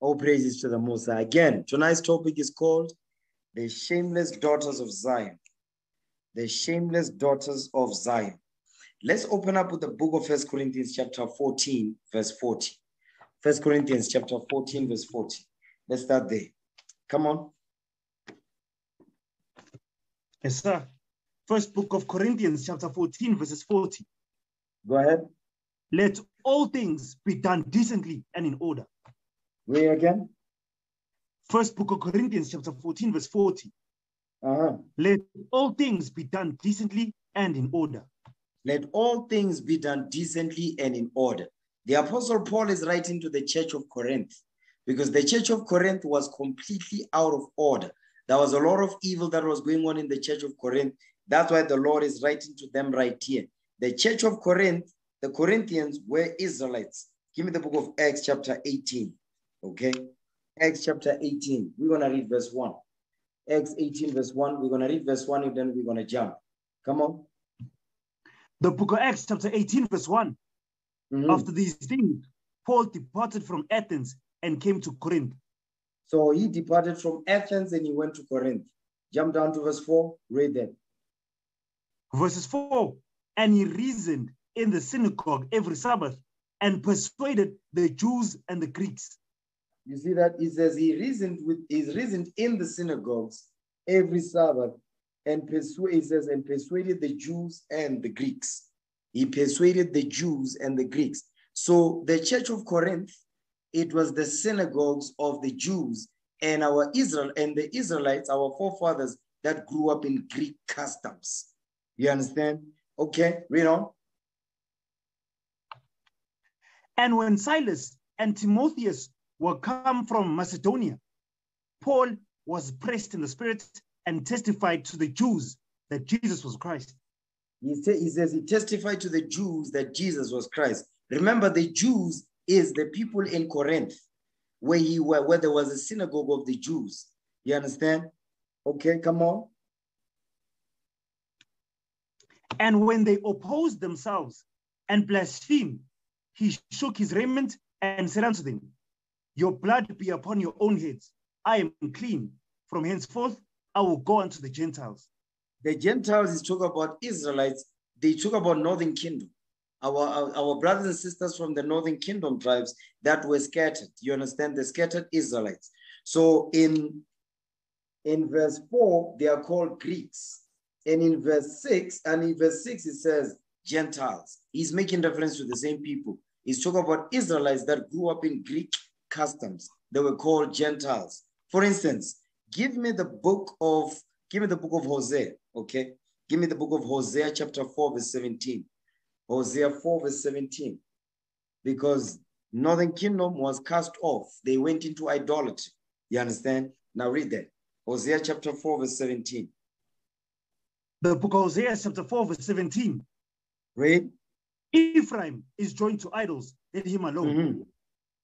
All praises to the Most High. Again, tonight's topic is called The Shameless Daughters of Zion. The Shameless Daughters of Zion. Let's open up with the book of First Corinthians, chapter 14, verse 40. First Corinthians, chapter 14, verse 40. Let's start there. Come on. Yes, sir. First book of Corinthians, chapter 14, verses 40. Go ahead. Let all things be done decently and in order. Read again. First book of Corinthians, chapter 14, verse 40. Uh-huh. Let all things be done decently and in order. Let all things be done decently and in order. The Apostle Paul is writing to the church of Corinth because the church of Corinth was completely out of order. There was a lot of evil that was going on in the church of Corinth. That's why the Lord is writing to them right here. The church of Corinth, the Corinthians were Israelites. Give me the book of Acts, chapter 18. Okay. Acts chapter 18. We're going to read verse 1. Acts 18, verse 1. We're going to read verse 1 and then we're going to jump. Come on. The book of Acts, chapter 18, verse 1. Mhm. After these things, Paul departed from Athens and came to Corinth. So he departed from Athens and he went to Corinth. Jump down to verse 4. Read that. Verses 4 And he reasoned in the synagogue every Sabbath and persuaded the Jews and the Greeks. You see that he says he reasoned with he's reasoned in the synagogues every Sabbath and persuade he says and persuaded the Jews and the Greeks. He persuaded the Jews and the Greeks. So the church of Corinth, it was the synagogues of the Jews and our Israel and the Israelites, our forefathers that grew up in Greek customs. You understand? Okay, read on. And when Silas and Timotheus were come from Macedonia, Paul was pressed in the spirit and testified to the Jews that Jesus was Christ. He, sa- he says he testified to the Jews that Jesus was Christ. Remember, the Jews is the people in Corinth, where he were, where there was a synagogue of the Jews. You understand? Okay, come on. And when they opposed themselves and blasphemed, he shook his raiment and said unto them, Your blood be upon your own heads. I am clean. From henceforth, I will go unto the Gentiles. The Gentiles is talk about Israelites. They talk about Northern Kingdom. Our, our, our brothers and sisters from the Northern Kingdom tribes that were scattered. You understand? The scattered Israelites. So in, in verse 4, they are called Greeks. And in verse 6, and in verse 6, it says Gentiles. He's making reference to the same people. He's talking about Israelites that grew up in Greek customs. They were called Gentiles. For instance, give me the book of give me the book of Hosea, okay? Give me the book of Hosea, chapter 4, verse 17. Hosea 4, verse 17. Because Northern Kingdom was cast off. They went into idolatry. You understand? Now read that. Hosea chapter 4, verse 17. The book of Hosea, chapter 4, verse 17. Read. Ephraim is joined to idols, let him alone. Mhm.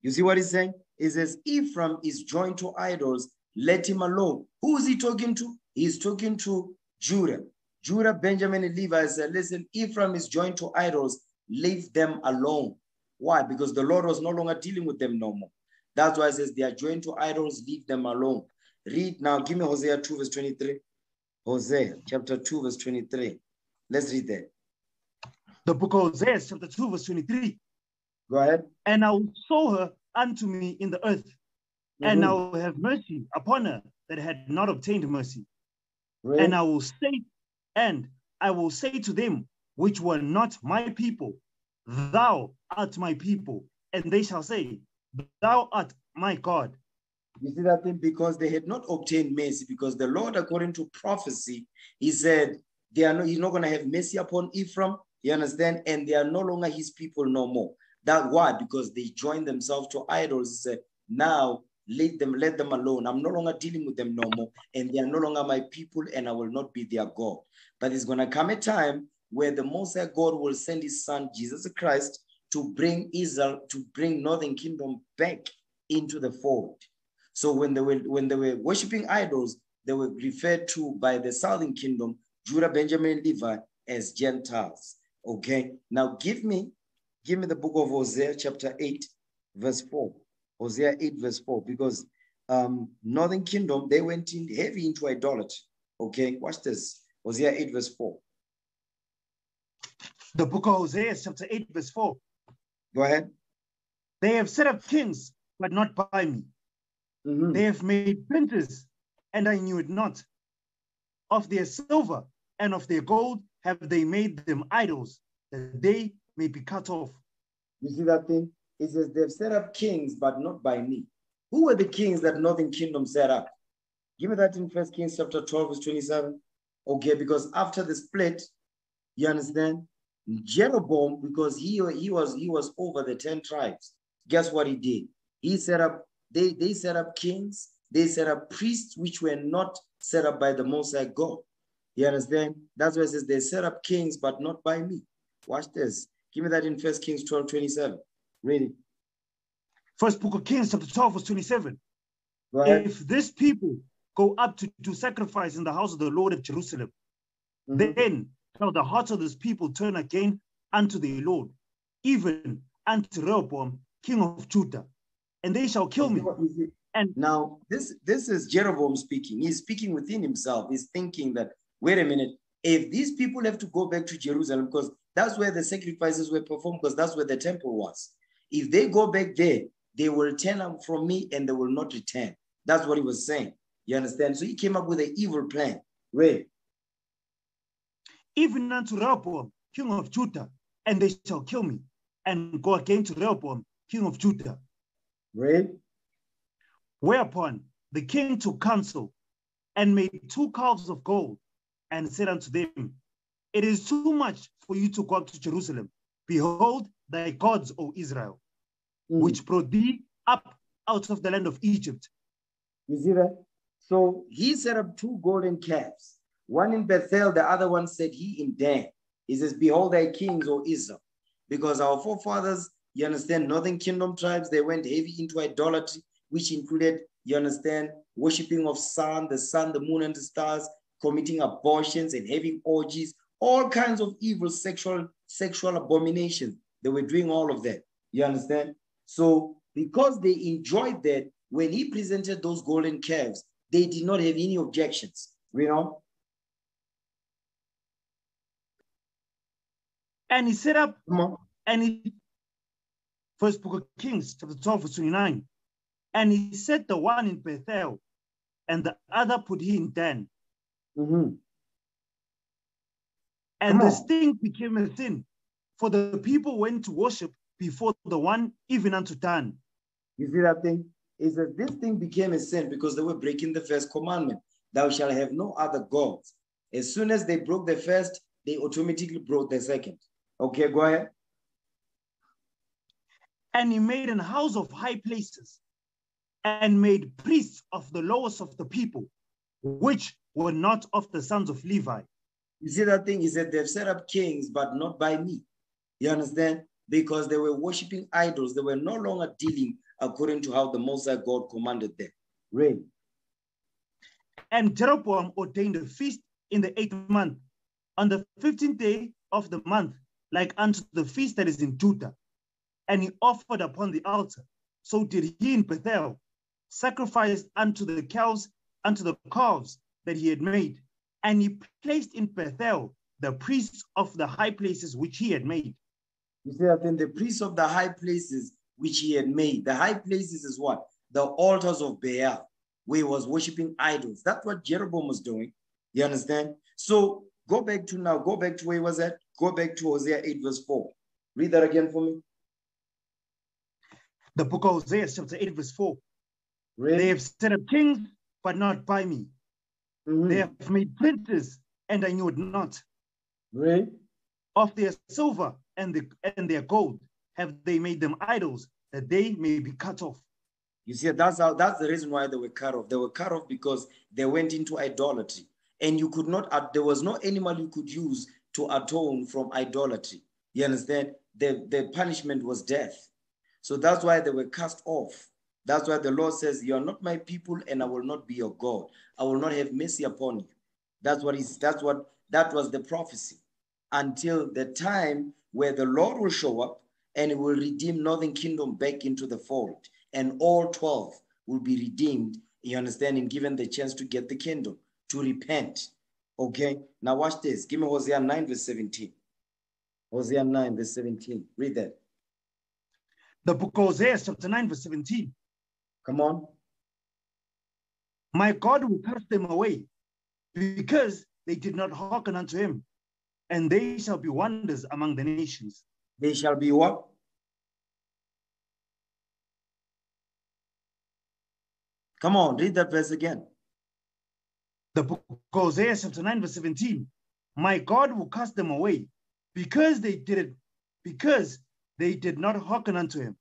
You see what he's saying? He says, Ephraim is joined to idols, let him alone. Who is he talking to? He's talking to Judah. Judah, Benjamin, and Levi said, Listen, Ephraim is joined to idols, leave them alone. Why? Because the Lord was no longer dealing with them no more. That's why it says, They are joined to idols, leave them alone. Read now, give me Hosea 2, verse 23. Hosea chapter 2, verse 23. Let's read that. The book of Hosea, chapter 2, verse 23. Go ahead. And I will sow her unto me in the earth, and Mhm. I will have mercy upon her that had not obtained mercy. And I will say, and I will say to them which were not my people, Thou art my people, and they shall say, Thou art my God. You see that thing? Because they had not obtained mercy, because the Lord, according to prophecy, he said, they are no, he's not going to have mercy upon Ephraim, you understand? And they are no longer his people no more. That why? Because they joined themselves to idols. Now let them, let them alone. I'm no longer dealing with them no more. And they are no longer my people, and I will not be their God. But it's going to come a time where the Most High God will send his son, Jesus Christ, to bring Israel, to bring Northern Kingdom back into the fold. So when they were when they were worshiping idols, they were referred to by the southern kingdom, Judah, Benjamin, Levi, as Gentiles. Okay. Now give me, give me the book of Hosea, chapter 8, verse 4. Hosea 8, verse 4, because um, Northern Kingdom, they went in heavy into idolatry. Okay, watch this. Hosea 8, verse 4. The book of Hosea, chapter 8, verse 4. Go ahead. They have set up kings, but not by me. Mhm. They have made princes, and I knew it not. Of their silver and of their gold have they made them idols, that they may be cut off. You see that thing? It says they've set up kings, but not by me. Who were the kings that Northern Kingdom set up? Give me that in First Kings chapter 12, verse 27. Okay, because after the split, you understand? Jeroboam, because he, he was he was over the 10 tribes. Guess what he did? He set up, they, they set up kings, they set up priests which were not set up by the Most High God. You understand? That's why it says they set up kings, but not by me. Watch this. Give me that in First Kings 12, 27. Read it. First book of Kings, chapter 12, verse 27. Go ahead. If this people go up to do sacrifice in the house of the Lord of Jerusalem, Mhm. then shall the hearts of this people turn again unto the Lord, even unto Rehoboam, king of Judah, and they shall kill me. see what- you see- And Now, this, this is Jeroboam speaking. He's speaking within himself. He's thinking that, wait a minute, if these people have to go back to Jerusalem, because that's where the sacrifices were performed, because that's where the temple was. If they go back there, they will turn from me and they will not return. That's what he was saying. You understand? So he came up with an evil plan. Read. even unto Rehoboam, king of Judah, and they shall kill me, and go again to Rehoboam, king of Judah. Read. Whereupon the king took counsel and made two calves of gold and said unto them, It is too much for you to go up to Jerusalem. Behold, thy gods, O Israel, Mm. which brought thee up out of the land of Egypt. You see that? So he set up two golden calves, one in Bethel, the other one said he in Dan. He says, Behold thy kings, O Israel. Because our forefathers, you understand, northern kingdom tribes, they went heavy into idolatry, which included, you understand, worshiping of sun, the sun, the moon, and the stars, committing abortions and having orgies, all kinds of evil sexual, sexual abominations. They were doing all of that. You understand? So because they enjoyed that, when he presented those golden calves, they did not have any objections. You know? And he set up, and he, first book of Kings, chapter 12, verse 29. And he set the one in Bethel, and the other put he in Dan. Mhm. And on. thing became a sin, for the people went to worship before the one, even unto Dan. You see that thing? Is that this thing became a sin because they were breaking the first commandment. Thou shalt have no other gods. As soon as they broke the first, they automatically broke the second. Okay, go ahead. And he made an house of high places, and made priests of the lowest of the people, which were not of the sons of Levi. You see that thing? He said they've set up kings, but not by me. You understand? Because they were worshiping idols. They were no longer dealing according to how the Most High God commanded them. Read. And Jeroboam ordained a feast in the eighth month, on the fifteenth day of the month, like unto the feast that is in Judah. And he offered upon the altar. So did he in Bethel, sacrificed unto the cows, unto the calves that he had made. And he placed in Bethel the priests of the high places which he had made. You see that in the priests of the high places which he had made. The high places is what? The altars of Baal, where he was worshiping idols. That's what Jeroboam was doing. You understand? So go back to now, go back to where he was at. Go back to Hosea 8, verse 4. Read that again for me. The book of Hosea, chapter 8, verse 4. Read. They have set up kings, but not by me. Mhm. They have made princes, and I knew it not. Read. Of their silver and, the, and their gold have they made them idols, that they may be cut off. You see, that's how that's the reason why they were cut off. They were cut off because they went into idolatry. And you could not, uh, there was no animal you could use to atone from idolatry. You understand? The, the punishment was death. So that's why they were cast off. That's why the Lord says, You are not my people, and I will not be your God. I will not have mercy upon you. That's what is that's what that was the prophecy. Until the time where the Lord will show up and he will redeem northern kingdom back into the fold and all 12 will be redeemed, you understand, and given the chance to get the kingdom, to repent. Okay, now watch this. Give me Hosea 9, verse 17. Hosea 9, verse 17. Read that. The book of Hosea, chapter 9, verse 17. Come on. My God will cast them away because they did not hearken unto him, and they shall be wonders among the nations. They shall be what? Come on, read that verse again. The book of Hosea, chapter 9, verse 17. My God will cast them away because they did it, because they did not hearken unto him,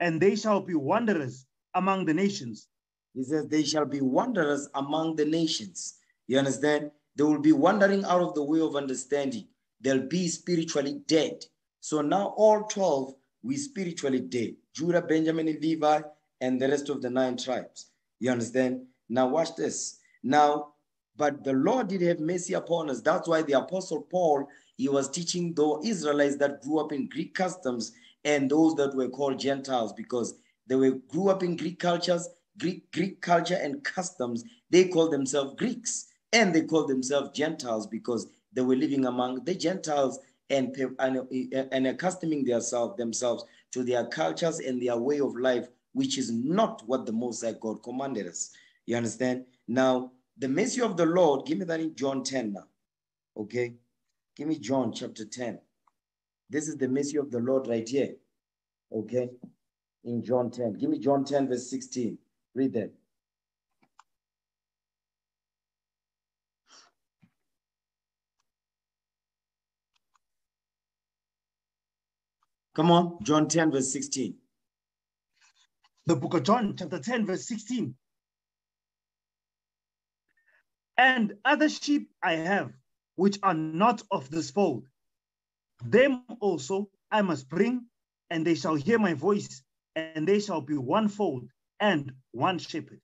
and they shall be wanderers among the nations. He says, They shall be wanderers among the nations. You understand? They will be wandering out of the way of understanding. They'll be spiritually dead. So now all 12, we spiritually dead. Judah, Benjamin, and Levi, and the rest of the nine tribes. You understand? Now watch this. Now, but the Lord did have mercy upon us. That's why the Apostle Paul, he was teaching the Israelites that grew up in Greek customs and those that were called Gentiles because they were grew up in Greek cultures, Greek, Greek culture and customs. They called themselves Greeks and they called themselves Gentiles because they were living among the Gentiles and, and, and accustoming themselves, themselves to their cultures and their way of life, which is not what the Most High God commanded us. You understand? Now, the mercy of the Lord, give me that in John 10 now. Okay? Give me John chapter 10. This is the mercy of the Lord right here. Okay? In John 10. Give me John 10, verse 16. Read that. Come on, John 10, verse 16. The book of John, chapter 10, verse 16. And other sheep I have, which are not of this fold. Them also I must bring, and they shall hear my voice, and they shall be one fold and one shepherd.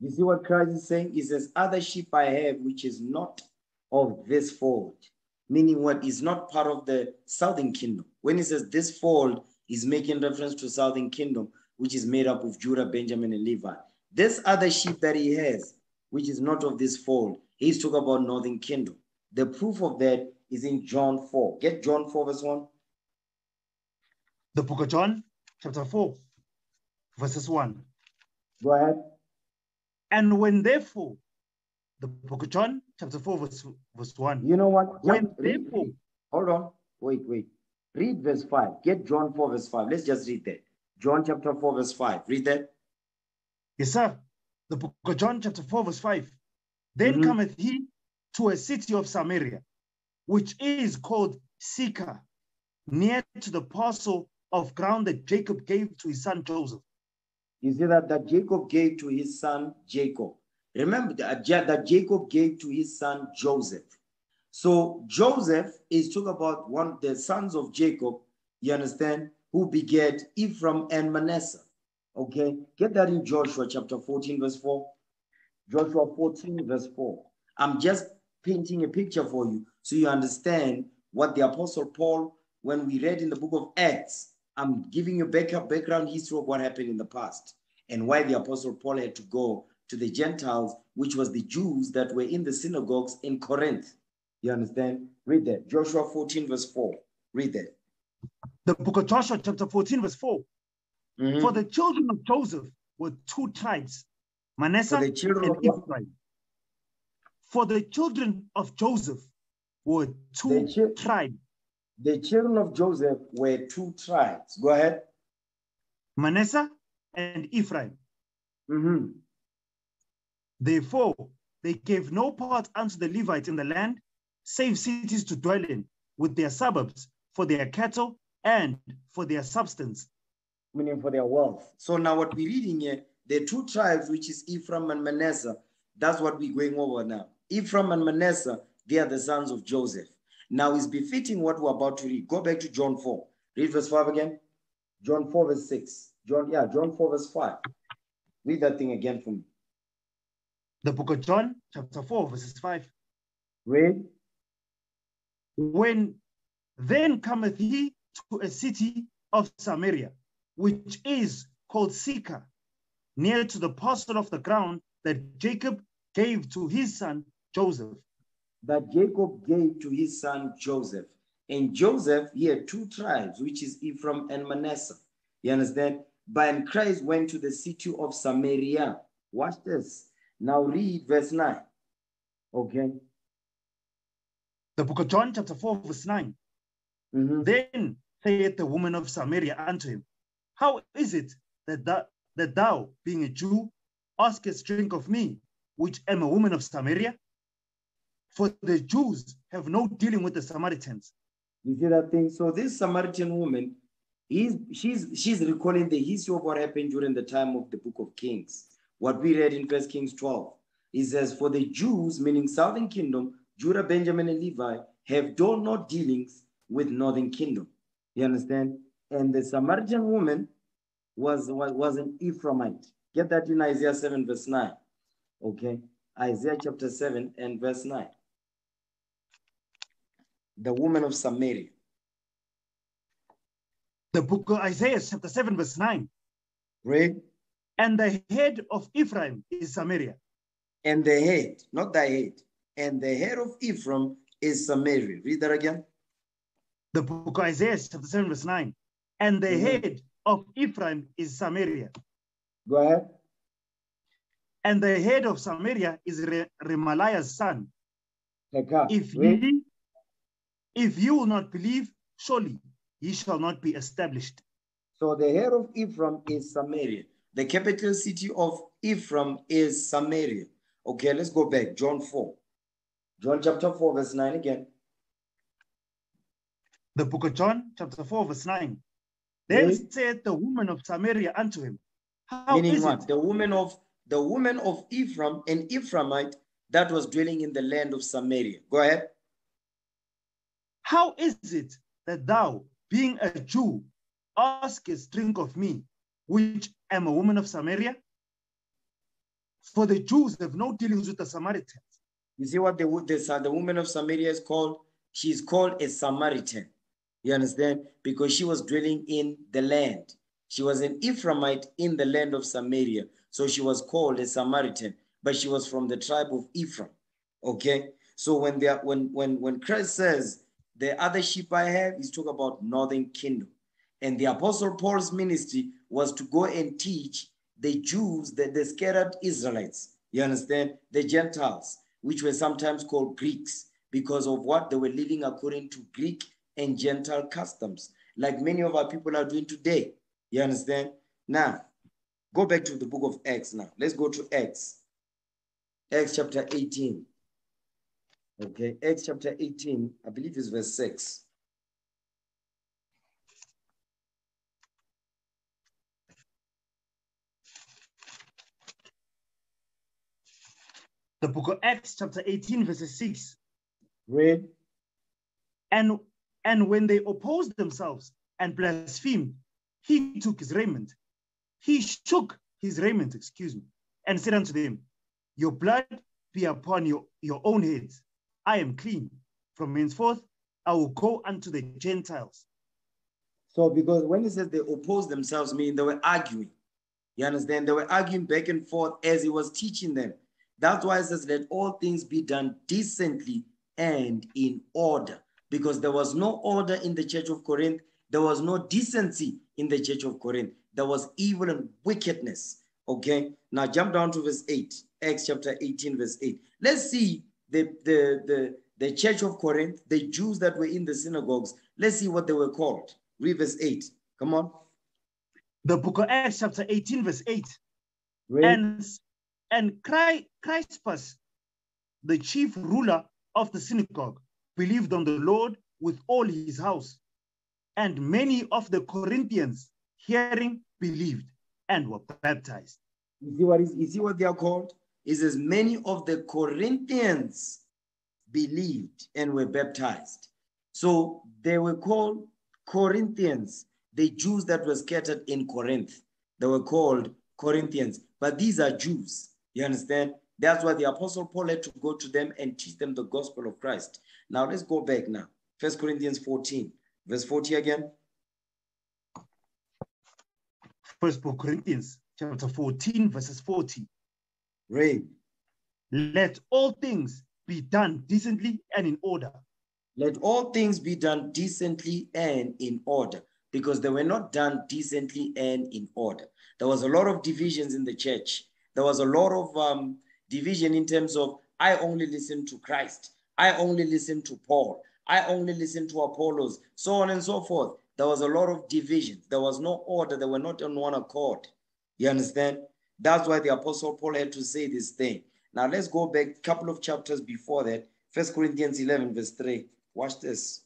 You see what Christ is saying? He says, Other sheep I have, which is not of this fold, meaning what is not part of the southern kingdom. When he says this fold, he's making reference to southern kingdom, which is made up of Judah, Benjamin, and Levi. This other sheep that he has, which is not of this fold, he's talking about northern kingdom. The proof of that is in John 4. Get John 4, verse 1. The book of John, chapter 4, verses 1. Go ahead. And when therefore, the book of John, chapter 4, verse, verse 1. You know what? When Just read- therefore, Hold on. Wait, wait. Read verse 5. Get John 4, verse 5. Let's just read that. John chapter 4, verse 5. Read that. yes, sir, the book of John, chapter 4, verse 5. Then Mhm. cometh he to a city of Samaria, which is called Sychar, near to the parcel of ground that Jacob gave to his son Joseph. You see that, that Jacob gave to his son Jacob. Remember that, uh, that Jacob gave to his son Joseph. So Joseph is talking about one of the sons of Jacob, you understand, who beget Ephraim and Manasseh. Okay, get that in Joshua chapter 14, verse 4. Joshua 14, verse 4. I'm just painting a picture for you so you understand what the Apostle Paul, when we read in the book of Acts, I'm giving you backup background history of what happened in the past and why the Apostle Paul had to go to the Gentiles, which was the Jews that were in the synagogues in Corinth. You understand? Read that. Joshua 14, verse 4. Read that. The book of Joshua, chapter 14, verse 4. Mhm. For the children of Joseph were two tribes, Manasseh For the children and? Ephraim. For the children of Joseph were two tribes, The children of Joseph were two tribes. Go ahead. Manasseh and Ephraim. Mhm. Therefore, they gave no part unto the Levites in the land, save cities to dwell in, with their suburbs, for their cattle and for their substance. meaning for their wealth. So now what we're reading here, the two tribes, which is Ephraim and Manasseh, that's what we're going over now. Ephraim and Manasseh, they are the sons of Joseph. Now it's befitting what we're about to read. Go back to John 4. Read verse 5 again. John 4, verse 6. John, yeah, John 4, verse 5. Read that thing again for me. The book of John, chapter 4, verses 5. Read. When then cometh he to a city of Samaria, which is called Sychar, near to the parcel of the ground that Jacob gave to his son Joseph. That Jacob gave to his son Joseph. And Joseph, he had two tribes, which is Ephraim and Manasseh. You understand? But Christ went to the city of Samaria. Watch this. Now read verse 9. Okay. The book of John, chapter 4, verse 9. Mhm. Then saith the woman of Samaria unto him, How is it that thou, that thou, being a Jew, askest drink of me, which am a woman of Samaria? For the Jews have no dealing with the Samaritans. You see that thing? So this Samaritan woman, he's, she's, she's recalling the history of what happened during the time of the book of Kings. What we read in First Kings 12. He says, For the Jews, meaning southern kingdom, Judah, Benjamin, and Levi, have done no dealings with northern kingdom. You understand? And the Samaritan woman was, was, was an Ephraimite. Get that in Isaiah 7, verse 9. Okay. Isaiah chapter 7 and verse 9. The woman of Samaria. The book of Isaiah, chapter 7, verse 9. Read. And the head of Ephraim is Samaria. And the head, not the head, and the head of Ephraim is Samaria. Read that again. The book of Isaiah, chapter 7, verse 9. And the Mhm. head of Ephraim is Samaria. Go ahead. And the head of Samaria is Re- Remaliah's son. Pekah. If Read. If you will not believe, surely ye shall not be established. So the head of Ephraim is Samaria. The capital city of Ephraim is Samaria. Okay, let's go back. John 4. John chapter 4, verse 9 again. The book of John, chapter 4, verse 9. Then Read. said the woman of Samaria unto him, How Meaning is what? it? The woman of the woman of Ephraim, an Ephraimite that was dwelling in the land of Samaria. Go ahead. How is it that thou, being a Jew, askest drink of me, which am a woman of Samaria? For the Jews have no dealings with the Samaritans. You see what the, the, the woman of Samaria is called? She's called a Samaritan. You understand? Because she was dwelling in the land. She was an Ephraimite in the land of Samaria. So she was called a Samaritan, but she was from the tribe of Ephraim. Okay? So when they are, when when when Christ says the other sheep I have, is talk about northern kingdom. And the apostle Paul's ministry was to go and teach the Jews, the, the scattered Israelites, you understand, the Gentiles, which were sometimes called Greeks because of what they were living according to Greek and Gentile customs, like many of our people are doing today. You understand? Now, go back to the book of Acts now. Let's go to Acts. Acts chapter 18. Okay, Acts chapter 18, I believe it's verse 6. The book of Acts, chapter 18, verse 6. Read. And, and when they opposed themselves and blasphemed, he took his raiment. He shook his raiment, excuse me, and said unto them, Your blood be upon your, your own heads. I am clean. From henceforth, I will go unto the Gentiles. So, because when he says they opposed themselves, meaning they were arguing. You understand? They were arguing back and forth as he was teaching them. That's why it says, let all things be done decently and in order. Because there was no order in the church of Corinth. There was no decency in the church of Corinth. There was evil and wickedness. Okay. Now jump down to verse 8, Acts chapter 18, verse 8. Let's see the, the, the, the church of Corinth, the Jews that were in the synagogues. Let's see what they were called. Read verse 8. Come on. The book of Acts, chapter 18, verse 8. Read. And, and Crispus, the chief ruler of the synagogue, believed on the Lord with all his house. And many of the Corinthians, hearing, believed and were baptized. You see what is you see what they are called? It as many of the Corinthians believed and were baptized. So they were called Corinthians, the Jews that were scattered in Corinth. They were called Corinthians, but these are Jews. You understand? That's why the Apostle Paul had to go to them and teach them the gospel of Christ. Now let's go back now. First Corinthians 14, verse 40 again. First Corinthians chapter 14, verses 40. Read. Let all things be done decently and in order. Let all things be done decently and in order, because they were not done decently and in order. There was a lot of divisions in the church. There was a lot of um, division in terms of I only listen to Christ. I only listen to Paul. I only listen to Apollos, so on and so forth. There was a lot of division. There was no order. They were not on one accord. You understand? That's why the Apostle Paul had to say this thing. Now let's go back a couple of chapters before that. First Corinthians 11, verse 3. Watch this.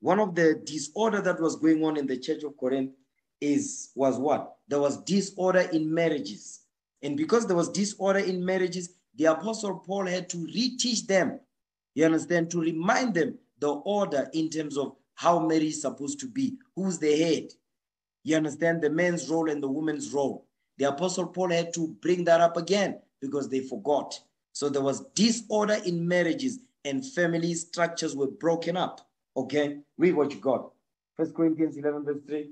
One of the disorder that was going on in the church of Corinth is was what? There was disorder in marriages. And because there was disorder in marriages, the apostle Paul had to reteach them. You understand? To remind them the order in terms of how marriage is supposed to be, who's the head. You understand the man's role and the woman's role. The apostle Paul had to bring that up again because they forgot. So there was disorder in marriages and family structures were broken up. Okay, read what you got. First Corinthians 11, verse 3.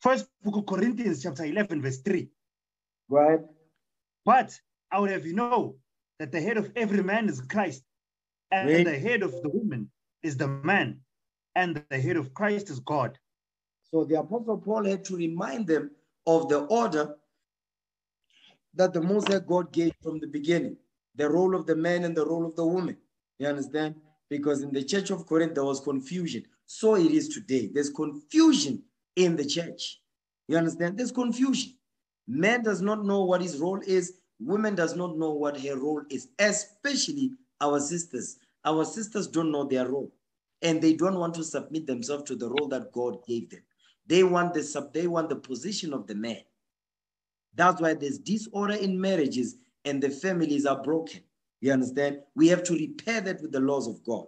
First book of Corinthians, chapter 11, verse 3. Go ahead. But I would have you know that the head of every man is Christ, and Read. the head of the woman is the man, and the head of Christ is God. So the apostle Paul had to remind them of the order that the Most High God gave from the beginning, the role of the man and the role of the woman. You understand? Because in the church of Corinth, there was confusion. So it is today. There's confusion in the church. You understand? There's confusion. Man does not know what his role is. Woman does not know what her role is, especially our sisters. Our sisters don't know their role and they don't want to submit themselves to the role that God gave them. They want the sub, they want the position of the man. That's why there's disorder in marriages and the families are broken. You understand? We have to repair that with the laws of God.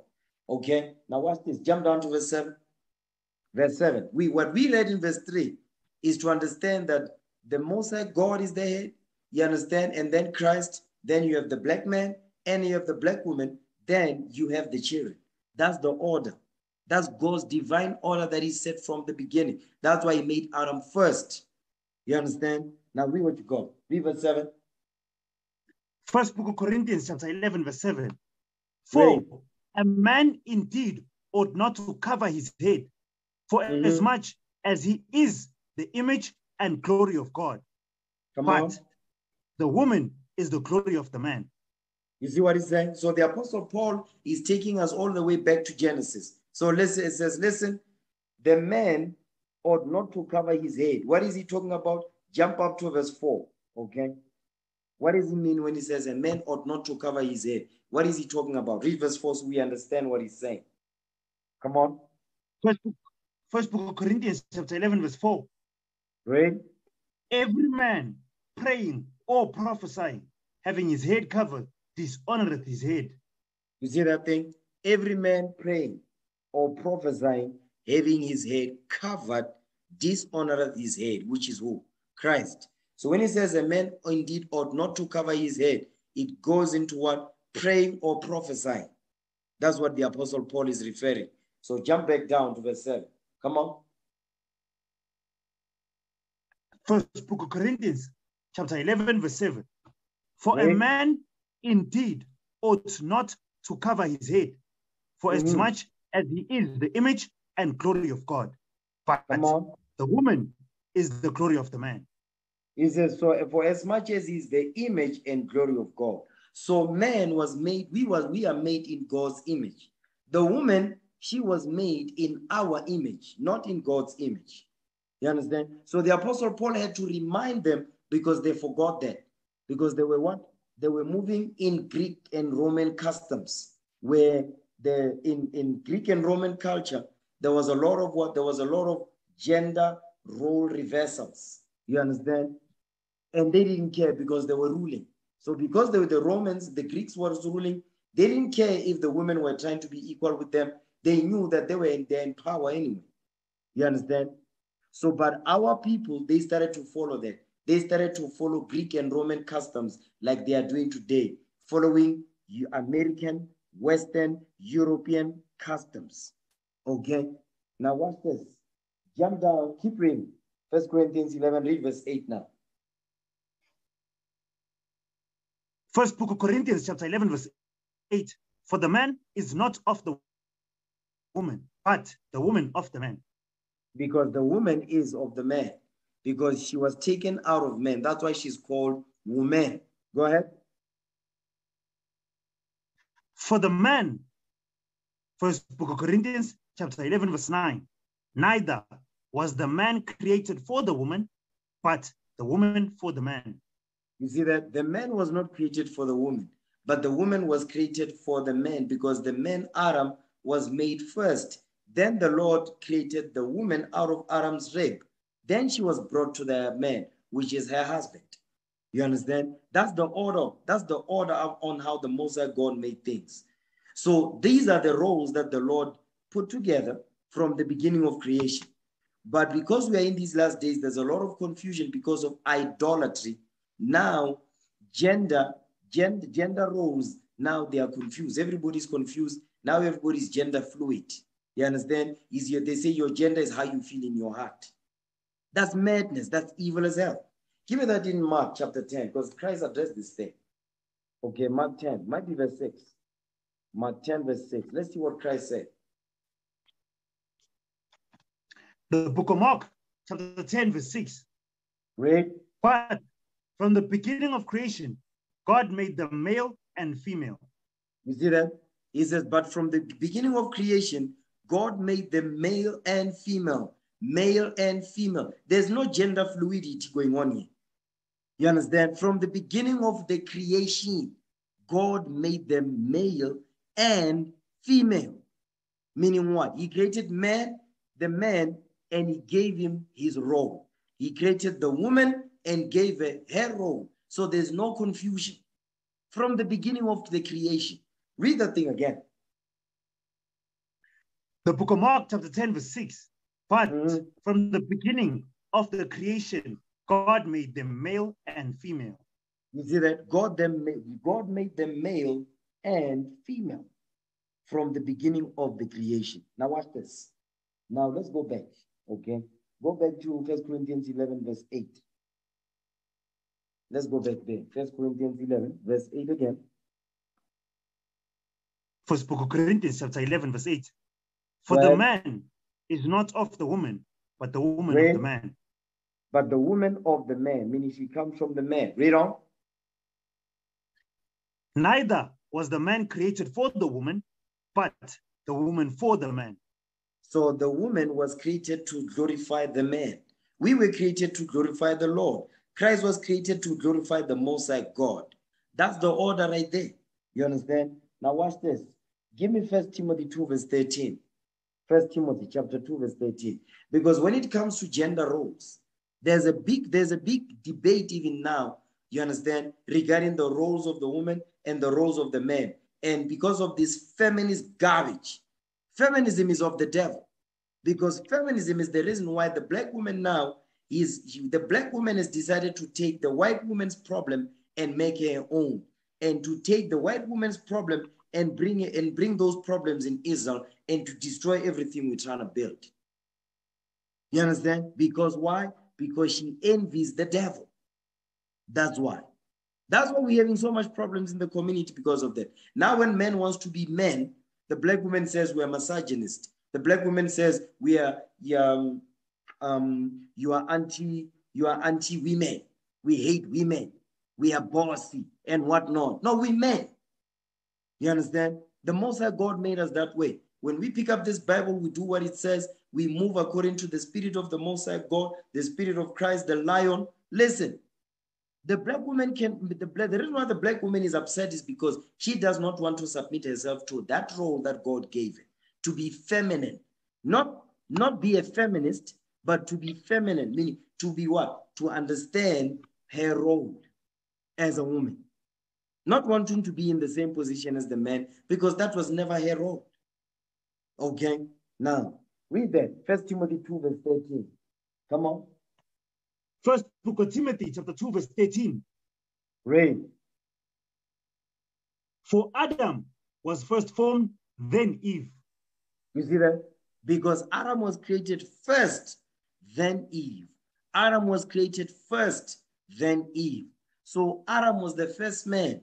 Okay. Now watch this. Jump down to verse seven. Verse seven. We what we read in verse three is to understand that the Most High God is the head. You understand? And then Christ. Then you have the black man, and you have the black woman. Then you have the children. That's the order. That's God's divine order that He set from the beginning. That's why He made Adam first. You understand? Now read what you got. Read verse 7. First book of Corinthians, chapter 11, verse 7. For a man indeed ought not to cover his head, for Mhm. as much as he is the image and glory of God. Come but on. the woman is the glory of the man. You see what he's saying? So the Apostle Paul is taking us all the way back to Genesis. So listen, it says, listen, the man ought not to cover his head. What is he talking about? Jump up to verse 4. Okay. What does he mean when he says a man ought not to cover his head? What is he talking about? Read verse 4 so we understand what he's saying. Come on. First book, first book of Corinthians, chapter 11, verse 4. Read. Every man praying or prophesying, having his head covered, dishonoreth his head. You see that thing? Every man praying or prophesying, having his head covered, dishonoreth his head, which is who? Christ. So when he says a man indeed ought not to cover his head, it goes into what? Praying or prophesying. That's what the Apostle Paul is referring. So jump back down to verse 7. Come on. First book of Corinthians, chapter 11, verse 7. For a man indeed ought not to cover his head, for as Mhm. much as he is the image and glory of God. But the woman is the glory of the man. He says, so for as much as he's the image and glory of God. So man was made, we was we are made in God's image. The woman, she was made in our image, not in God's image. You understand? So the apostle Paul had to remind them because they forgot that. Because they were what? They were moving in Greek and Roman customs, where the in, in Greek and Roman culture, there was a lot of what? There was a lot of gender role reversals. You understand? And they didn't care because they were ruling. So because they were the Romans, the Greeks were ruling, they didn't care if the women were trying to be equal with them. They knew that they were in, they're in power anyway. You understand? So, but our people, they started to follow that. They started to follow Greek and Roman customs like they are doing today, following American, Western, European customs. Okay? Now watch this. Jump down, keep reading. First Corinthians 11, read verse 8 now. First book of Corinthians, chapter 11, verse 8. For the man is not of the woman, but the woman of the man. Because the woman is of the man, because she was taken out of man. That's why she's called woman. Go ahead. For the man, first book of Corinthians, chapter 11, verse 9. Neither was the man created for the woman, but the woman for the man. You see that the man was not created for the woman, but the woman was created for the man because the man Adam was made first. Then the Lord created the woman out of Adam's rib. Then she was brought to the man, which is her husband. You understand? That's the order. That's the order on how the Most High God made things. So these are the roles that the Lord put together from the beginning of creation. But because we are in these last days, there's a lot of confusion because of idolatry. Now, gender, gender, gender roles, now they are confused. Everybody's confused. Now everybody's gender fluid. You understand? Is your, they say your gender is how you feel in your heart. That's madness. That's evil as hell. Give me that in Mark chapter 10, because Christ addressed this thing. Okay, Mark 10, might be verse 6. Mark 10, verse 6. Let's see what Christ said. The book of Mark, chapter 10, verse 6. Read. But from the beginning of creation, God made them male and female. You see that? He says, but from the beginning of creation, God made them male and female. Male and female. There's no gender fluidity going on here. You understand? From the beginning of the creation, God made them male and female. Meaning what? He created man, the man, and he gave him his role. He created the woman and gave her her role. So there's no confusion from the beginning of the creation. Read that thing again. The book of Mark, chapter 10, verse 6. But mm -hmm. from the beginning of the creation, God made them male and female. You see that God them God made them male and female from the beginning of the creation. Now watch this. Now let's go back. Okay. Go back to First Corinthians 11, verse 8. Let's go back there. First Corinthians 11, verse 8 again. First book of Corinthians, chapter 11, verse 8. For well, the man is not of the woman, but the woman of the man. But the woman of the man, meaning she comes from the man. Read on. Neither was the man created for the woman, but the woman for the man. So the woman was created to glorify the man. We were created to glorify the Lord. Christ was created to glorify the Most High God. That's the order right there. You understand? Now watch this. Give me First Timothy 2 verse 13. First Timothy chapter 2 verse 13. Because when it comes to gender roles, there's a big there's a big debate even now, you understand, regarding the roles of the woman and the roles of the man. And because of this feminist garbage, feminism is of the devil. Because feminism is the reason why the black woman now is the black woman has decided to take the white woman's problem and make her own, and to take the white woman's problem and bring it and bring those problems in Israel and to destroy everything we're trying to build. You understand? Because why? Because she envies the devil. That's why. That's why we're having so much problems in the community because of that. Now, when men wants to be men, the black woman says we're misogynist. The black woman says we are um, um, you are anti you are anti women. We hate women. We are bossy and whatnot. No, we men. You understand? The Most High God made us that way. When we pick up this Bible, we do what it says. We move according to the Spirit of the Most High God, the Spirit of Christ, the Lion. Listen, the black woman can, the, the reason why the black woman is upset is because she does not want to submit herself to that role that God gave her, to be feminine. Not, not be a feminist, but to be feminine, meaning to be what? To understand her role as a woman. Not wanting to be in the same position as the man, because that was never her role. Okay, now read that. First Timothy 2, verse 13. Come on. First book of Timothy, chapter 2, verse 13. Read. For Adam was first formed, then Eve. You see that? Because Adam was created first, then Eve. Adam was created first, then Eve. So Adam was the first man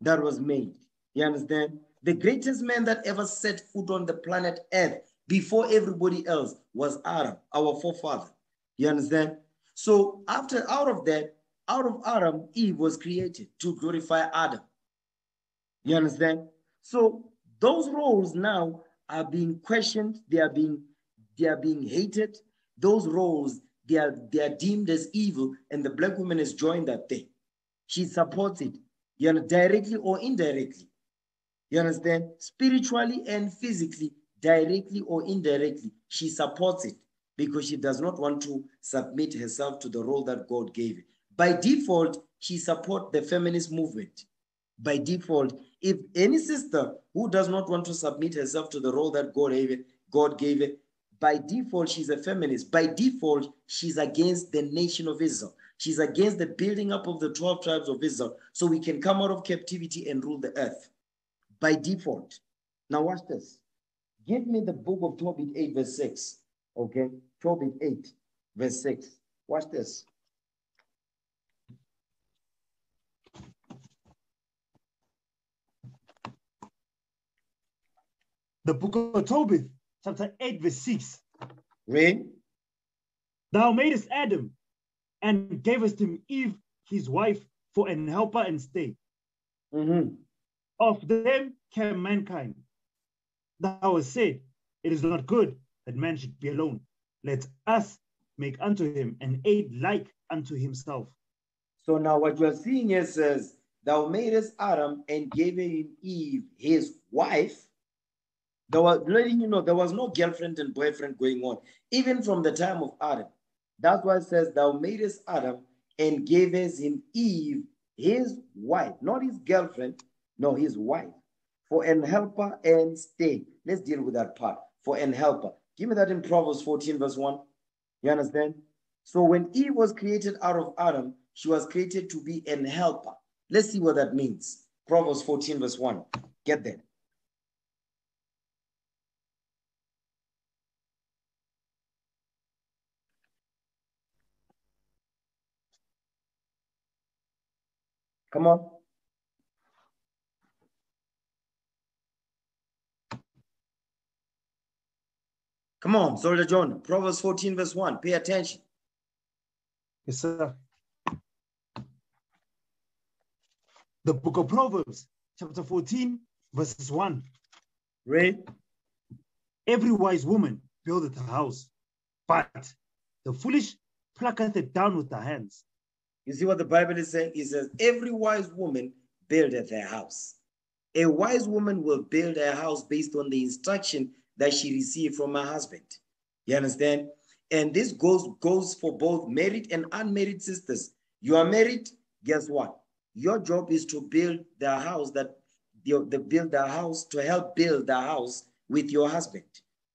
that was made. You understand? The greatest man that ever set foot on the planet Earth before everybody else was Adam, our forefather. You understand? So after out of that, out of Adam, Eve was created to glorify Adam. You understand? So those roles now are being questioned, they are being they are being hated. Those roles they are they are deemed as evil, and the black woman has joined that thing. She supports it, you know, directly or indirectly. You understand? Spiritually and physically, directly or indirectly, she supports it because she does not want to submit herself to the role that God gave. By default, she supports the feminist movement. By default, if any sister who does not want to submit herself to the role that God gave, God gave by default, she's a feminist. By default, she's against the nation of Israel. She's against the building up of the 12 tribes of Israel so we can come out of captivity and rule the earth. By default. Now, watch this. Give me the book of Tobit 8, verse 6. Okay? Tobit 8, verse 6. Watch this. The book of Tobit, chapter 8, verse 6. Read. Thou madest Adam and gavest him Eve, his wife, for an helper and stay. Mhm. Of them came mankind. Thou hast said, It is not good that man should be alone. Let us make unto him an aid like unto himself. So now what you're seeing here says, Thou madest Adam and gave him Eve, his wife. There was letting you know there was no girlfriend and boyfriend going on, even from the time of Adam. That's why it says, Thou madest Adam and gavest him Eve, his wife, not his girlfriend, no, his wife, for an helper and stay. Let's deal with that part. For an helper. Give me that in Proverbs 14, verse 1. You understand? So when Eve was created out of Adam, she was created to be an helper. Let's see what that means. Proverbs 14, verse 1. Get there. Come on. Come on, Soldier John. Proverbs 14, verse 1. Pay attention. Yes, sir. The book of Proverbs, chapter 14, verses 1. Read. Every wise woman buildeth a house, but the foolish plucketh it down with her hands. You see what the Bible is saying? It says, Every wise woman buildeth her house. A wise woman will build her house based on the instruction that she received from her husband. You understand? And this goes, goes for both married and unmarried sisters. You are married, guess what? Your job is to build the house that you the build the house to help build the house with your husband.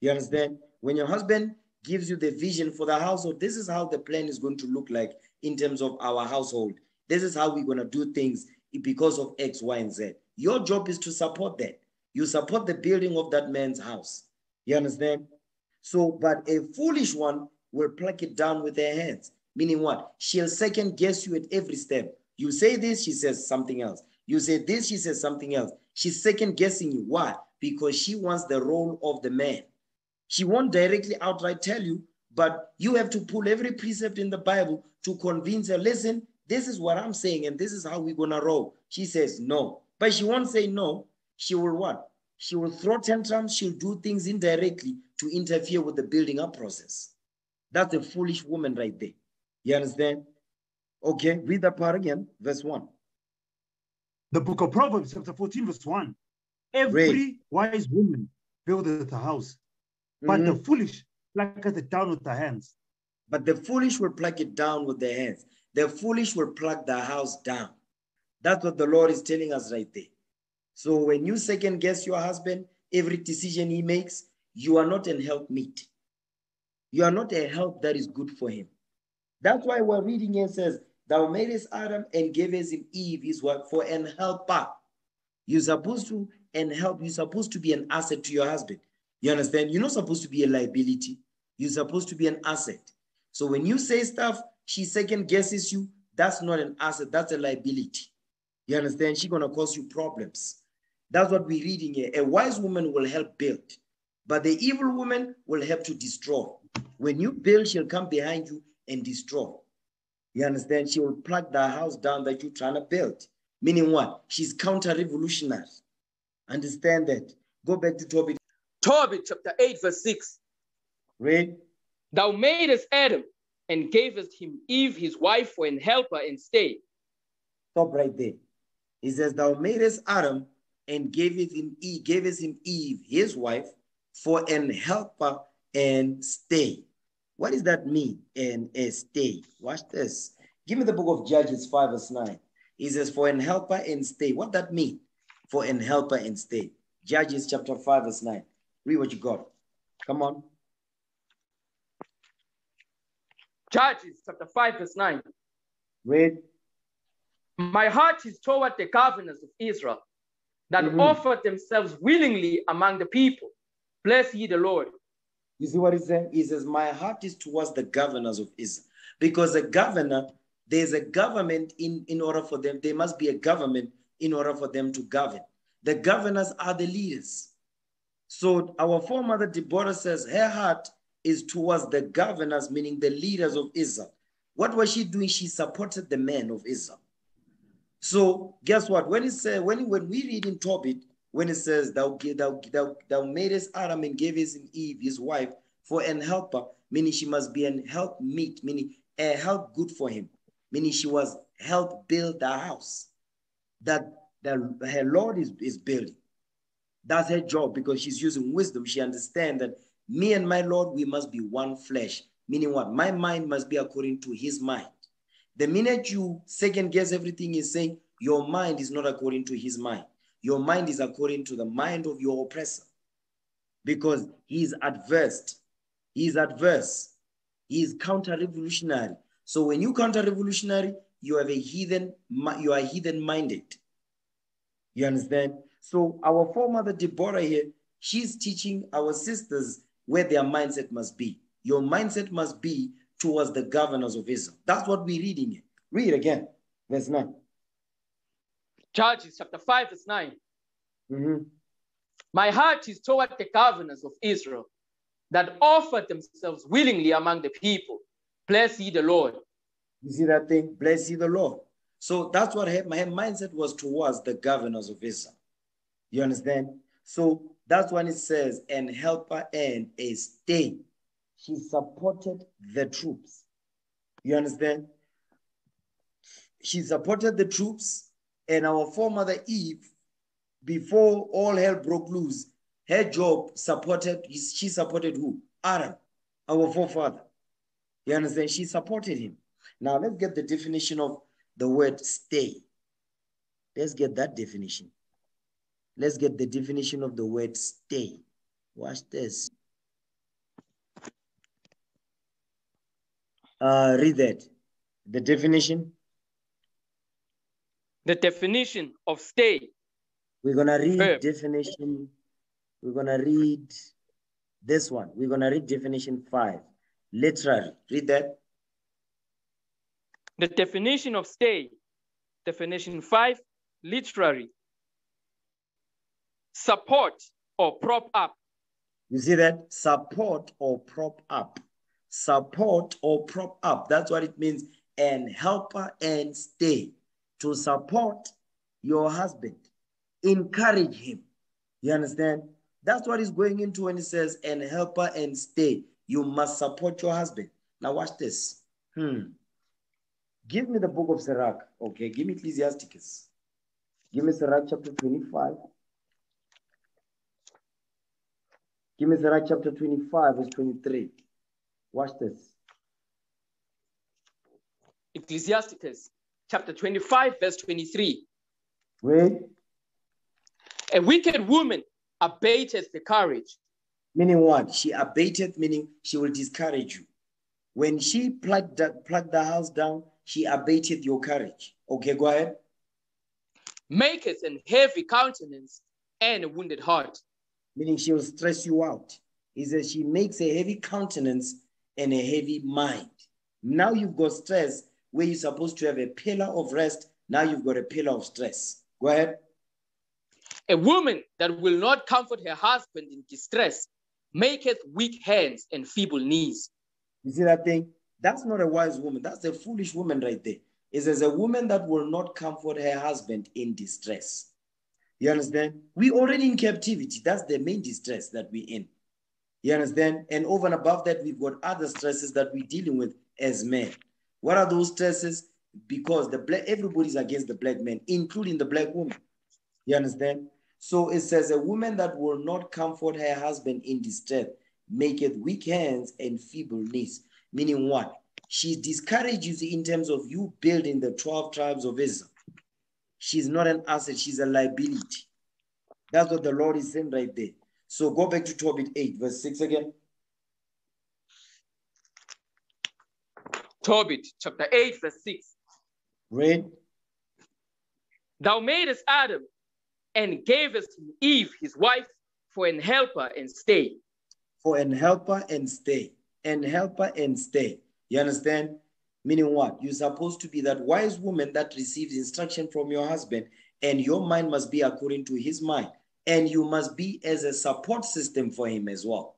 You understand? When your husband gives you the vision for the household, this is how the plan is going to look like in terms of our household. This is how we're going to do things because of X, Y, and Z. Your job is to support that. You support the building of that man's house. You understand? So, but a foolish one will pluck it down with her hands. Meaning what? She'll second guess you at every step. You say this, she says something else. You say this, she says something else. She's second guessing you. Why? Because she wants the role of the man. She won't directly outright tell you, but you have to pull every precept in the Bible to convince her, listen, this is what I'm saying, and this is how we're gonna roll. She says no. But she won't say no. She will what? She will throw tantrums, she'll do things indirectly to interfere with the building up process. That's a foolish woman right there. You understand? Okay, read that part again, verse 1. The book of Proverbs, chapter 14, verse 1. Every wise woman buildeth a house, but the mm-hmm. foolish plucketh it down with her hands. But the foolish will pluck it down with their hands. The foolish will pluck the house down. That's what the Lord is telling us right there. So when you second guess your husband, every decision he makes, you are not an helpmeet. You are not a help that is good for him. That's why we're reading here says, Thou madest Adam and gavest him Eve, his wife, for an helper. You're supposed to and help. You're supposed to be an asset to your husband. You understand? You're not supposed to be a liability. You're supposed to be an asset. So when you say stuff, she second guesses you, that's not an asset, that's a liability. You understand? She's gonna cause you problems. That's what we're reading here. A wise woman will help build, but the evil woman will help to destroy. When you build, she'll come behind you and destroy. You understand? She will plug the house down that you're trying to build. Meaning what? She's counter-revolutionary. Understand that. Go back to Tobit. Tobit chapter 8, verse 6. Read. Thou madest Adam and gavest him Eve, his wife, for an helper and stay. Stop right there. He says, Thou madest Adam and gavest him Eve, gavest him Eve, his wife, for an helper and stay. What does that mean? And a stay. Watch this. Give me the book of Judges 5, verse 9. He says, For an helper and stay. What that mean? For an helper and stay. Judges chapter 5, verse 9. Read what you got. Come on. Judges chapter 5, verse 9. Read. My heart is toward the governors of Israel that Mhm. offered themselves willingly among the people. Bless ye the Lord. You see what he's saying? He says, My heart is towards the governors of Israel. Because a governor, there's a government in, in order for them, there must be a government in order for them to govern. The governors are the leaders. So our foremother Deborah says her heart is towards the governors, meaning the leaders of Israel. What was she doing? She supported the men of Israel. So guess what? When it says when when we read in Tobit, when it says thou thou thou, thou madest Adam and gavest him Eve, his wife, for an helper, meaning she must be an help meet, meaning a help good for him, meaning she was help build the house that that her Lord is, is building. That's her job because she's using wisdom. She understands that me and my Lord, we must be one flesh. Meaning what? My mind must be according to his mind. The minute you second guess everything he's saying, your mind is not according to his mind. Your mind is according to the mind of your oppressor. Because he is adverse. He is adverse. He is counter-revolutionary. So when you counter-revolutionary, you have a heathen, you are heathen minded. You understand? So our foremother Deborah here, she's teaching our sisters where their mindset must be. Your mindset must be towards the governors of Israel. That's what we're reading here. Read again, verse 9. Judges chapter 5, verse 9. Mhm. My heart is toward the governors of Israel that offered themselves willingly among the people. Bless ye the Lord. You see that thing? Bless ye the Lord. So that's what her, my mindset was towards the governors of Israel. You understand? So that's when it says, and helper and a stay. She supported the troops. You understand? She supported the troops, and our foremother Eve, before all hell broke loose, her job supported, she supported who? Adam, our forefather. You understand? She supported him. Now let's get the definition of the word stay. Let's get that definition. Let's get the definition of the word stay. Watch this. Uh, read that. The definition. The definition of stay. We're gonna read Verb. definition. We're gonna read this one. We're gonna read definition five. Literary. Read that. The definition of stay. Definition five, literary. Support or prop up. You see that? Support or prop up. Support or prop up. That's what it means. And helper and stay. To support your husband. Encourage him. You understand? That's what he's going into when he says, and helper and stay. You must support your husband. Now watch this. Hmm. Give me the book of Sirach. Okay, give me Ecclesiasticus. Give me Sirach chapter 25. Give me Sirach chapter 25, verse 23. Watch this. Ecclesiasticus chapter 25, verse 23. Read. A wicked woman abateth the courage. Meaning what? She abated, meaning she will discourage you. When she plucked the, plucked the house down, she abated your courage. Okay, go ahead. maketh an heavy countenance and a wounded heart. Meaning she will stress you out. He says she makes a heavy countenance and a heavy mind. Now you've got stress where you're supposed to have a pillar of rest. Now you've got a pillar of stress. Go ahead. A woman that will not comfort her husband in distress maketh weak hands and feeble knees. You see that thing? That's not a wise woman. That's a foolish woman right there. It says a woman that will not comfort her husband in distress. You understand? We already in captivity. That's the main distress that we're in. You understand? And over and above that, we've got other stresses that we're dealing with as men. What are those stresses? Because the black everybody's against the black man, including the black woman. You understand? So it says a woman that will not comfort her husband in distress maketh weak hands and feeble knees. Meaning what? She discourages in terms of you building the 12 tribes of Israel. She's not an asset, she's a liability. That's what the Lord is saying right there. So go back to Tobit 8, verse 6 again. Tobit chapter 8, verse 6. Read. Thou madest Adam and gavest him Eve, his wife, for an helper and stay. For an helper and stay. And helper and stay. You understand? Meaning what? You're supposed to be that wise woman that receives instruction from your husband, and your mind must be according to his mind. And you must be as a support system for him as well.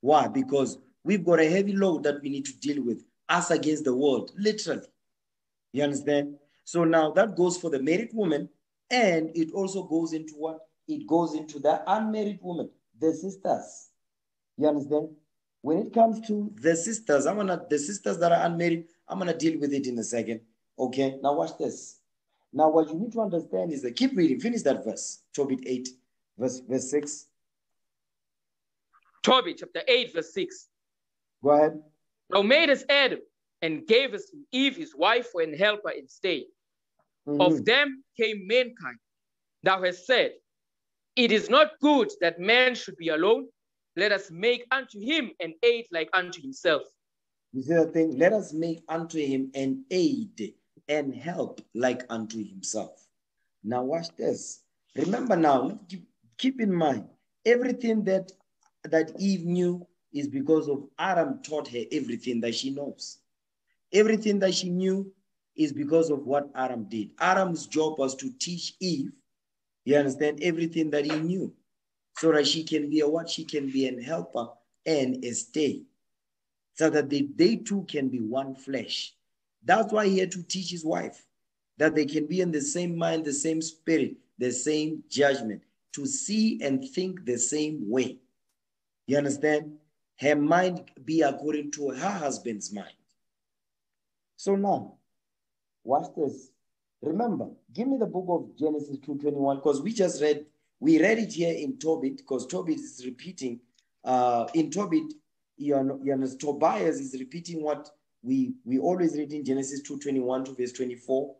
Why? Because we've got a heavy load that we need to deal with, us against the world, literally. You understand? So now that goes for the married woman, and it also goes into what? It goes into the unmarried woman, the sisters. You understand? When it comes to the sisters, I'm gonna the sisters that are unmarried, I'm gonna deal with it in a second. Okay, now watch this. Now, what you need to understand is that keep reading, finish that verse, Tobit 8, verse, verse 6. Tobit chapter 8, verse 6. Go ahead. Thou madest Adam and gavest him Eve, his wife, for an helper and stay. Mhm. Of them came mankind. Thou hast said, It is not good that man should be alone. Let us make unto him an aid like unto himself. You see that thing? Let us make unto him an aid and help like unto himself. Now, watch this. Remember now, keep, in mind, everything that, that Eve knew is because of Adam taught her everything that she knows. Everything that she knew is because of what Adam did. Adam's job was to teach Eve, you understand, everything that he knew, so that she can be a what? She can be an helper and a stay so that they, they two can be one flesh. That's why he had to teach his wife that they can be in the same mind, the same spirit, the same judgment, to see and think the same way. You understand? Her mind be according to her husband's mind. So now, watch this. Remember, give me the book of Genesis 2.21 because we just read, we read it here in Tobit because Tobit is repeating, uh, in Tobit, you know, Tobias is repeating what we, we always read in Genesis 2.21 to verse 24.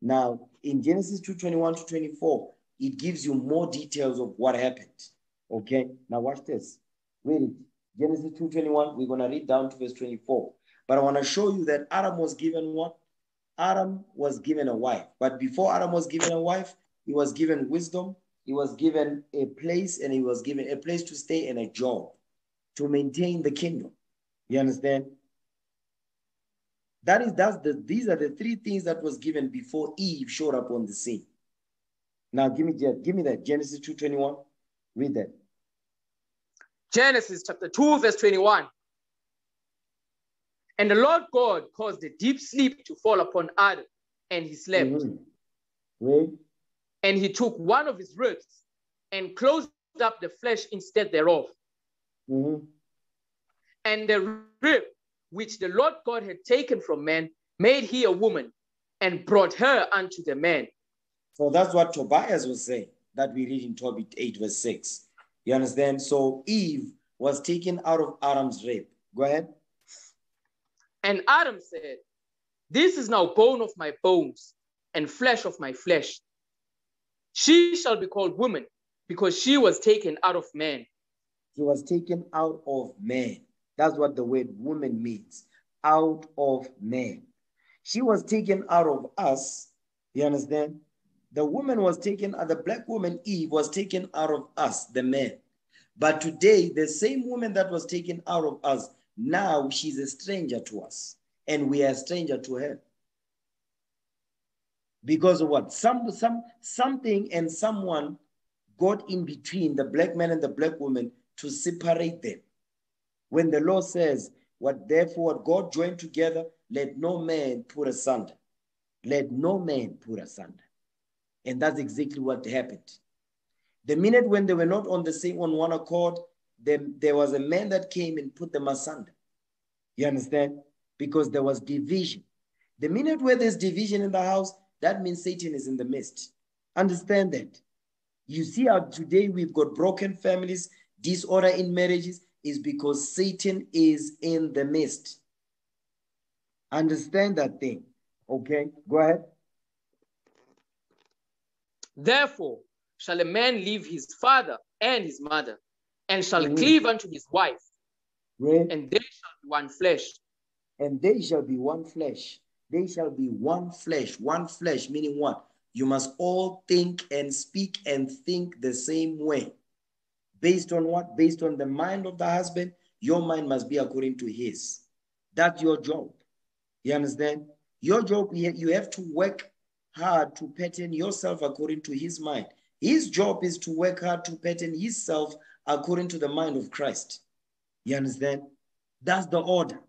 Now, in Genesis 2.21 to 24, it gives you more details of what happened. Okay, now watch this. Read it. Genesis 2.21, we're going to read down to verse 24. But I want to show you that Adam was given what? Adam was given a wife. But before Adam was given a wife, he was given wisdom, he was given a place, and he was given a place to stay and a job to maintain the kingdom. You understand? That is that's the these are the three things that was given before Eve showed up on the scene. Now give me that, give me that Genesis 2:21. Read that. Genesis chapter 2, verse 21. And the Lord God caused a deep sleep to fall upon Adam, and he slept. Mhm. Read. And he took one of his ribs and closed up the flesh instead thereof. Mhm. And the rib which the Lord God had taken from man made he a woman and brought her unto the man. So that's what Tobias was saying that we read in Tobit 8, verse 6. You understand? So Eve was taken out of Adam's rib. Go ahead. And Adam said, This is now bone of my bones and flesh of my flesh. She shall be called woman because she was taken out of man. She was taken out of man. That's what the word woman means. Out of man. She was taken out of us. You understand? The woman was taken, uh, the black woman Eve was taken out of us, the man. But today, the same woman that was taken out of us now she's a stranger to us and we are a stranger to her. Because of what? Some, some, something and someone got in between the black man and the black woman to separate them. When the law says, what therefore what God joined together, let no man put asunder. Let no man put asunder. And that's exactly what happened. The minute when they were not on the same on one accord, then there was a man that came and put them asunder. You understand? Because there was division. The minute where there's division in the house, that means Satan is in the midst. Understand that. You see how today we've got broken families, disorder in marriages, is because Satan is in the midst. Understand that thing. Okay, go ahead. Therefore, shall a man leave his father and his mother, and shall cleave unto his wife, Read. and they shall be one flesh. and they shall be one flesh. They shall be one flesh, one flesh, meaning what? You must all think and speak and think the same way. Based on what? Based on the mind of the husband, your mind must be according to his. That's your job. You understand? Your job, you have to work hard to pattern yourself according to his mind. His job is to work hard to pattern himself according to the mind of Christ. You understand? That's the order.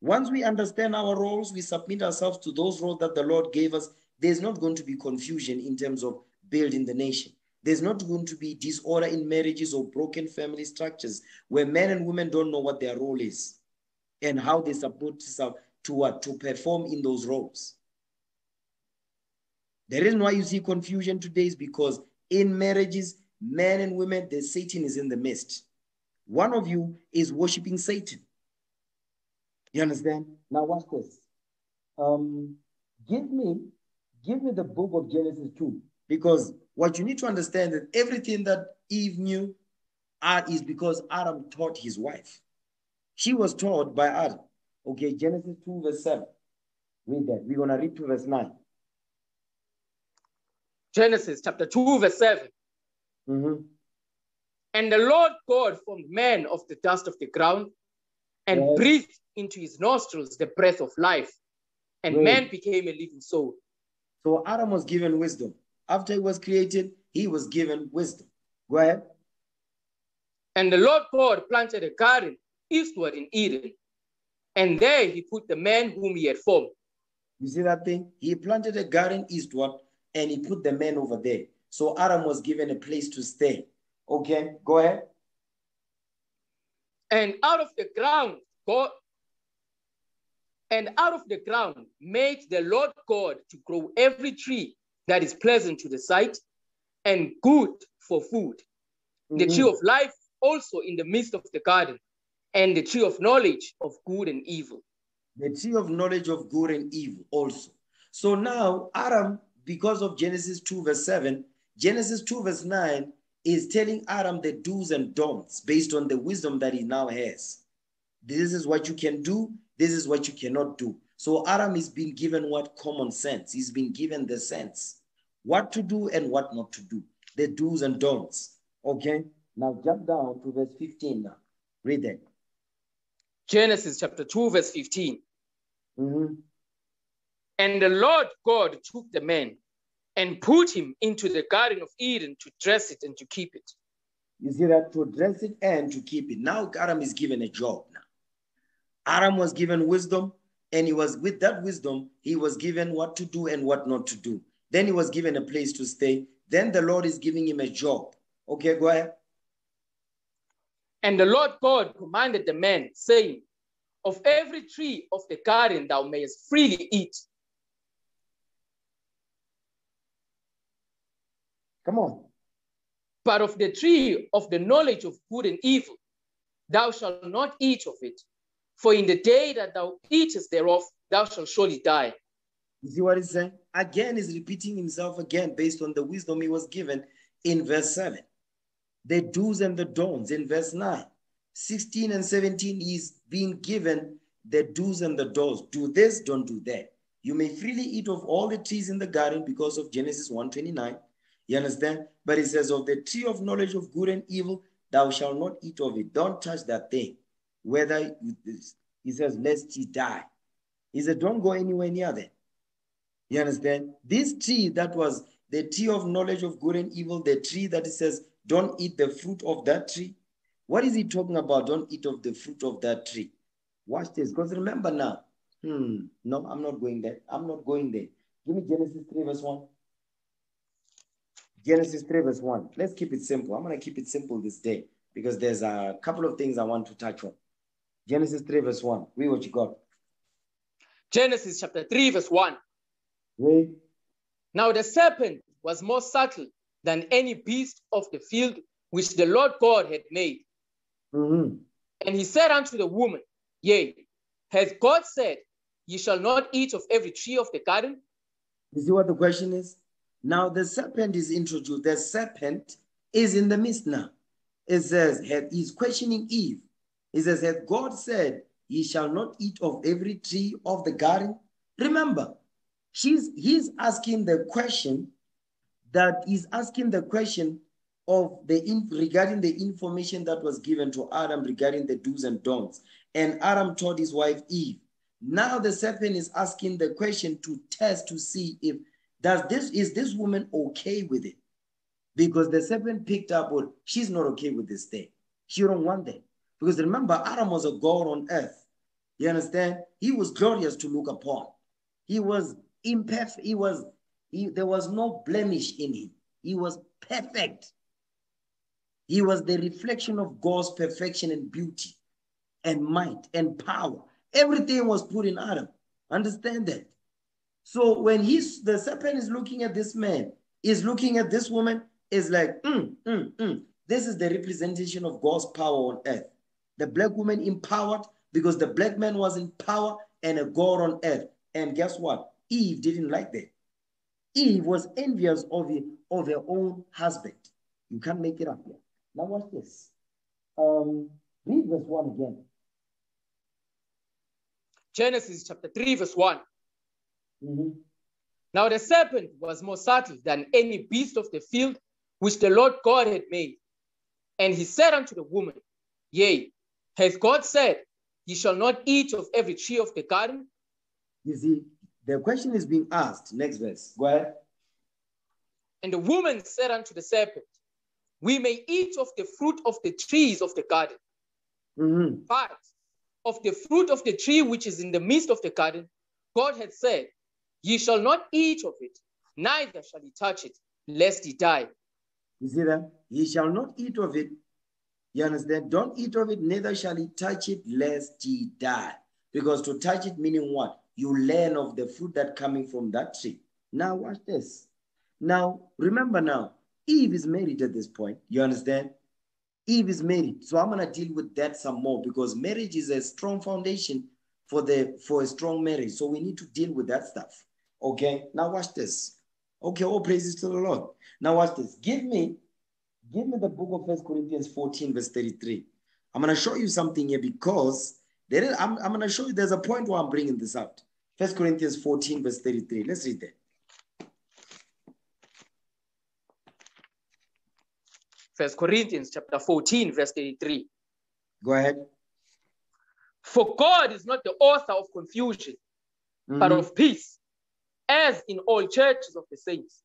Once we understand our roles, we submit ourselves to those roles that the Lord gave us. There's not going to be confusion in terms of building the nation. There's not going to be disorder in marriages or broken family structures where men and women don't know what their role is and how they support to, to what to perform in those roles. The reason why you see confusion today is because in marriages, men and women, the Satan is in the midst. One of you is worshiping Satan. You understand? Now watch this. Um, give me, give me the book of Genesis 2. Because what you need to understand that everything that Eve knew is because Adam taught his wife. She was taught by Adam. Okay, Genesis 2, verse 7. Read that. We're gonna read to verse 9. Genesis chapter 2, verse 7. Mhm. And the Lord God formed man of the dust of the ground and Yes. breathed into his nostrils the breath of life, and Right. man became a living soul. So Adam was given wisdom. After he was created, he was given wisdom. Go ahead. And the Lord God planted a garden eastward in Eden, and there he put the man whom he had formed. You see that thing? He planted a garden eastward and he put the man over there. So Adam was given a place to stay. Okay, go ahead. And out of the ground, God, and out of the ground made the Lord God to grow every tree that is pleasant to the sight and good for food. The Mhm. tree of life also in the midst of the garden, and the tree of knowledge of good and evil. the tree of knowledge of good and evil also. So now Adam, because of Genesis 2, verse 7, Genesis 2, verse 9 is telling Adam the do's and don'ts based on the wisdom that he now has. This is what you can do, this is what you cannot do. So Adam is being given what common sense. He's been given the sense. What to do and what not to do. The do's and don'ts. Okay. Now jump down to verse 15 now. Read that. Genesis chapter 2, verse 15. Mhm. And the Lord God took the man and put him into the garden of Eden to dress it and to keep it. You see that to dress it and to keep it. Now Adam is given a job now. Adam was given wisdom, and he was with that wisdom, he was given what to do and what not to do. Then he was given a place to stay. Then the Lord is giving him a job. Okay, go ahead. And the Lord God commanded the man, saying, Of every tree of the garden thou mayest freely eat, Come on. but of the tree of the knowledge of good and evil thou shalt not eat of it. For in the day that thou eatest thereof, thou shalt surely die. You see what he's saying? Again, he's repeating himself again based on the wisdom he was given in verse 7. The do's and the don'ts in verse 9. 16 and 17, he's being given the do's and the don'ts. Do this, don't do that. You may freely eat of all the trees in the garden because of Genesis 1:29. You understand? But it says, Of the tree of knowledge of good and evil, thou shalt not eat of it. Don't touch that thing. whether he says, lest he die. He said, don't go anywhere near there. You understand? This tree that was the tree of knowledge of good and evil, the tree that it says, don't eat the fruit of that tree. What is he talking about? Don't eat of the fruit of that tree. Watch this, because remember now. Hmm, no, I'm not going there. I'm not going there. Give me Genesis 3, verse 1. Genesis 3, verse 1. Let's keep it simple. I'm going to keep it simple this day because there's a couple of things I want to touch on. Genesis 3, verse 1. Read what you got. Genesis chapter 3, verse 1. Read. Now the serpent was more subtle than any beast of the field which the Lord God had made. Mm-hmm. And he said unto the woman, Yea, hath God said, Ye shall not eat of every tree of the garden? You see what the question is? Now the serpent is introduced. The serpent is in the midst now. It says, he's questioning Eve. He says, Hath God said, Ye shall not eat of every tree of the garden? Remember, she's he's asking the question that is asking the question of the in, regarding the information that was given to Adam regarding the do's and don'ts. And Adam told his wife Eve. Now the serpent is asking the question to test to see if does this is this woman okay with it? Because the serpent picked up what she's not okay with this thing. She don't want that. Because remember, Adam was a God on earth. You understand? He was glorious to look upon. He was imperfect. He was, he, there was no blemish in him. He was perfect. He was the reflection of God's perfection and beauty and might and power. Everything was put in Adam. Understand that? So when he's the serpent is looking at this man, is looking at this woman, is like, mm, mm, mm. this is the representation of God's power on earth. The black woman empowered because the black man was in power and a God on earth. And guess what? Eve didn't like that. Eve was envious of, it, of her own husband. You can't make it up here. Now watch this. Um, read verse 1 again. Genesis chapter 3, verse one Mm-hmm. Now the serpent was more subtle than any beast of the field which the Lord God had made. And he said unto the woman, Yea, hath God said, Ye shall not eat of every tree of the garden? You see, the question is being asked. Next verse. Go ahead. And the woman said unto the serpent, We may eat of the fruit of the trees of the garden, Mm-hmm. but of the fruit of the tree which is in the midst of the garden, God had said, Ye shall not eat of it, neither shall ye touch it, lest ye die. You see that? Ye shall not eat of it. You understand? Don't eat of it, neither shall ye touch it, lest ye die. Because to touch it meaning what? You learn of the fruit that coming from that tree. Now watch this. Now remember now, Eve is married at this point. You understand? Eve is married. So I'm gonna deal with that some more because marriage is a strong foundation for the for a strong marriage. So we need to deal with that stuff. Okay. Now watch this. Okay, all praises to the Lord. Now watch this. Give me, give me the book of First Corinthians 14, verse 33. I'm gonna show you something here because there is, I'm, I'm gonna show you there's a point where I'm bringing this out. First Corinthians 14, verse 33. Let's read that. First Corinthians chapter 14, verse 33. Go ahead. For God is not the author of confusion, but Mhm. of peace, as in all churches of the saints.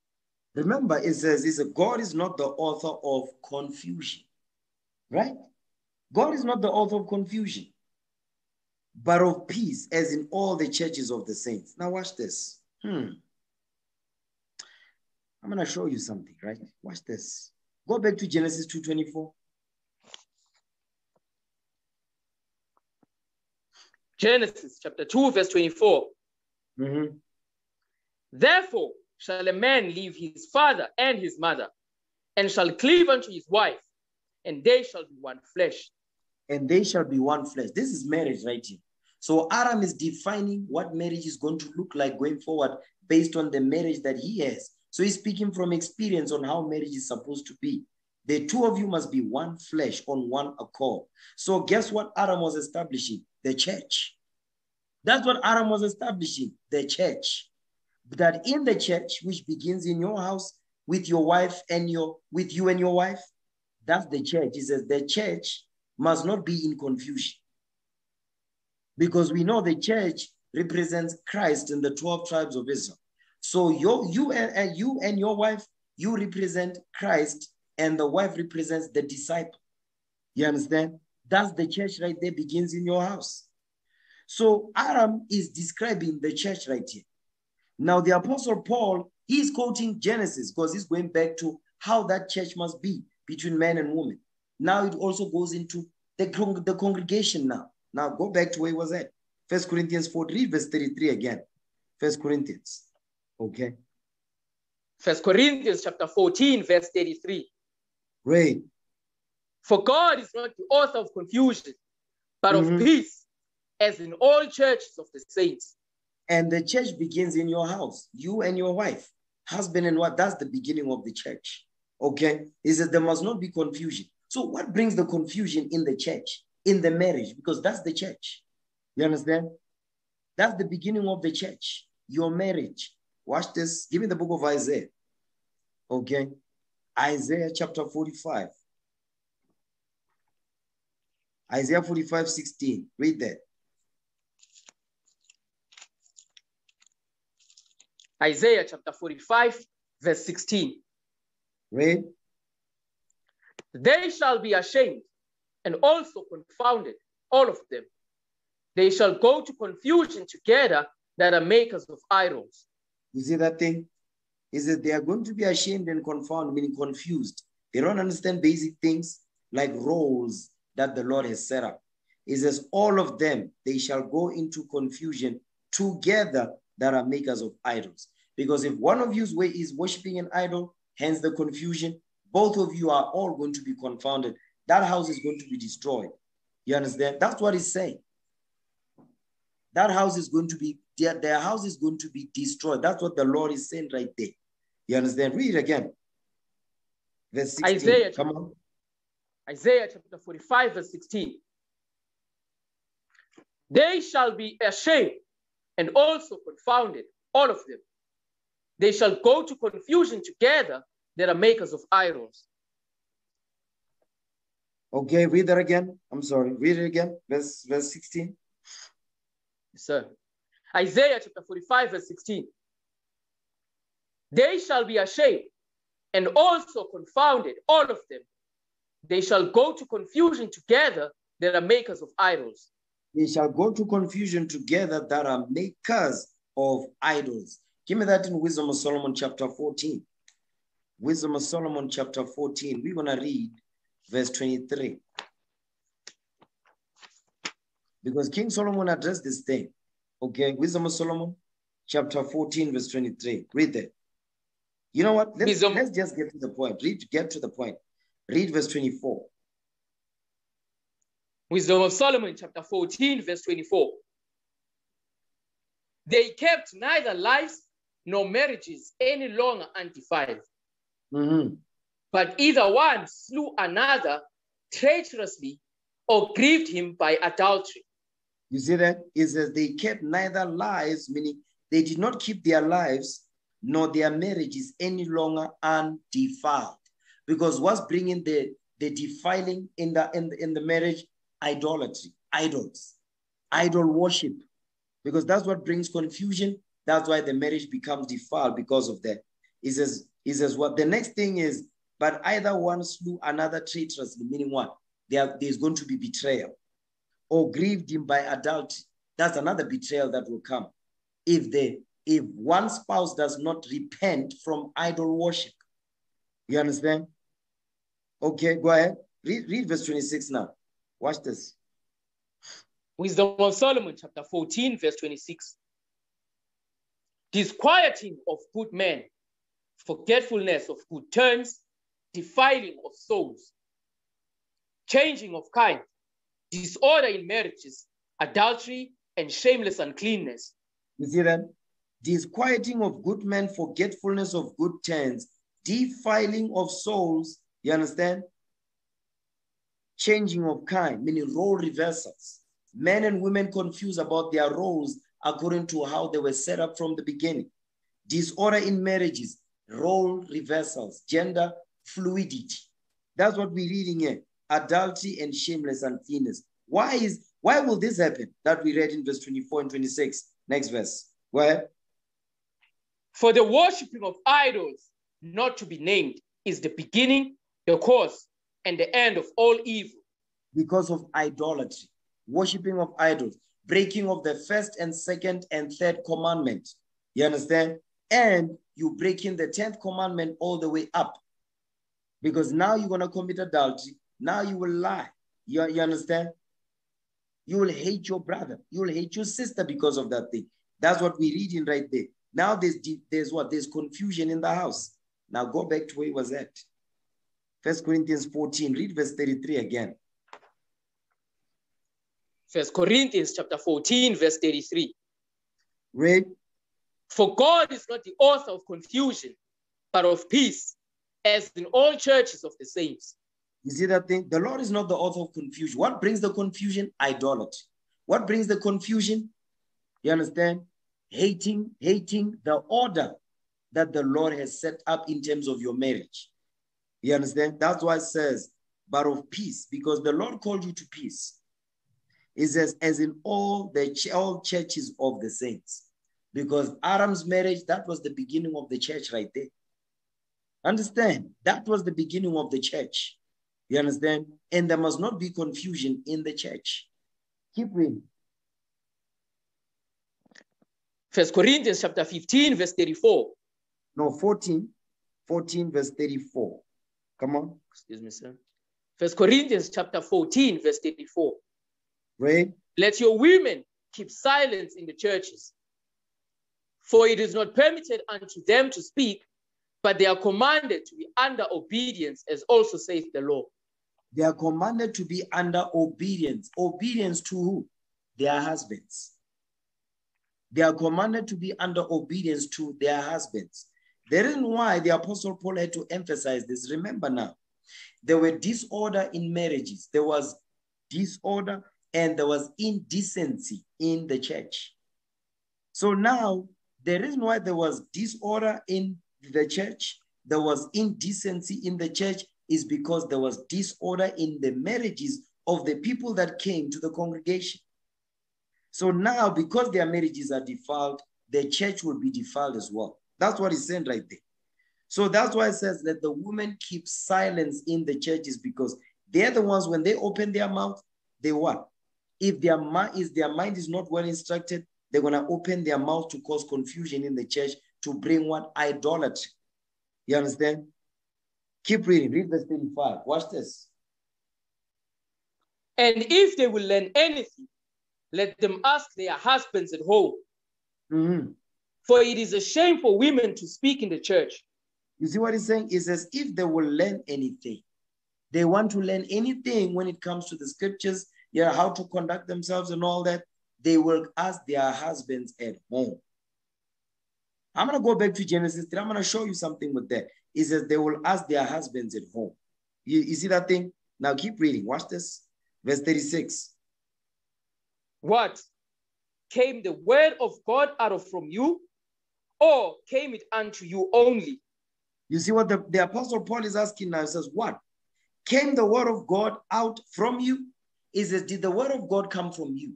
Remember, it says, it says, God is not the author of confusion, right? God is not the author of confusion, but of peace, as in all the churches of the saints. Now, watch this. Hmm. I'm going to show you something, right? Watch this. Go back to Genesis 2.24. Genesis chapter 2, verse 24. Mhm. Therefore shall a man leave his father and his mother, and shall cleave unto his wife, and they shall be one flesh. And they shall be one flesh. This is marriage right here. So Adam is defining what marriage is going to look like going forward based on the marriage that he has. So he's speaking from experience on how marriage is supposed to be. The two of you must be one flesh on one accord. So guess what Adam was establishing? The church. That's what Adam was establishing, the church. That in the church, which begins in your house with your wife and your with you and your wife, that's the church. He says the church must not be in confusion. because we know the church represents Christ in the 12 tribes of Israel. So your, you, and, you and your wife, you represent Christ and the wife represents the disciple. You understand? That's the church right there begins in your house. So Adam is describing the church right here. Now the apostle Paul, he's quoting Genesis because he's going back to how that church must be between men and women. Now it also goes into the, the congregation now. Now go back to where he was at. First Corinthians 4, read verse 33 again. First Corinthians. Okay. First Corinthians chapter 14, verse 33. Great. For God is not the author of confusion, but Mhm. of peace, as in all churches of the saints. And the church begins in your house, you and your wife, husband and wife. That's the beginning of the church. Okay. He says there must not be confusion. So, what brings the confusion in the church, in the marriage? Because that's the church. You understand? That's the beginning of the church, your marriage. Watch this. Give me the book of Isaiah. Okay. Isaiah chapter 45. Isaiah 45, 16. Read that. Isaiah chapter 45, verse 16. Read. They shall be ashamed and also confounded, all of them. They shall go to confusion together that are makers of idols. You see that thing? Is that they are going to be ashamed and confounded, meaning confused. They don't understand basic things like roles that the Lord has set up. It says, all of them, they shall go into confusion together that are makers of idols. Because if one of you is wa- is worshiping an idol, hence the confusion, both of you are all going to be confounded. That house is going to be destroyed. You understand? That's what he's saying. That house is going to be, their, their house is going to be destroyed. That's what the Lord is saying right there. You understand? Read it again. Verse 16. Isaiah Come on. Isaiah chapter 45, verse 16. They shall be ashamed and also confounded, all of them. They shall go to confusion together that are makers of idols. Okay, read that again. I'm sorry. Read it again. Verse, verse 16. Yes, sir. Isaiah chapter 45, verse 16. They shall be ashamed and also confounded, all of them. They shall go to confusion together that are makers of idols. They shall go to confusion together that are makers of idols. Give me that in Wisdom of Solomon chapter 14. Wisdom of Solomon chapter 14. We're going to read verse 23. Because King Solomon addressed this thing. Okay, Wisdom of Solomon chapter 14, verse 23. Read that. You know what? Let's, let's just get to the point. Read, get to the point. Read verse 24. Wisdom of Solomon, chapter 14, verse 24. They kept neither lives nor marriages any longer undefiled, Mhm. but either one slew another treacherously or grieved him by adultery. You see that? It says they kept neither lives, meaning they did not keep their lives nor their marriages any longer undefiled. Because what's bringing the, the defiling in the, in the in the marriage? Idolatry, idols, idol worship. Because that's what brings confusion. That's why the marriage becomes defiled because of that. He says, he says what the next thing is, but either one slew another traitorously, meaning what? There, there's going to be betrayal or grieved him by adultery. That's another betrayal that will come if the if one spouse does not repent from idol worship. You understand? Okay, go ahead. Read, read verse 26 now. Watch this. Wisdom of Solomon, chapter 14, verse 26. Disquieting of good men, forgetfulness of good turns, defiling of souls, changing of kind, disorder in marriages, adultery, and shameless uncleanness. You see that? Disquieting of good men, forgetfulness of good turns, defiling of souls. You understand? Changing of kind, meaning role reversals. Men and women confused about their roles according to how they were set up from the beginning. Disorder in marriages, role reversals, gender fluidity. That's what we're reading here. Adultery and shameless uncleanness. Why is Why will this happen? That we read in verse 24 and 26. Next verse. Go ahead. For the worshipping of idols, not to be named, is the beginning, the cause, and the end of all evil. Because of idolatry, worshipping of idols, breaking of the first and second and third commandment. You understand? And you breaking the 10th commandment all the way up. Because now you're going to commit adultery. Now you will lie. You, you understand? You will hate your brother. You will hate your sister because of that thing. That's what we're reading right there. Now there's there's what? There's confusion in the house. Now go back to where he was at. First Corinthians 14, read verse 33 again. First Corinthians chapter 14, verse 33. Read. For God is not the author of confusion, but of peace, as in all churches of the saints. You see that thing? The Lord is not the author of confusion. What brings the confusion? Idolatry. What brings the confusion? You understand? Hating, hating the order that the Lord has set up in terms of your marriage. You understand? That's why it says, but of peace, because the Lord called you to peace. It says, as in all the all churches of the saints. Because Adam's marriage, that was the beginning of the church right there. Understand? That was the beginning of the church. You understand? And there must not be confusion in the church. Keep reading. First Corinthians chapter 15, verse 34. No, 14. 14, verse 34. Come on. Excuse me, sir. First Corinthians chapter 14, verse 34. Read. Let your women keep silence in the churches, for it is not permitted unto them to speak, but they are commanded to be under obedience, as also saith the law. They are commanded to be under obedience. Obedience to who? Their husbands. They are commanded to be under obedience to their husbands. The reason why the Apostle Paul had to emphasize this, remember now, there were disorder in marriages. There was disorder and there was indecency in the church. So now, the reason why there was disorder in the church, there was indecency in the church, is because there was disorder in the marriages of the people that came to the congregation. So now, because their marriages are defiled, the church will be defiled as well. That's what he's saying right there. So that's why it says that the women keep silence in the churches because they're the ones when they open their mouth, they what? If their mind is their mind is not well instructed, they're gonna open their mouth to cause confusion in the church to bring what idolatry. You understand? Keep reading. Read verse 35. Watch this. And if they will learn anything, let them ask their husbands at home. Mhm. For it is a shame for women to speak in the church. You see what he's saying? He says, if they will learn anything, they want to learn anything when it comes to the scriptures, yeah, how to conduct themselves and all that, they will ask their husbands at home. I'm going to go back to Genesis 3. I'm going to show you something with that. It says they will ask their husbands at home. You, you see that thing? Now keep reading. Watch this. Verse 36. What? Came the word of God out of from you? Or came it unto you only? You see what the, the apostle Paul is asking now? He says, What? Came the word of God out from you? Is it did the word of God come from you?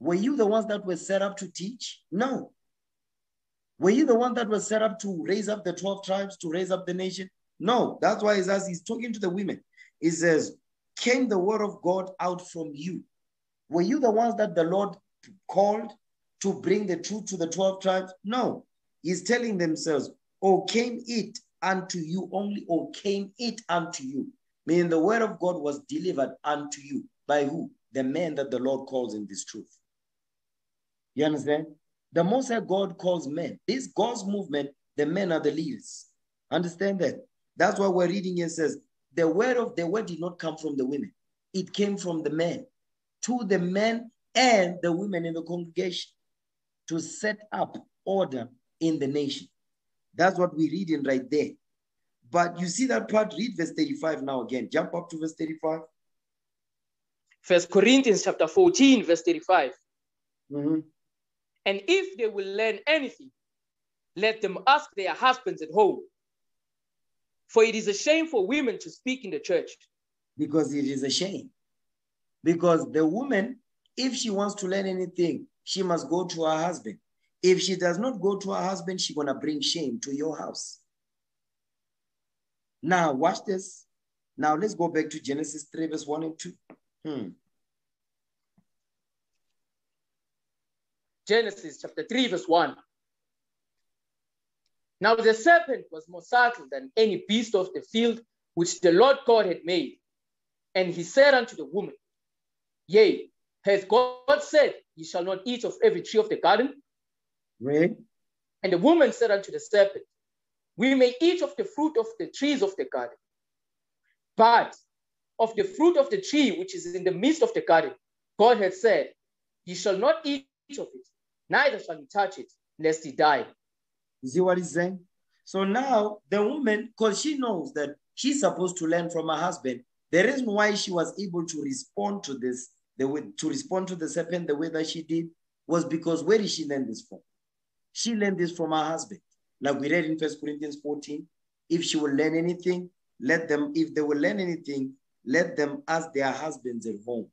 Were you the ones that were set up to teach? No. Were you the one that was set up to raise up the 12 tribes, to raise up the nation? No. That's why he's, as he's talking to the women. He says, Came the word of God out from you? Were you the ones that the Lord called to bring the truth to the 12 tribes? No. He's telling themselves, or came it unto you only, or came it unto you. Meaning the word of God was delivered unto you by who? The man that the Lord calls in this truth. You understand? The Most High God calls men. This God's movement, the men are the leaders. Understand that? That's why we're reading here says, the word of the word did not come from the women. It came from the men to the men and the women in the congregation to set up order in the nation. That's what we're reading right there. But you see that part, read verse 35 now again. Jump up to verse 35. First Corinthians chapter 14, verse 35. Mhm. And if they will learn anything, let them ask their husbands at home. For it is a shame for women to speak in the church. Because it is a shame. Because the woman if she wants to learn anything, she must go to her husband. If she does not go to her husband, she's gonna bring shame to your house. Now, watch this. Now, let's go back to Genesis 3, verse 1 and 2. Hmm. Genesis chapter 3, verse 1. Now the serpent was more subtle than any beast of the field which the Lord God had made. And he said unto the woman, Yea, hath God said, Ye shall not eat of every tree of the garden? Read. And the woman said unto the serpent, We may eat of the fruit of the trees of the garden. But of the fruit of the tree which is in the midst of the garden, God had said, Ye shall not eat of it, neither shall you touch it, lest ye die. You see what he's saying? So now the woman, because she knows that she's supposed to learn from her husband, the reason why she was able to respond to this, the way, to respond to the serpent the way that she did, was because where did she learn this from? She learned this from her husband. Like we read in First Corinthians 14, if she will learn anything, let them, if they will learn anything, let them ask their husbands at home.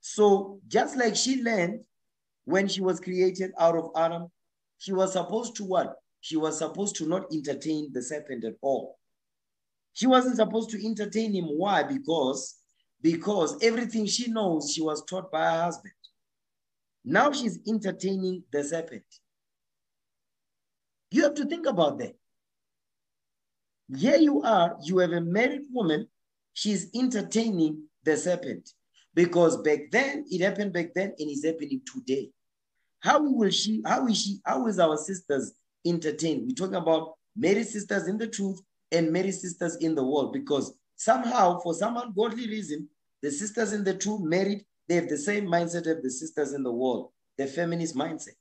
So just like she learned when she was created out of Adam, she was supposed to what? She was supposed to not entertain the serpent at all. She wasn't supposed to entertain him. Why? Because, because everything she knows, she was taught by her husband. Now she's entertaining the serpent. You have to think about that. Here you are, you have a married woman, she's entertaining the serpent. Because back then, it happened back then and it's happening today. How will she, how is she, how is our sisters entertained? We're talking about married sisters in the truth and married sisters in the world because somehow, for some ungodly reason, the sisters in the truth married, they have the same mindset of the sisters in the world, the feminist mindset.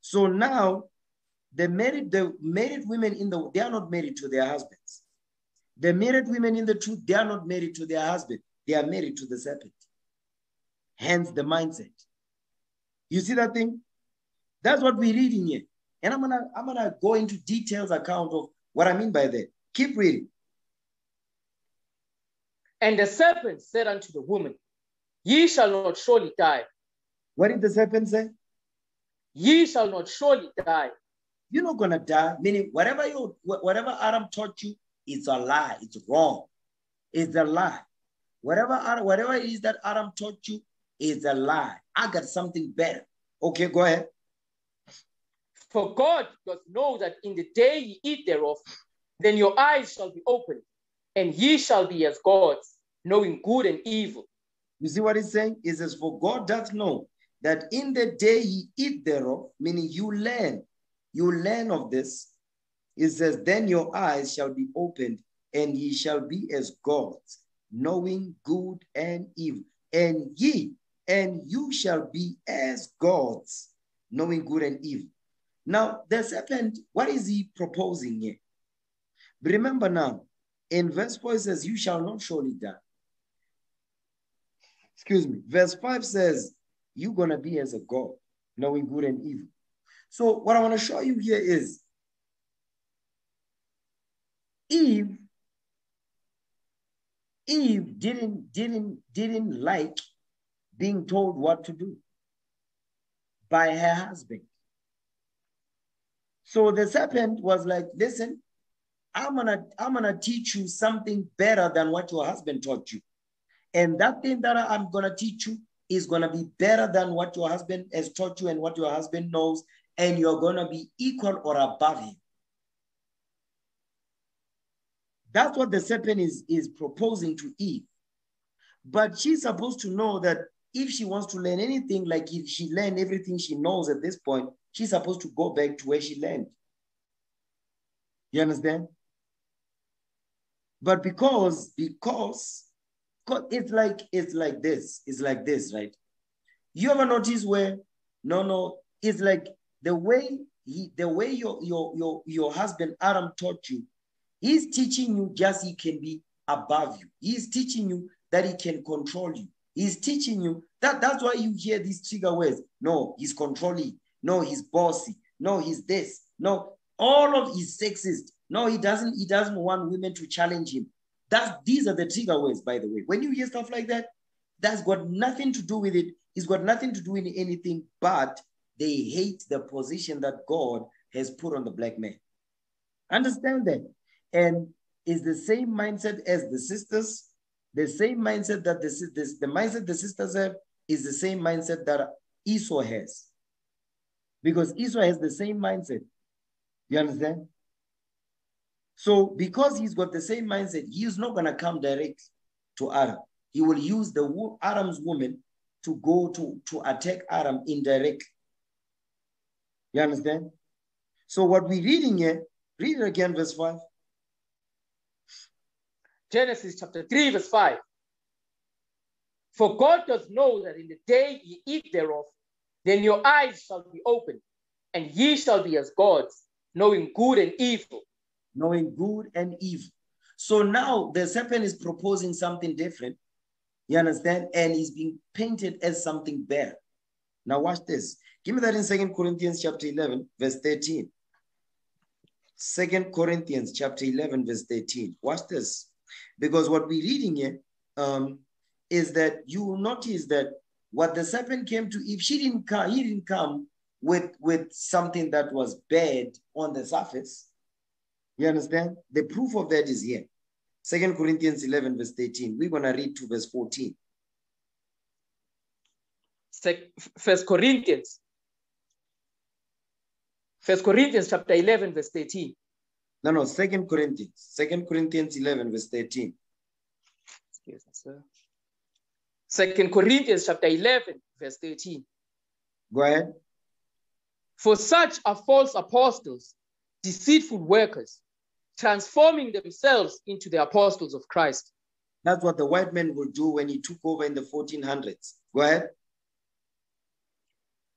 So now the married, the married women in the they are not married to their husbands. The married women in the truth, they are not married to their husband, they are married to the serpent. Hence the mindset. You see that thing? That's what we're reading here. And I'm gonna I'm gonna go into details account of what I mean by that. Keep reading. And the serpent said unto the woman, Ye shall not surely die. What did the serpent say? Ye shall not surely die. You're not gonna die. Meaning, whatever you whatever Adam taught you, it's a lie. It's wrong. It's a lie. Whatever whatever it is that Adam taught you is a lie. I got something better. Okay, go ahead. For God does know that in the day ye eat thereof, then your eyes shall be opened, and ye shall be as gods, knowing good and evil. You see what he's saying? He says, For God doth know that in the day ye eat thereof, meaning you learn, you learn of this. It says, Then your eyes shall be opened, and ye shall be as gods, knowing good and evil. And ye, and you shall be as gods, knowing good and evil. Now, the serpent, what is he proposing here? Remember now, in verse 4 it says, You shall not surely die. Excuse me. Verse 5 says, You're going to be as a God, knowing good and evil. So, what I want to show you here is Eve, Eve didn't, didn't, didn't like being told what to do by her husband. So the serpent was like, listen, I'm gonna, I'm gonna teach you something better than what your husband taught you. And that thing that I'm gonna teach you is gonna be better than what your husband has taught you and what your husband knows, and you're gonna be equal or above him. That's what the serpent is, is proposing to Eve. But she's supposed to know that if she wants to learn anything, like if she learned everything she knows at this point, she's supposed to go back to where she learned. You understand? But because, because, because it's like it's like this, it's like this, right? You ever notice where no, no, it's like the way he, the way your your your your husband Adam taught you, he's teaching you just he can be above you. He's teaching you that he can control you. He's teaching you that that's why you hear these trigger words. No, he's controlling. No, he's bossy. No, he's this. No, all of his sexist. No, he doesn't. He doesn't want women to challenge him. That's these are the trigger words, by the way. When you hear stuff like that, That's got nothing to do with it. It's got nothing to do with anything, but they hate the position that God has put on the black man. Understand that? And is the same mindset as the sisters, the same mindset that the, the, the mindset the sisters have is the same mindset that Esau has. Because Esau has the same mindset. You understand? So because he's got the same mindset, he's not going to come direct to Aram. He will use the Aram's woman to go to, to attack Aram indirectly. You understand? So what we're reading here, read it again, verse 5. Genesis chapter 3, verse 5. For God does know that in the day ye eat thereof, then your eyes shall be opened, and ye shall be as gods, knowing good and evil. Knowing good and evil. So now the serpent is proposing something different. You understand? And he's being painted as something bad. Now watch this. Give me that in Second Corinthians chapter 11, verse 13. Second Corinthians chapter 11, verse 13. Watch this. Because what we're reading here um, is that you will notice that what the serpent came to, if she didn't come, he didn't come with, with something that was bad on the surface. You understand? The proof of that is here. Second Corinthians 11, verse 13. We're going to read to verse 14. First Corinthians. First Corinthians chapter 11, verse 13. No, no, Second Corinthians. Second Corinthians 11, verse 13. Excuse me, sir. Second Corinthians chapter 11, verse 13. Go ahead. For such are false apostles, deceitful workers, transforming themselves into the apostles of Christ. That's what the white man will do when he took over in the 1400s. Go ahead.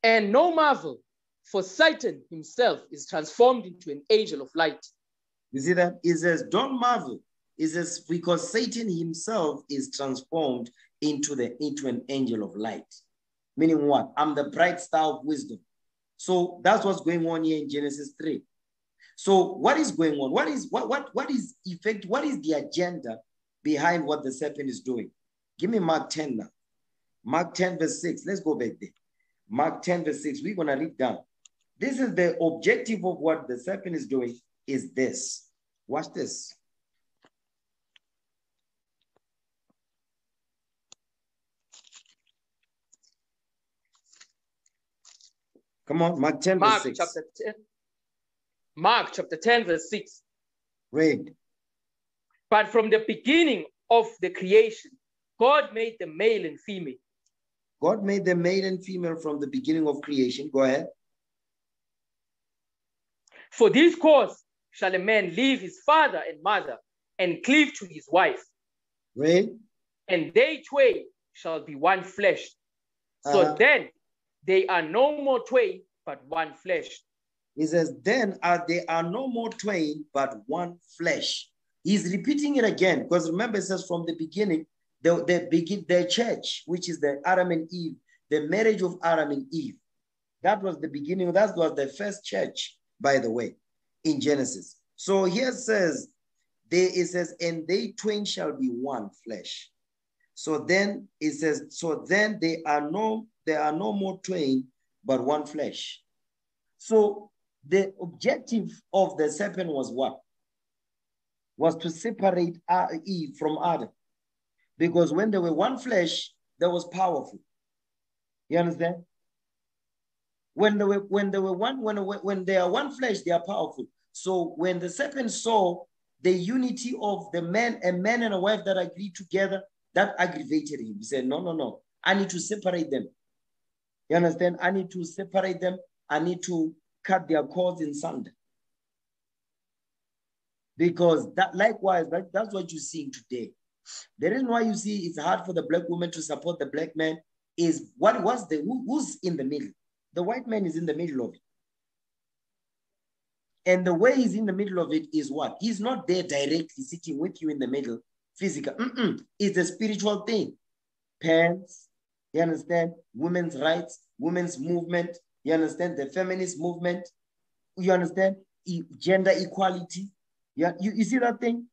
And no marvel, for Satan himself is transformed into an angel of light. You see that? It says, don't marvel. It says, because Satan himself is transformed into, the, into an angel of light. Meaning what? I'm the bright star of wisdom. So that's what's going on here in Genesis 3. So what is going on? What is what what what is effect? What is the agenda behind what the serpent is doing? Give me Mark 10 now. Mark 10, verse 6. Let's go back there. Mark 10, verse 6. We're gonna read down. This is the objective of what the serpent is doing, is this. Watch this. Come on, Mark 10, Mark verse 6. chapter 10. Mark chapter 10, verse 6. Read. But from the beginning of the creation, God made the male and female. God made the male and female from the beginning of creation. Go ahead. For this cause shall a man leave his father and mother and cleave to his wife, Read. and they twain shall be one flesh. So Uh-huh. then they are no more twain, but one flesh. He says, then are they are no more twain, but one flesh. He's repeating it again because remember, it says from the beginning, the, the begin the church, which is the Adam and Eve, the marriage of Adam and Eve. That was the beginning. That was the first church, by the way, in Genesis. So here says, they it says, and they twain shall be one flesh. So then it says, so then they are no, there are no more twain, but one flesh. So the objective of the serpent was what? Was to separate uh, Eve from Adam. Because when they were one flesh, that was powerful. You understand? When they were when they were one when when they are one flesh, they are powerful. So when the serpent saw the unity of the man, a man and a wife that agreed together, that aggravated him. He said, No, no, no. I need to separate them. You understand? I need to separate them. I need to cut their cords in sunder. Because that likewise, that, that's what you're seeing today. The reason why you see it's hard for the black woman to support the black man is what was the who, who's in the middle? The white man is in the middle of it. And the way he's in the middle of it is what? He's not there directly sitting with you in the middle, physical. Mm-mm. It's a spiritual thing. Parents, you understand? Women's rights, women's movement, you understand? The feminist movement, you understand? E- gender equality. Yeah, you, you see that thing?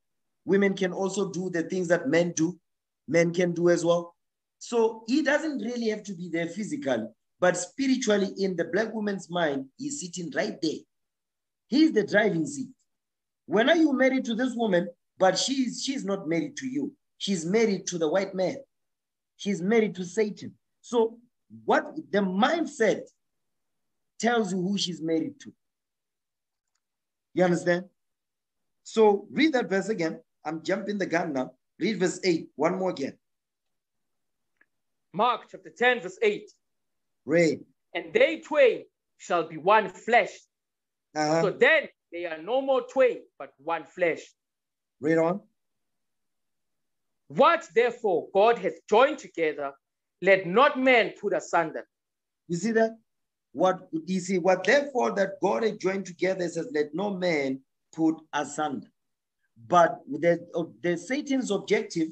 Women can also do the things that men do, men can do as well. So he doesn't really have to be there physically, but spiritually, in the black woman's mind, he's sitting right there. He's the driving seat. When are you married to this woman? But she's she's not married to you. She's married to the white man. She's married to Satan. So what the mindset tells you who she's married to. You understand? So read that verse again. I'm jumping the gun now. Read verse 8, one more again. Mark chapter 10, verse 8. Read. And they twain shall be one flesh. Uh-huh. So then they are no more twain, but one flesh. Read on. What therefore God hath joined together, let not man put asunder. You see that? What you see, what therefore that God had joined together says, let no man put asunder. But the, the Satan's objective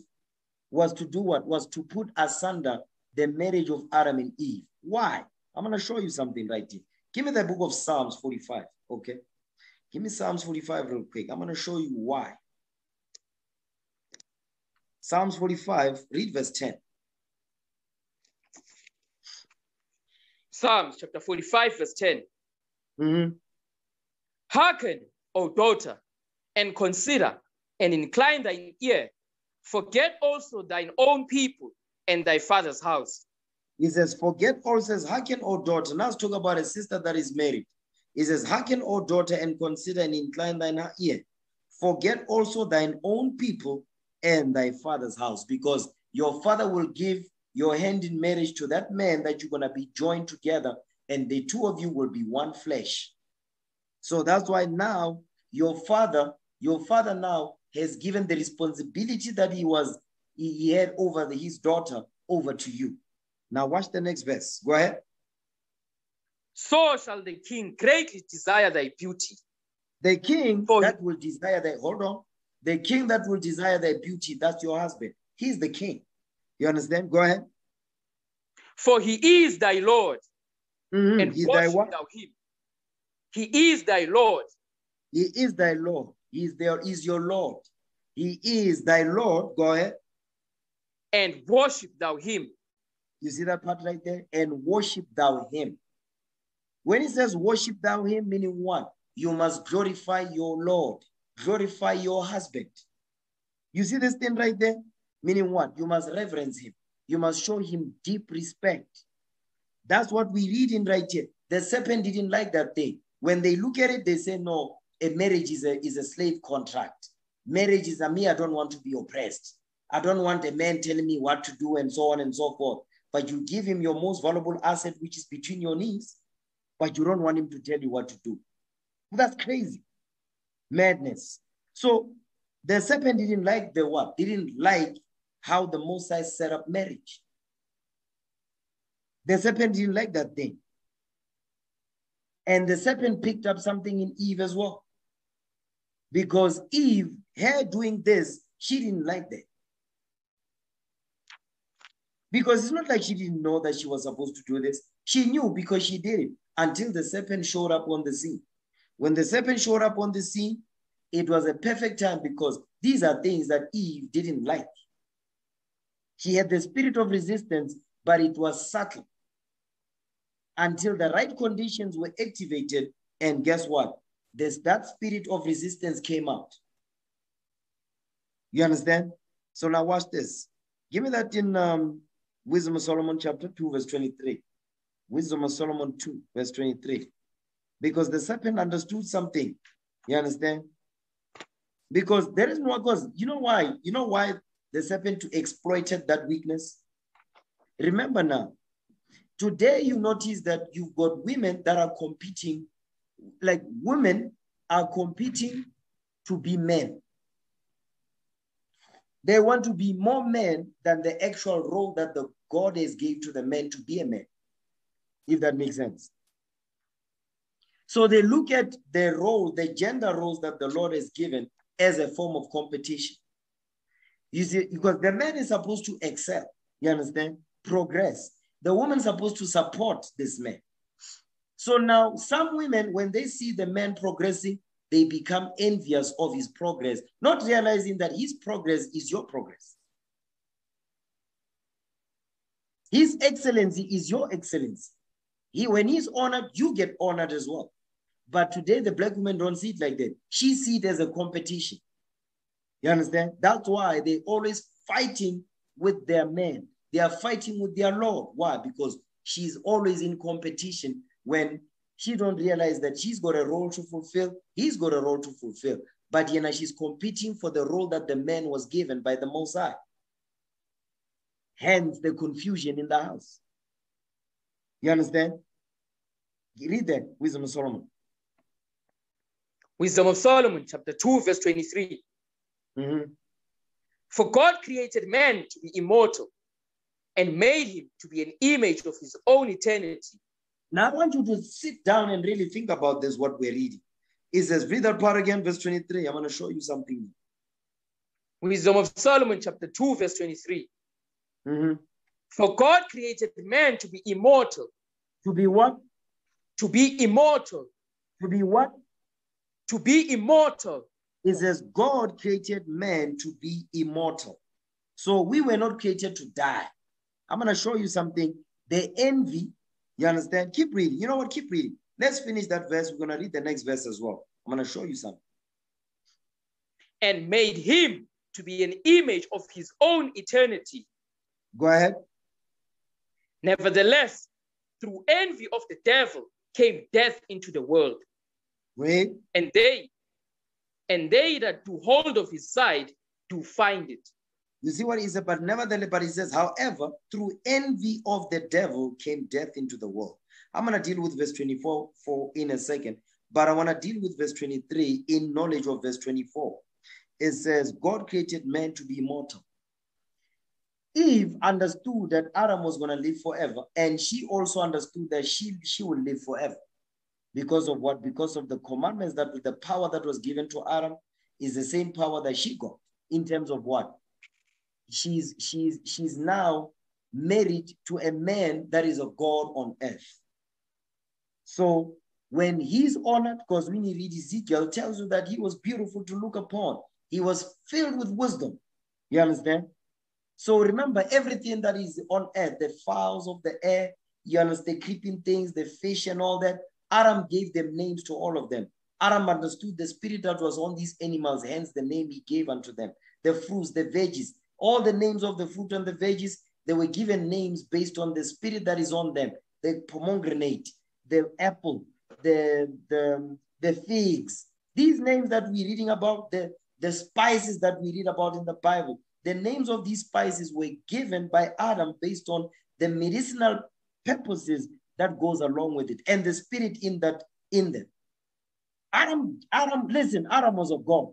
was to do what? Was to put asunder the marriage of Adam and Eve. Why? I'm going to show you something right here. Give me the book of Psalms 45, okay? Give me Psalms 45 real quick. I'm going to show you why. Psalms 45, read verse 10. Psalms chapter 45, verse 10. Mm-hmm. Hearken, O daughter, and consider, and incline thine ear. Forget also thine own people and thy father's house. He says, Forget all, says, Hearken, O daughter. Now let's talk about a sister that is married. He says, Hearken, O daughter, and consider and incline thine ear. Forget also thine own people and thy father's house, because your father will give your hand in marriage to that man that you're going to be joined together, and the two of you will be one flesh. So that's why now your father, your father now has given the responsibility that he was he had over the, his daughter over to you. Now watch the next verse. Go ahead. So shall the king greatly desire thy beauty. The king For- that will desire thy hold on. The king that will desire thy beauty, that's your husband. He's the king. You understand? Go ahead. For he is thy Lord, Mhm. and He's thy worship thou him. He is thy Lord, He is thy Lord. He is there is your Lord. He is thy Lord. Go ahead. and worship thou him. You see that part right there? And worship thou him. When he says worship thou him, meaning what? You must glorify your Lord, glorify your husband. You see this thing right there? Meaning what? You must reverence him. You must show him deep respect. That's what we read in right here. The serpent didn't like that thing. When they look at it, they say, no, a marriage is a, is a slave contract. Marriage is a me, I don't want to be oppressed. I don't want a man telling me what to do and so on and so forth. But you give him your most valuable asset, which is between your knees, but you don't want him to tell you what to do. That's crazy. Madness. So the serpent didn't like the what? Didn't like how the Most High set up marriage. The serpent didn't like that thing. And the serpent picked up something in Eve as well. Because Eve, her doing this, she didn't like that. Because it's not like she didn't know that she was supposed to do this. She knew because she did it until the serpent showed up on the scene. When the serpent showed up on the scene, it was a perfect time because these are things that Eve didn't like. She had the spirit of resistance, but it was subtle until the right conditions were activated. And guess what? This, that spirit of resistance came out. You understand? So now watch this. Give me that in um, Wisdom of Solomon chapter 2, verse 23. Wisdom of Solomon 2, verse 23. Because the serpent understood something. You understand? Because there is no cause. You know why? You know why the serpent exploited that weakness? Remember now, today you notice that you've got women that are competing, like women are competing to be men. They want to be more men than the actual role that the God has gave to the men to be a man, if that makes sense. So they look at the role, the gender roles that the Lord has given as a form of competition. You see, because the man is supposed to excel, you understand? Progress. The woman is supposed to support this man. So now some women, when they see the man progressing, they become envious of his progress, not realizing that his progress is your progress. His excellency is your excellency. He, when he's honored, you get honored as well. But today, the black women don't see it like that. She see it as a competition. You understand? That's why they always fighting with their men. They are fighting with their Lord. Why? Because she's always in competition when she don't realize that she's got a role to fulfill. He's got a role to fulfill. But you know, she's competing for the role that the man was given by the Most High. Hence the confusion in the house. You understand? Read that, Wisdom of Solomon. Wisdom of Solomon, chapter 2, verse 23. Mhm. For God created man to be immortal and made him to be an image of his own eternity. Now I want you to sit down and really think about this, what we're reading. It says, read that part again, verse 23. I'm going to show you something. Wisdom of Solomon, chapter 2, verse 23. Mhm. For God created man to be immortal, To be what? to be immortal, To be what? to be immortal. It says, God created man to be immortal. So we were not created to die. I'm going to show you something. The envy, you understand? Keep reading. You know what? Keep reading. Let's finish that verse. We're going to read the next verse as well. I'm going to show you something. and made him to be an image of his own eternity. Go ahead. Nevertheless, through envy of the devil came death into the world, Read. and they and they that do hold of his side do find it. You see what he said? But nevertheless, but he says, however, through envy of the devil came death into the world. I'm going to deal with verse 24 for in a second, but I want to deal with verse 23 in knowledge of verse 24. It says, God created man to be immortal. Eve understood that Adam was going to live forever, and she also understood that she, she will live forever. Because of what? Because of the commandments that the power that was given to Adam is the same power that she got in terms of what? She's she's she's now married to a man that is a god on earth. So when he's honored, because when you read Ezekiel, tells you that he was beautiful to look upon. He was filled with wisdom. You understand? So remember everything that is on earth, the fowls of the air, you understand, the creeping things, the fish and all that. Adam gave them names to all of them. Adam understood the spirit that was on these animals, hence the name he gave unto them. The fruits, the veggies, all the names of the fruit and the veggies, they were given names based on the spirit that is on them. The pomegranate, the apple, the, the, the figs. These names that we're reading about, the, the spices that we read about in the Bible, the names of these spices were given by Adam based on the medicinal purposes that goes along with it and the spirit in that in them. Adam, Adam, listen, Adam was of God.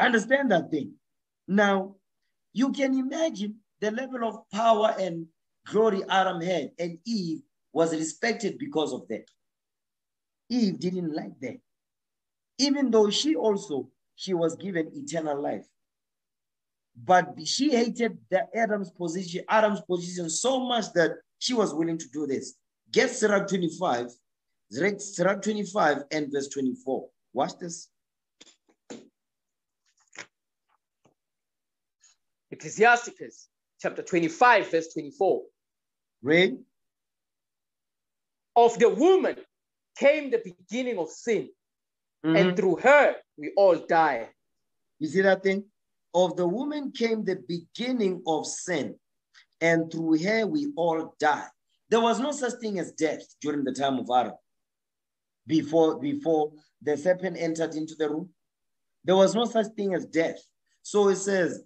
Understand that thing. Now, you can imagine the level of power and glory Adam had, and Eve was respected because of that. Eve didn't like that. Even though she also, she was given eternal life. But she hated the Adam's position, Adam's position so much that she was willing to do this. Get Sirach 25, Sirach 25 and verse 24. Watch this. Ecclesiasticus chapter 25, verse 24. Read. Of the woman came the beginning of sin, Mhm. and through her we all die. You see that thing? Of the woman came the beginning of sin, and through her we all die. There was no such thing as death during the time of Adam. Before, before the serpent entered into the room, there was no such thing as death. So it says,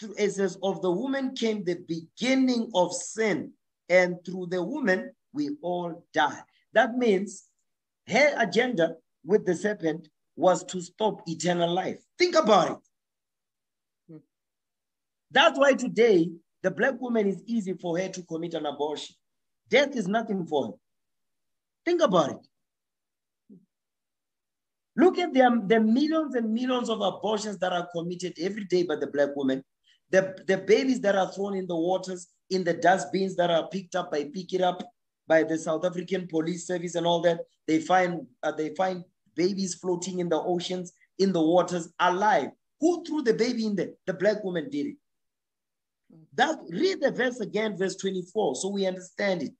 it says, of the woman came the beginning of sin, and through the woman we all die. That means her agenda with the serpent was to stop eternal life. Think about it. Hmm. That's why today the black woman is easy for her to commit an abortion. Death is nothing for her. Think about it. Look at the, um, the millions and millions of abortions that are committed every day by the black woman. The, the babies that are thrown in the waters, in the dustbins that are picked up by pick it up by the South African police service and all that. They find uh, they find babies floating in the oceans, in the waters, alive. Who threw the baby in there? The black woman did it. That read the verse again, verse 24, so we understand it.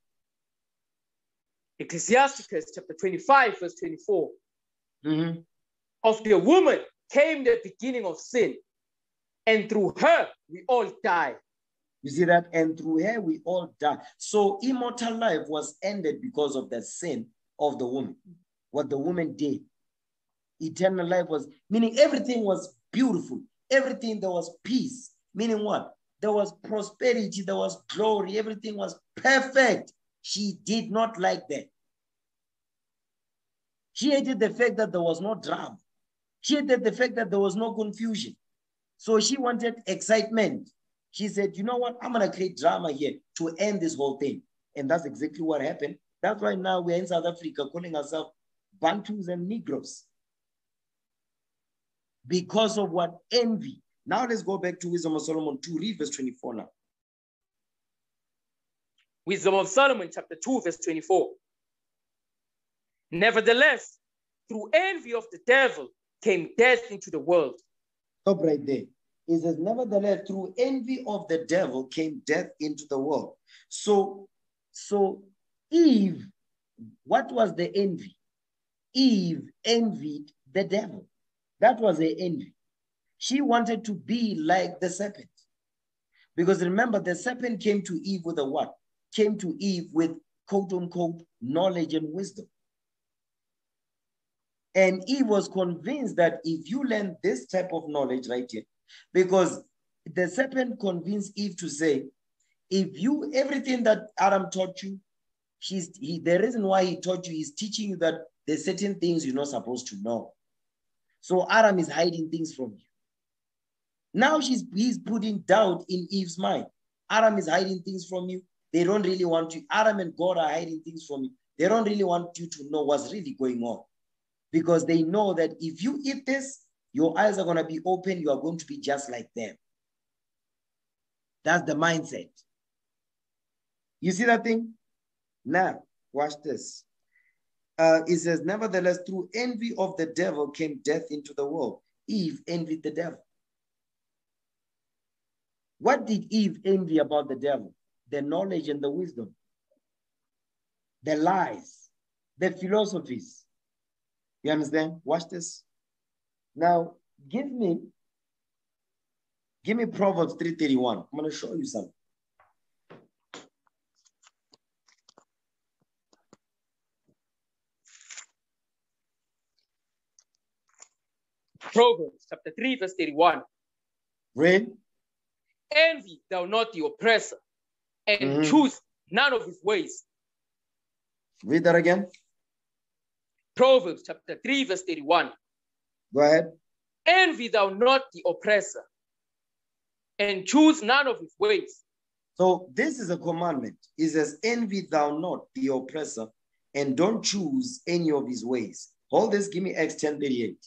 Ecclesiasticus chapter 25, verse 24. Mhm. Of the woman came the beginning of sin, and through her we all die. You see that? And through her we all die. So immortal life was ended because of the sin of the woman. What the woman did. Eternal life was, meaning everything was beautiful. Everything there was peace. Meaning what? There was prosperity, there was glory, everything was perfect. She did not like that. She hated the fact that there was no drama. She hated the fact that there was no confusion. So she wanted excitement. She said, you know what? I'm going to create drama here to end this whole thing. And that's exactly what happened. That's why now we're in South Africa calling ourselves Bantus and Negroes. Because of what? Envy. Now let's go back to Wisdom of Solomon 2, read verse 24 now. Wisdom of Solomon, chapter 2, verse 24. Nevertheless, through envy of the devil came death into the world. Stop right there. It says, nevertheless, through envy of the devil came death into the world. So, so Eve, what was the envy? Eve envied the devil. That was the envy. She wanted to be like the serpent. Because remember, the serpent came to Eve with a what? Came to Eve with quote unquote knowledge and wisdom. And Eve was convinced that if you learn this type of knowledge right here, because the serpent convinced Eve to say, if you, everything that Adam taught you, he's, he, the reason why he taught you is teaching you that there's certain things you're not supposed to know. So Adam is hiding things from you. Now she's he's putting doubt in Eve's mind. Adam is hiding things from you. They don't really want you. Adam and God are hiding things from you. They don't really want you to know what's really going on. Because they know that if you eat this, your eyes are going to be open. You are going to be just like them. That's the mindset. You see that thing? Now, watch this. Uh, it says, Nevertheless, through envy of the devil came death into the world. Eve envied the devil. What did Eve envy about the devil? The knowledge and the wisdom, the lies, the philosophies. You understand? Watch this. Now, give me, give me Proverbs 331. I'm going to show you something. Proverbs chapter 3, verse 31. Read. Envy thou not the oppressor, and Mhm. choose none of his ways. Read that again. Proverbs chapter 3, verse 31. Go ahead. Envy thou not the oppressor, and choose none of his ways. So this is a commandment. It says, envy thou not the oppressor, and don't choose any of his ways. Hold this, give me Acts 1038.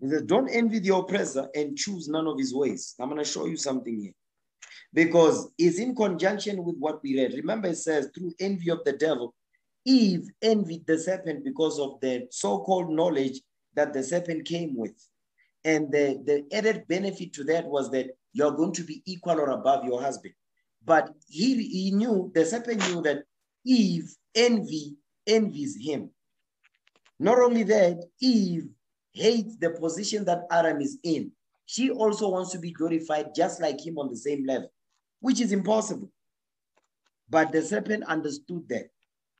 It says, don't envy the oppressor and choose none of his ways. I'm going to show you something here. Because it's in conjunction with what we read. Remember, it says, through envy of the devil, Eve envied the serpent because of the so-called knowledge that the serpent came with. And the, the added benefit to that was that you're going to be equal or above your husband. But he, he knew, the serpent knew that Eve envy envies him. Not only that, Eve hates the position that Adam is in. She also wants to be glorified just like him on the same level, which is impossible. But the serpent understood that.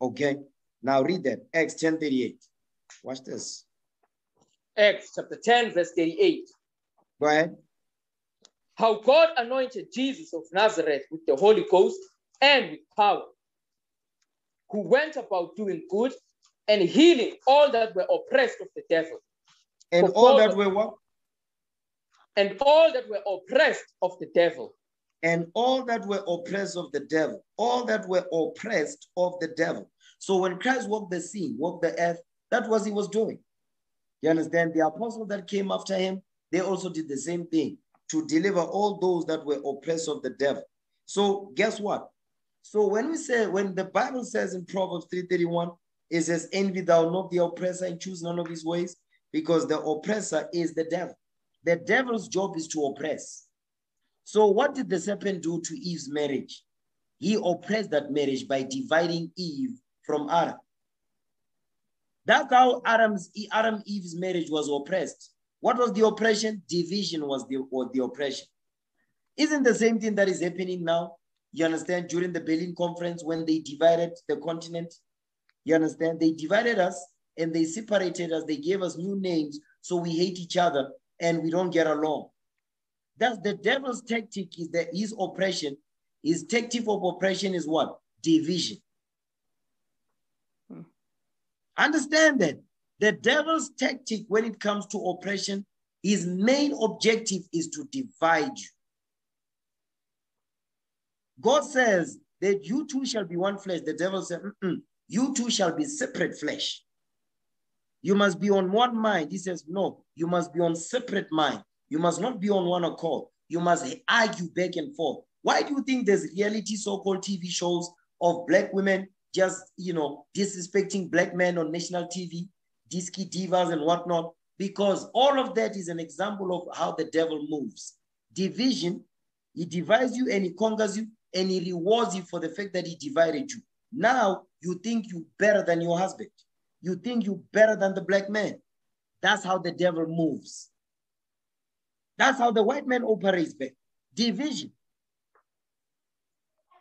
Okay. Now read that. Acts 10 38. Watch this. Acts chapter 10, verse 38. Go ahead. How God anointed Jesus of Nazareth with the Holy Ghost and with power, who went about doing good and healing all that were oppressed of the devil, And all that were what? and all that were oppressed of the devil, and all that were oppressed of the devil, all that were oppressed of the devil. So when Christ walked the scene, walked the earth, that was he was doing. You understand? The apostles that came after him, they also did the same thing to deliver all those that were oppressed of the devil. So guess what? So when we say, when the Bible says in Proverbs 3:31, it says, envy thou not the oppressor and choose none of his ways, because the oppressor is the devil. The devil's job is to oppress. So what did the serpent do to Eve's marriage? He oppressed that marriage by dividing Eve from Adam. That's how Adam's Adam Eve's marriage was oppressed. What was the oppression? Division was the, was the oppression. Isn't the same thing that is happening now? You understand? During the Berlin conference, when they divided the continent, you understand? They divided us and they separated us. They gave us new names so we hate each other and we don't get along. That's the devil's tactic is that his oppression, his tactic of oppression is what? Division. Hmm. Understand that the devil's tactic when it comes to oppression, his main objective is to divide you. God says that you two shall be one flesh. The devil said, you two shall be separate flesh. You must be on one mind. He says, no, you must be on separate mind. You must not be on one accord. You must argue back and forth. Why do you think there's reality so-called TV shows of black women just, you know, disrespecting black men on national TV, Diski Divas and whatnot? Because all of that is an example of how the devil moves. Division, he divides you and he conquers you and he rewards you for the fact that he divided you. Now you think you better than your husband. You think you better than the black man. That's how the devil moves. That's how the white man operates back. Division.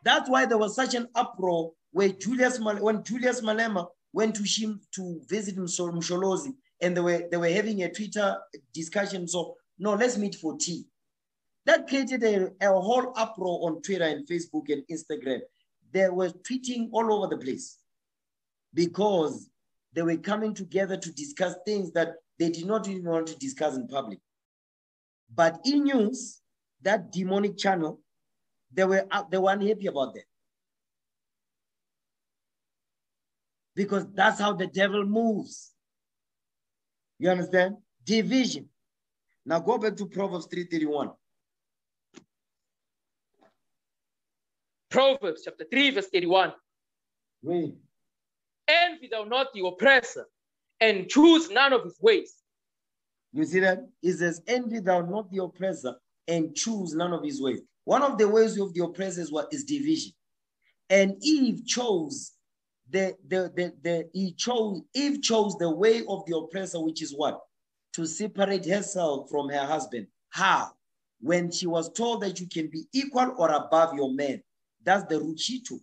That's why there was such an uproar where Julius when Julius Malema went to Shim to visit Msholozi and they were they were having a Twitter discussion. So no, let's meet for tea. That created a, a whole uproar on Twitter and Facebook and Instagram. They were tweeting all over the place because they were coming together to discuss things that they did not even want to discuss in public. But in news, that demonic channel, they were uh, they were unhappy about that. Because that's how the devil moves. You understand? Division. Now go back to Proverbs 3:31. Proverbs chapter 3, verse 31. Read. Envy thou not the oppressor, and choose none of his ways. You see that? It says, envy thou not the oppressor and choose none of his ways. One of the ways of the oppressor is what is division. And Eve chose the, the, the, the he chose, Eve chose the way of the oppressor, which is what? To separate herself from her husband. How? When she was told that you can be equal or above your man. That's the route she took.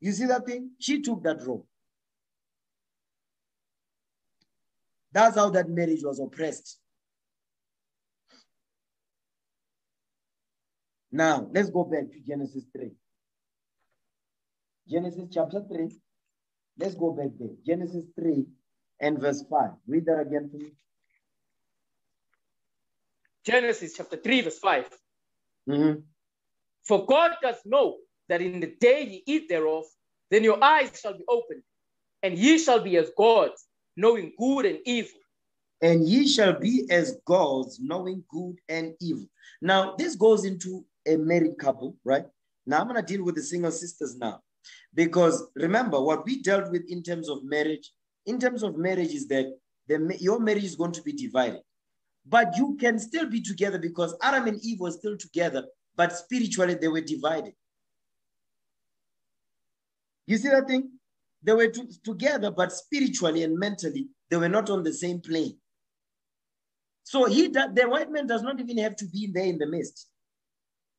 You see that thing? She took that road. That's how that marriage was oppressed. Now, let's go back to Genesis 3. Genesis chapter 3. Let's go back there. Genesis 3 and verse 5. Read that again for me. Genesis chapter 3, verse 5. Mm-hmm. For God does know that in the day ye eat thereof, then your eyes shall be opened, and ye shall be as gods, knowing good and evil. And ye shall be as gods, knowing good and evil. Now, this goes into a married couple, right? Now, I'm going to deal with the single sisters now. Because remember, what we dealt with in terms of marriage, in terms of marriage, is that the, your marriage is going to be divided. But you can still be together because Adam and Eve were still together, but spiritually they were divided. You see that thing? They were together, but spiritually and mentally, they were not on the same plane. So he, the white man does not even have to be there in the midst,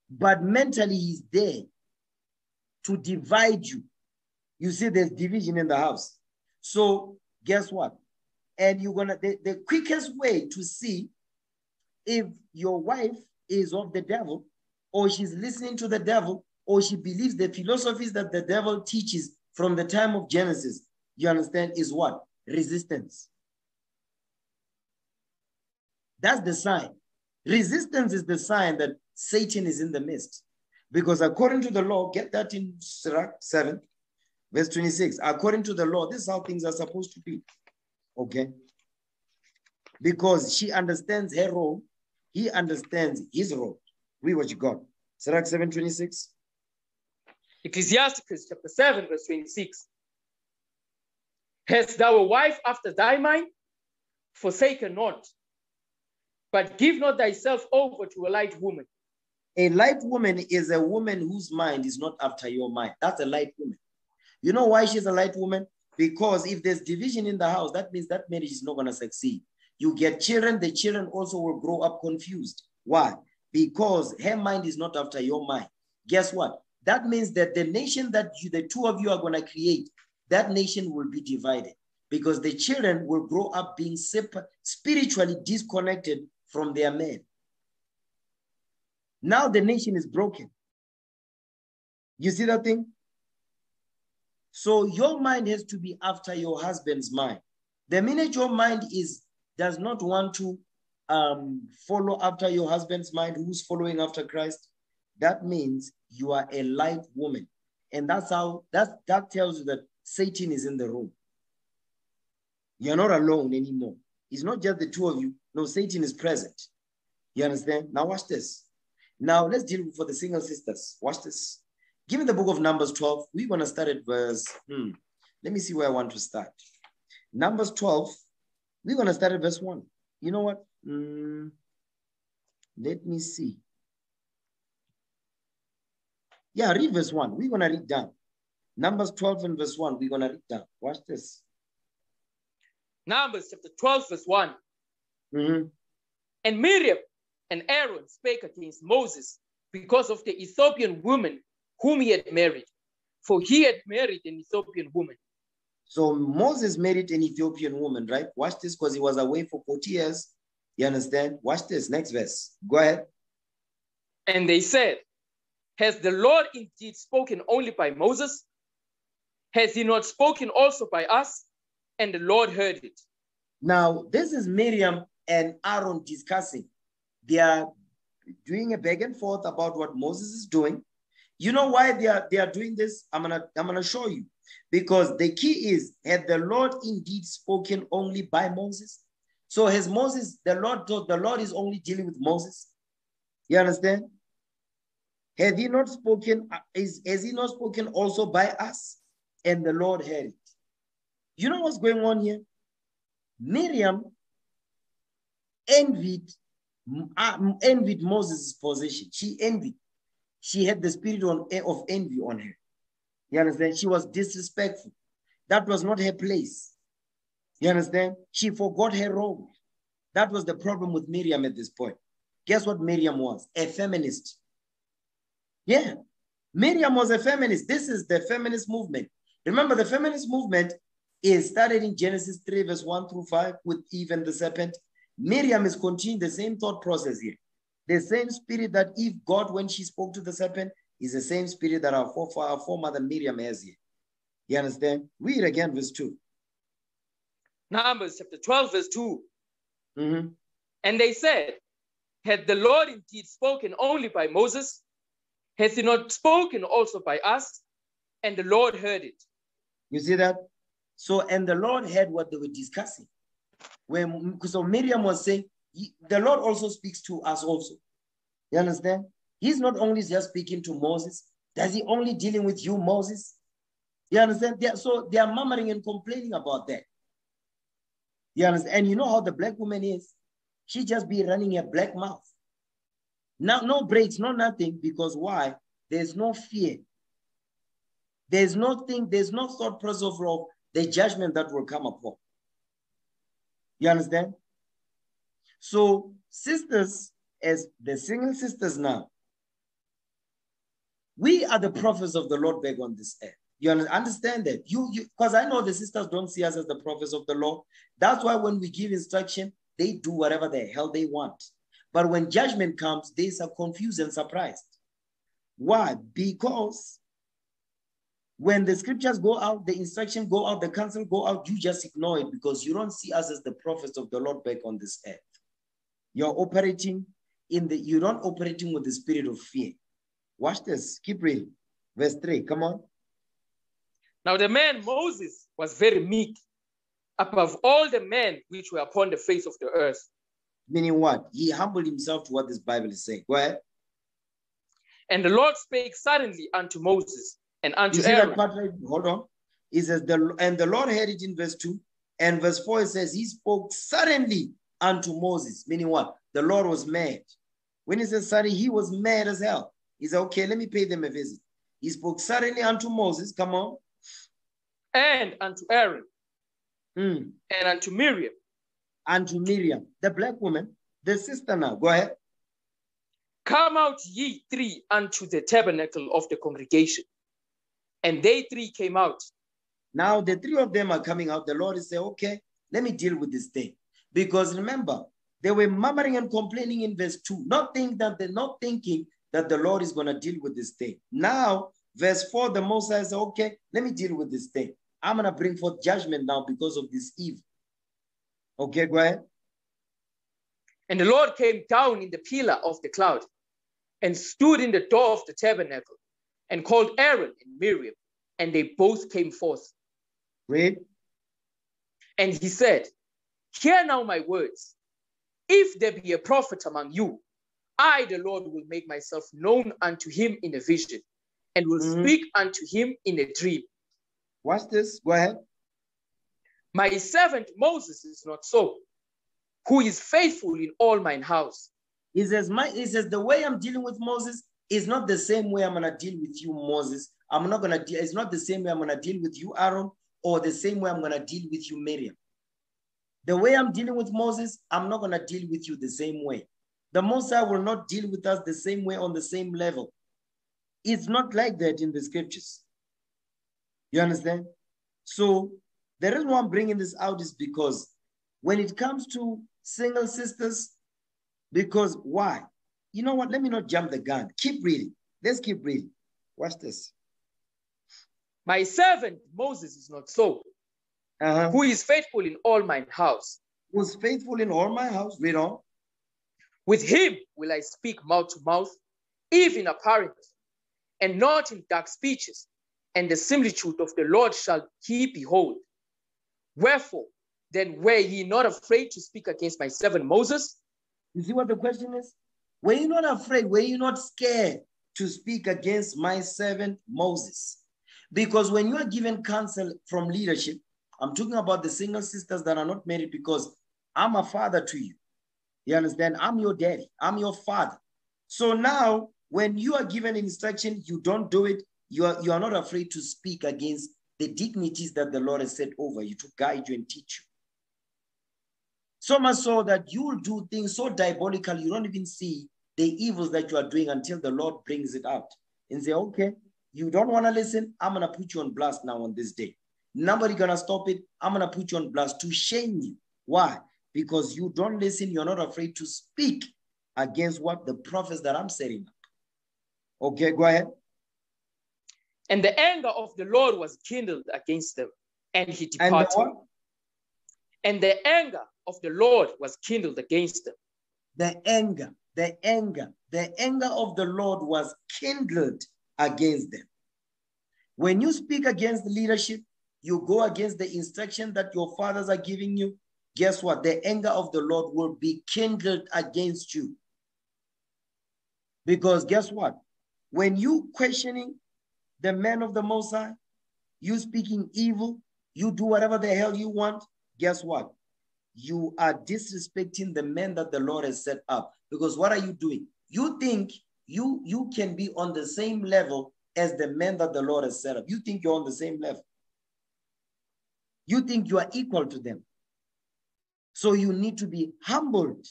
but mentally he's there to divide you. You see, there's division in the house. So guess what? And you're gonna the, the quickest way to see if your wife is of the devil, or she's listening to the devil, or she believes the philosophies that the devil teaches from the time of Genesis, you understand, is what? Resistance. That's the sign. Resistance is the sign that Satan is in the midst. Because according to the law, get that in Sirach 7, verse 26. According to the law, this is how things are supposed to be. Okay? Because she understands her role, he understands his role. What you got. Sirach 7, 26. Ecclesiasticus chapter 7, verse 26. Hast thou a wife after thy mind? Forsaken not. but give not thyself over to a light woman. A light woman is a woman whose mind is not after your mind. That's a light woman. You know why she's a light woman? Because if there's division in the house, that means that marriage is not going to succeed. You get children, the children also will grow up confused. Why? Because her mind is not after your mind. Guess what? That means that the nation that you, the two of you are going to create, that nation will be divided because the children will grow up being spiritually disconnected from their men. Now the nation is broken. You see that thing? So your mind has to be after your husband's mind. The minute your mind is does not want to um, follow after your husband's mind, who's following after Christ, that means you are a light woman. And that's how that that tells you that Satan is in the room. You're not alone anymore. It's not just the two of you. No, Satan is present. You understand? Now watch this. Now let's deal for the single sisters. Watch this. Give me the book of Numbers 12. We're going to start at verse. Hmm, let me see where I want to start. Numbers 12. We're going to start at verse 1. You know what? Hmm, let me see. Yeah, read verse 1. We're going to read down. Numbers 12 and verse 1. We're going to read down. Watch this. Numbers chapter 12, verse one Mm-hmm. And Miriam and Aaron spake against Moses because of the Ethiopian woman whom he had married, for he had married an Ethiopian woman. So Moses married an Ethiopian woman, right? Watch this because he was away for 40 years. You understand? Watch this. Next verse. Go ahead. And they said, Has the Lord indeed spoken only by Moses? Has he not spoken also by us? And the Lord heard it. Now, this is Miriam and Aaron discussing. They are doing a back and forth about what Moses is doing. You know why they are, they are doing this? I'm gonna, I'm gonna show you. Because the key is, had the Lord indeed spoken only by Moses? So has Moses, the Lord the Lord is only dealing with Moses. You understand? Had he not spoken, is, has he not spoken also by us? And the Lord heard it. You know what's going on here? Miriam envied, uh, envied Moses' position. She envied. She had the spirit on, of envy on her. You understand? She was disrespectful. That was not her place. You understand? She forgot her role. That was the problem with Miriam at this point. Guess what Miriam was? A feminist. Yeah. Miriam was a feminist. This is the feminist movement. Remember, the feminist movement is started in Genesis 3, verse 1 through 5, with Eve and the serpent. Miriam is continuing the same thought process here. The same spirit that Eve got when she spoke to the serpent is the same spirit that our, forefather, our foremother Miriam has here. You understand? Read again, verse 2. Numbers chapter 12, verse 2. Mm-hmm. And they said, Had the Lord indeed spoken only by Moses? Has he not spoken also by us? And the Lord heard it. You see that? So, and the Lord heard what they were discussing. When so Miriam was saying, the Lord also speaks to us also. You understand? He's not only just speaking to Moses, does he only dealing with you, Moses? You understand? They are, so they are murmuring and complaining about that. You understand? And you know how the black woman is? She just be running a black mouth. Now, no breaks, no nothing, because why? There's no fear. There's nothing, there's no thought process of the judgment that will come upon. You understand? So, sisters, as the single sisters now, we are the prophets of the Lord back on this earth. You understand that? You, because I know the sisters don't see us as the prophets of the Lord. That's why when we give instruction, they do whatever the hell they want. But when judgment comes, they are confused and surprised. Why? Because when the scriptures go out, the instruction go out, the counsel go out, you just ignore it because you don't see us as the prophets of the Lord back on this earth. You're operating in the, you're not operating with the spirit of fear. Watch this, keep reading. Verse 3, come on. Now the man Moses was very meek above all the men which were upon the face of the earth. Meaning what? He humbled himself to what this Bible is saying. Go ahead. And the Lord spake suddenly unto Moses and unto Aaron. that part right? Hold on. He says, the, and the Lord heard it in verse 2. And verse 4 it says, He spoke suddenly unto Moses. Meaning what? the Lord was mad. When he said suddenly, he was mad as hell. He said, okay, let me pay them a visit. He spoke suddenly unto Moses, come on, and unto Aaron mm, and unto Miriam, unto Miriam, the black woman, the sister now. Go ahead. Come out ye three unto the tabernacle of the congregation. And they three came out. Now the three of them are coming out. The Lord is saying, okay, let me deal with this thing. Because remember, they were murmuring and complaining in verse 2, not thinking that they're not thinking that the Lord is going to deal with this thing. Now, verse 4, the Moses says, okay, let me deal with this thing. I'm going to bring forth judgment now because of this evil. Okay, go ahead. And the Lord came down in the pillar of the cloud and stood in the door of the tabernacle and called Aaron and Miriam, and they both came forth. Read. And he said, Hear now my words. If there be a prophet among you, I, the Lord, will make myself known unto him in a vision and will Mhm. speak unto him in a dream. Watch this. Go ahead. My servant Moses is not so, who is faithful in all mine house. He says, my, he says, the way I'm dealing with Moses is not the same way I'm going to deal with you, Moses. I'm not going to deal, it's not the same way I'm going to deal with you, Aaron, or the same way I'm going to deal with you, Miriam. The way I'm dealing with Moses, I'm not going to deal with you the same way. The Messiah will not deal with us the same way on the same level. It's not like that in the scriptures. You understand? So the reason why I'm bringing this out is because when it comes to single sisters, because why? You know what? Let me not jump the gun. Keep reading. Let's keep reading. Watch this. My servant Moses is not so, Uh-huh. who is faithful in all my house. Who's faithful in all my house? Read on. With him will I speak mouth to mouth, even apparently, and not in dark speeches. And the similitude of the Lord shall he behold. Wherefore, then were ye not afraid to speak against my servant Moses? You see what the question is? Were you not afraid? Were you not scared to speak against my servant Moses? Because when you are given counsel from leadership, I'm talking about the single sisters that are not married because I'm a father to you. You understand? I'm your daddy, I'm your father. So now, when you are given instruction, you don't do it, you are, you are not afraid to speak against the dignities that the Lord has set over you to guide you and teach you. So much so that you will do things so diabolical, you don't even see the evils that you are doing until the Lord brings it out and say, okay, you don't want to listen, I'm going to put you on blast now on this day. Nobody going to stop it. I'm going to put you on blast to shame you. Why? Because you don't listen, you're not afraid to speak against what the prophets that I'm setting up. Okay, go ahead. And the anger of the Lord was kindled against them, and he And the departed. And the anger of the Lord was kindled against them, the anger, the anger, the anger of the Lord was kindled against them. When you speak against the leadership, you go against the instruction that your fathers are giving you. Guess what? The anger of the Lord will be kindled against you. Because guess what? When you questioning the men of the Most High, you speaking evil, you do whatever the hell you want, guess what? You are disrespecting the men that the Lord has set up. Because what are you doing? You think you, you can be on the same level as the men that the Lord has set up. You think you're on the same level. You think you are equal to them. So you need to be humbled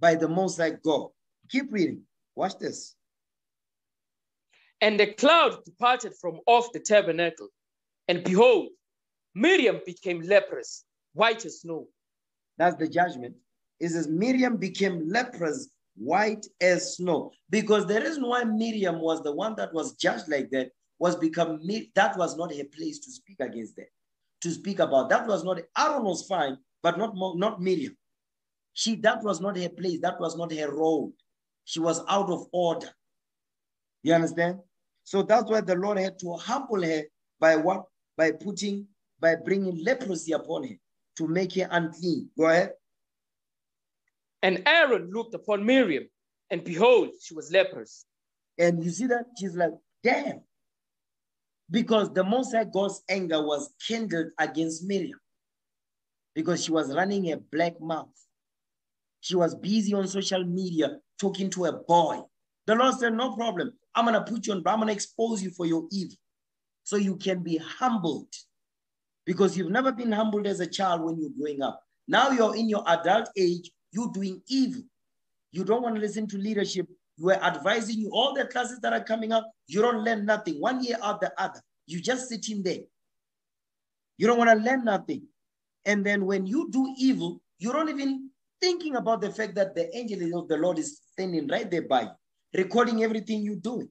by the Most High God. Keep reading. Watch this. And the cloud departed from off the tabernacle, and behold, Miriam became leprous, white as snow. That's the judgment. It says Miriam became leprous, white as snow. Because the reason why Miriam was the one that was judged like that was because that was not her place to speak against that, to speak about. That was not, Aaron was fine, but not, not Miriam. She, that was not her place. That was not her role. She was out of order. You understand? So that's why the Lord had to humble her by what? By putting, by bringing leprosy upon her to make her unclean. Go ahead. And Aaron looked upon Miriam, and behold, she was leprous. And you see that? She's like, damn. Because the Most High God's anger was kindled against Miriam because she was running a black mouth. She was busy on social media talking to a boy. The Lord said, No problem. I'm going to put you on, I'm going to expose you for your evil so you can be humbled because you've never been humbled as a child when you're growing up. Now you're in your adult age, you're doing evil. You don't want to listen to leadership. Are advising you all the classes that are coming up. You don't learn nothing. One year after the other, you just sitting there. You don't want to learn nothing. And then when you do evil, you don't even thinking about the fact that the angel of the Lord is standing right there by you, recording everything you're doing.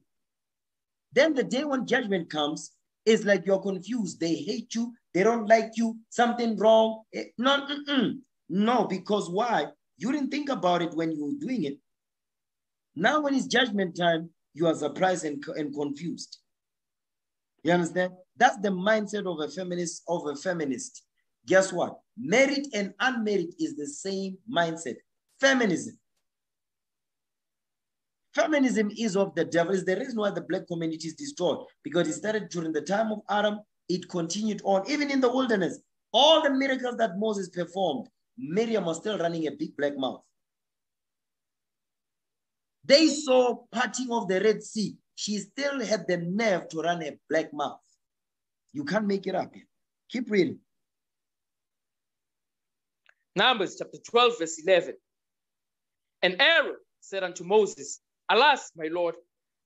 Then the day when judgment comes, it's like you're confused. They hate you. They don't like you. Something wrong. Eh, no, mm -mm. no, because why? You didn't think about it when you were doing it. Now, when it's judgment time, you are surprised and, and confused. You understand? That's the mindset of a feminist, of a feminist. Guess what? Merit and unmerit is the same mindset. Feminism. Feminism is of the devil. Is the reason why the black community is destroyed because it started during the time of Adam. It continued on, even in the wilderness. All the miracles that Moses performed, Miriam was still running a big black mouth. They saw parting of the Red Sea. She still had the nerve to run a black mouth. You can't make it up. Keep reading. Numbers chapter 12, verse 11. And Aaron said unto Moses, Alas, my Lord,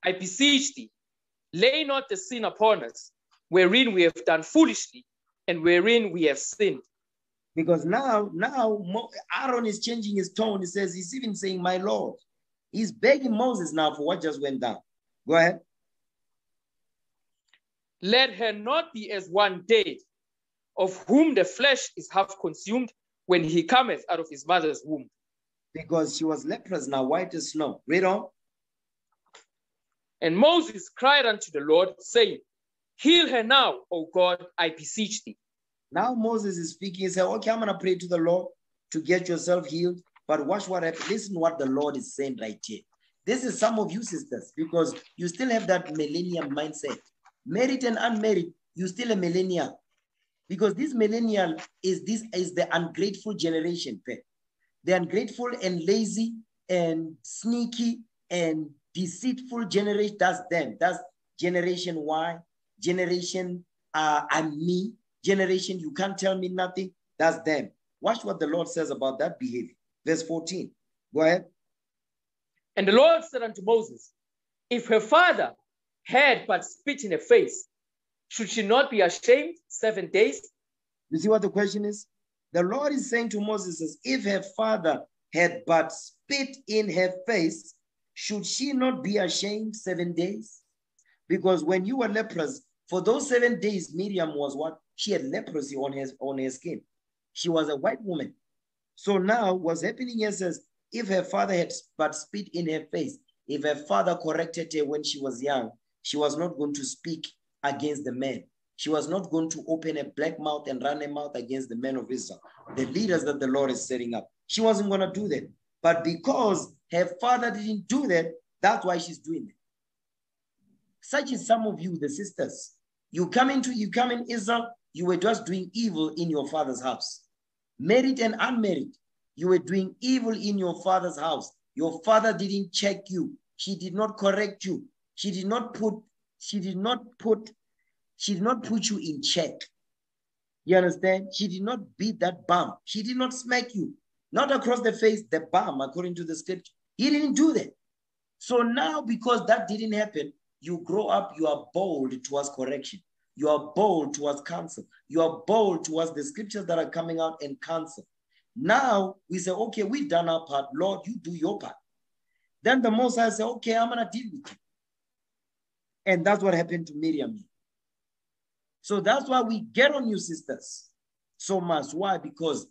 I beseech thee, lay not the sin upon us, wherein we have done foolishly, and wherein we have sinned. Because now, now Aaron is changing his tone. He says, he's even saying, My Lord. He's begging Moses now for what just went down. Go ahead. Let her not be as one dead, of whom the flesh is half consumed when he cometh out of his mother's womb. Because she was leprous now, white as snow. Read on. And Moses cried unto the Lord, saying, Heal her now, O God, I beseech thee. Now Moses is speaking. He said, Okay, I'm going to pray to the Lord to get yourself healed. But watch what happens. Listen what the Lord is saying right here. This is some of you sisters, because you still have that millennium mindset. Married and unmarried, you still a millennial. Because this millennial is this is the ungrateful generation. The ungrateful and lazy and sneaky and deceitful generation, that's them. That's generation Y, generation uh, I'm me, generation you can't tell me nothing. That's them. Watch what the Lord says about that behavior. Verse 14. Go ahead. And the Lord said unto Moses, If her father had but spit in her face, should she not be ashamed seven days? You see what the question is? The Lord is saying to Moses, If her father had but spit in her face, should she not be ashamed seven days? Because when you were leprous, for those seven days, Miriam was what? She had leprosy on her, on her skin. She was a white woman. So now what's happening here says, if her father had but spit in her face, if her father corrected her when she was young, she was not going to speak against the men. She was not going to open a black mouth and run a mouth against the men of Israel, the leaders that the Lord is setting up. She wasn't going to do that. But because her father didn't do that. That's why she's doing it. Such is some of you, the sisters. You come into, you come in Israel, you were just doing evil in your father's house. Married and unmarried, you were doing evil in your father's house. Your father didn't check you. She did not correct you. She did not put, she did not put, she did not put you in check. You understand? She did not beat that bum. She did not smack you. Not across the face, the bum, according to the scripture. He didn't do that. So now, because that didn't happen, you grow up, you are bold towards correction. You are bold towards counsel. You are bold towards the scriptures that are coming out and counsel. Now we say, okay, we've done our part. Lord, you do your part. Then the Most High say, okay, I'm going to deal with you. And that's what happened to Miriam. So that's why we get on you, sisters, so much. Why? Because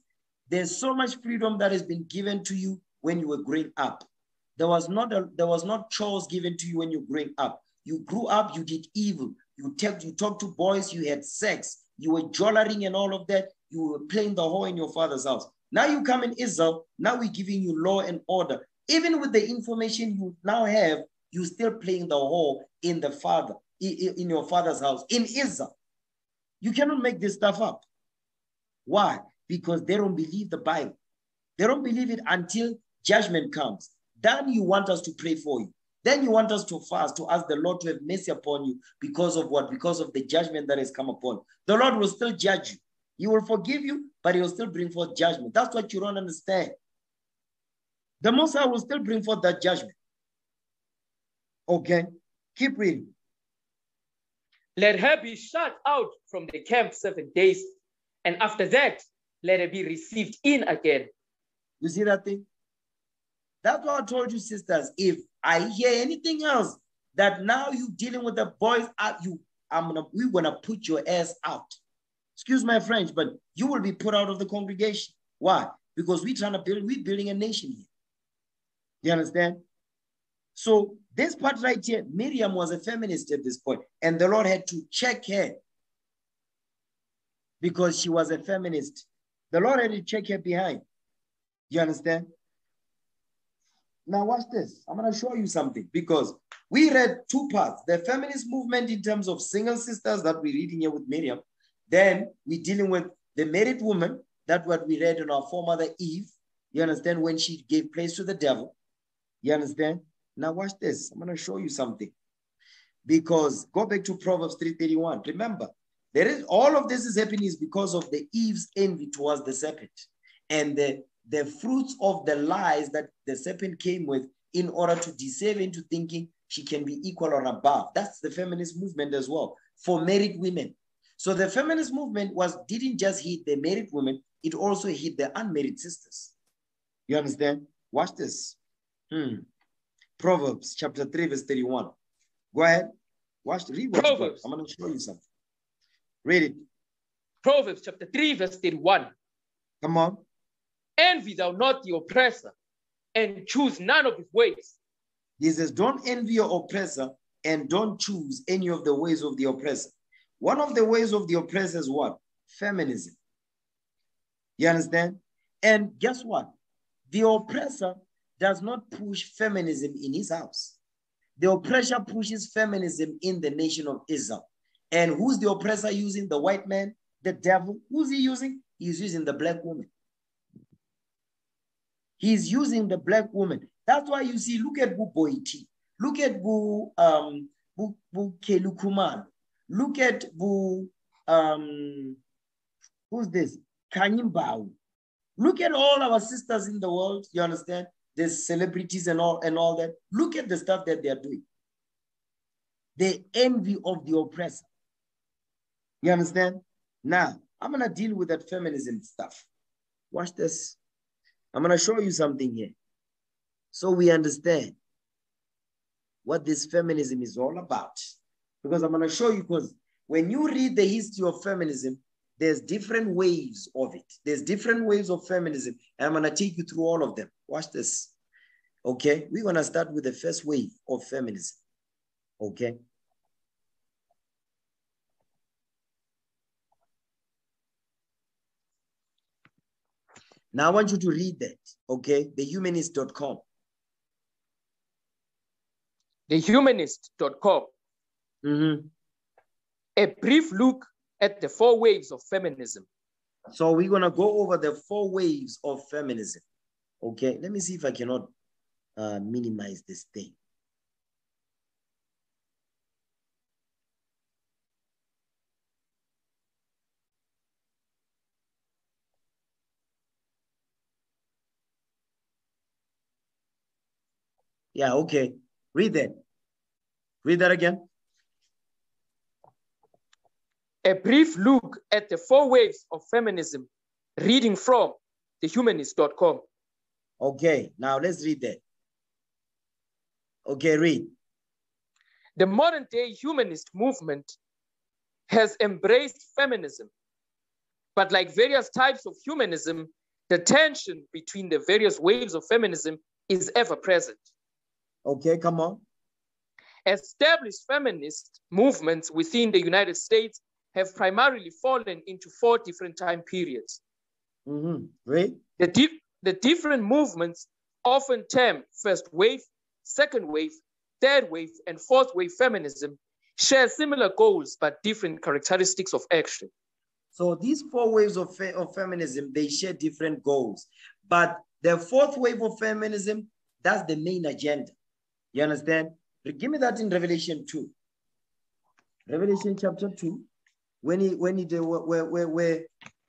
there's so much freedom that has been given to you when you were growing up. There was not a, there was not chores given to you when you growing up. You grew up, you did evil. You talked, you talked to boys, you had sex, you were jollering and all of that. You were playing the whore in your father's house. Now you come in Israel, now we're giving you law and order. Even with the information you now have, you still playing the whore in the father, in your father's house, in Israel. You cannot make this stuff up. Why? Because they don't believe the Bible. They don't believe it until judgment comes. Then you want us to pray for you. Then you want us to fast to ask the Lord to have mercy upon you because of what? Because of the judgment that has come upon you. The Lord will still judge you. He will forgive you, but he will still bring forth judgment. That's what you don't understand. The Most High will still bring forth that judgment. Okay, keep reading. Let her be shut out from the camp seven days, and after that, let her be received in again. You see that thing? That's what I told you, sisters. If I hear anything else that now you dealing with the boys, out, you, I'm gonna, we're gonna put your ass out. Excuse my French, but you will be put out of the congregation. Why? Because we're trying to build, we're building a nation here. You understand? So this part right here, Miriam was a feminist at this point, and the Lord had to check her because she was a feminist. The Lord had to check her behind. You understand? Now watch this. I'm going to show you something because we read two parts. The feminist movement in terms of single sisters that we're reading here with Miriam. Then we're dealing with the married woman, that what we read in our foremother Eve. You understand? When she gave place to the devil. You understand? Now watch this. I'm going to show you something. Because go back to Proverbs 3:31. Remember, there is all of this is happening is because of the Eve's envy towards the serpent and the, the fruits of the lies that the serpent came with in order to deceive into thinking she can be equal or above. That's the feminist movement as well for married women. So the feminist movement was didn't just hit the married women, it also hit the unmarried sisters. You understand? Watch this. Hmm. Proverbs chapter 3, verse 31. Go ahead. Watch, the read Proverbs. I'm going to show you something. Read it. Proverbs chapter 3, verse 31. Come on. Envy thou not the oppressor, and choose none of his ways. He says, Don't envy your oppressor and don't choose any of the ways of the oppressor. One of the ways of the oppressor is what? Feminism. You understand? And guess what? The oppressor does not push feminism in his house. The oppressor pushes feminism in the nation of Israel. And who's the oppressor using? The white man, the devil. Who's he using? He's using the black woman. He's using the black woman. That's why you see, look at Bu Boity. Look at Bu um Bu, Bu Kelukuman. Look at Bu um who's this? Khanyi Mbau. Look at all our sisters in the world. You understand? There's celebrities and all and all that. Look at the stuff that they are doing. The envy of the oppressor. You understand? Now, I'm to deal with that feminism stuff. Watch this. I'm going to show you something here. So we understand what this feminism is all about. Because I'm going to show you, because when you read the history of feminism, there's different waves of it. There's different waves of feminism. And I'm going to take you through all of them. Watch this. Okay? We're going to start with the first wave of feminism. Okay? Now I want you to read that, okay? Thehumanist.com. Thehumanist.com. Mm-hmm. A brief look at the four waves of feminism. So we're gonna go over the four waves of feminism. Okay, let me see if I cannot uh, minimize this thing. Yeah, okay. Read that. Read that again. A brief look at the four waves of feminism, reading from thehumanist.com. Okay, now let's read that. Okay, read. The modern day humanist movement has embraced feminism, but like various types of humanism, the tension between the various waves of feminism is ever present. Okay, come on. Established feminist movements within the United States have primarily fallen into four different time periods. Mm-hmm. Read. The, di- the different movements often term first wave, second wave, third wave, and fourth wave feminism share similar goals but different characteristics of action. So these four waves of, fe- of feminism, they share different goals, but the fourth wave of feminism, that's the main agenda. You understand? Give me that in Revelation 2. Revelation chapter 2, when he when he where where where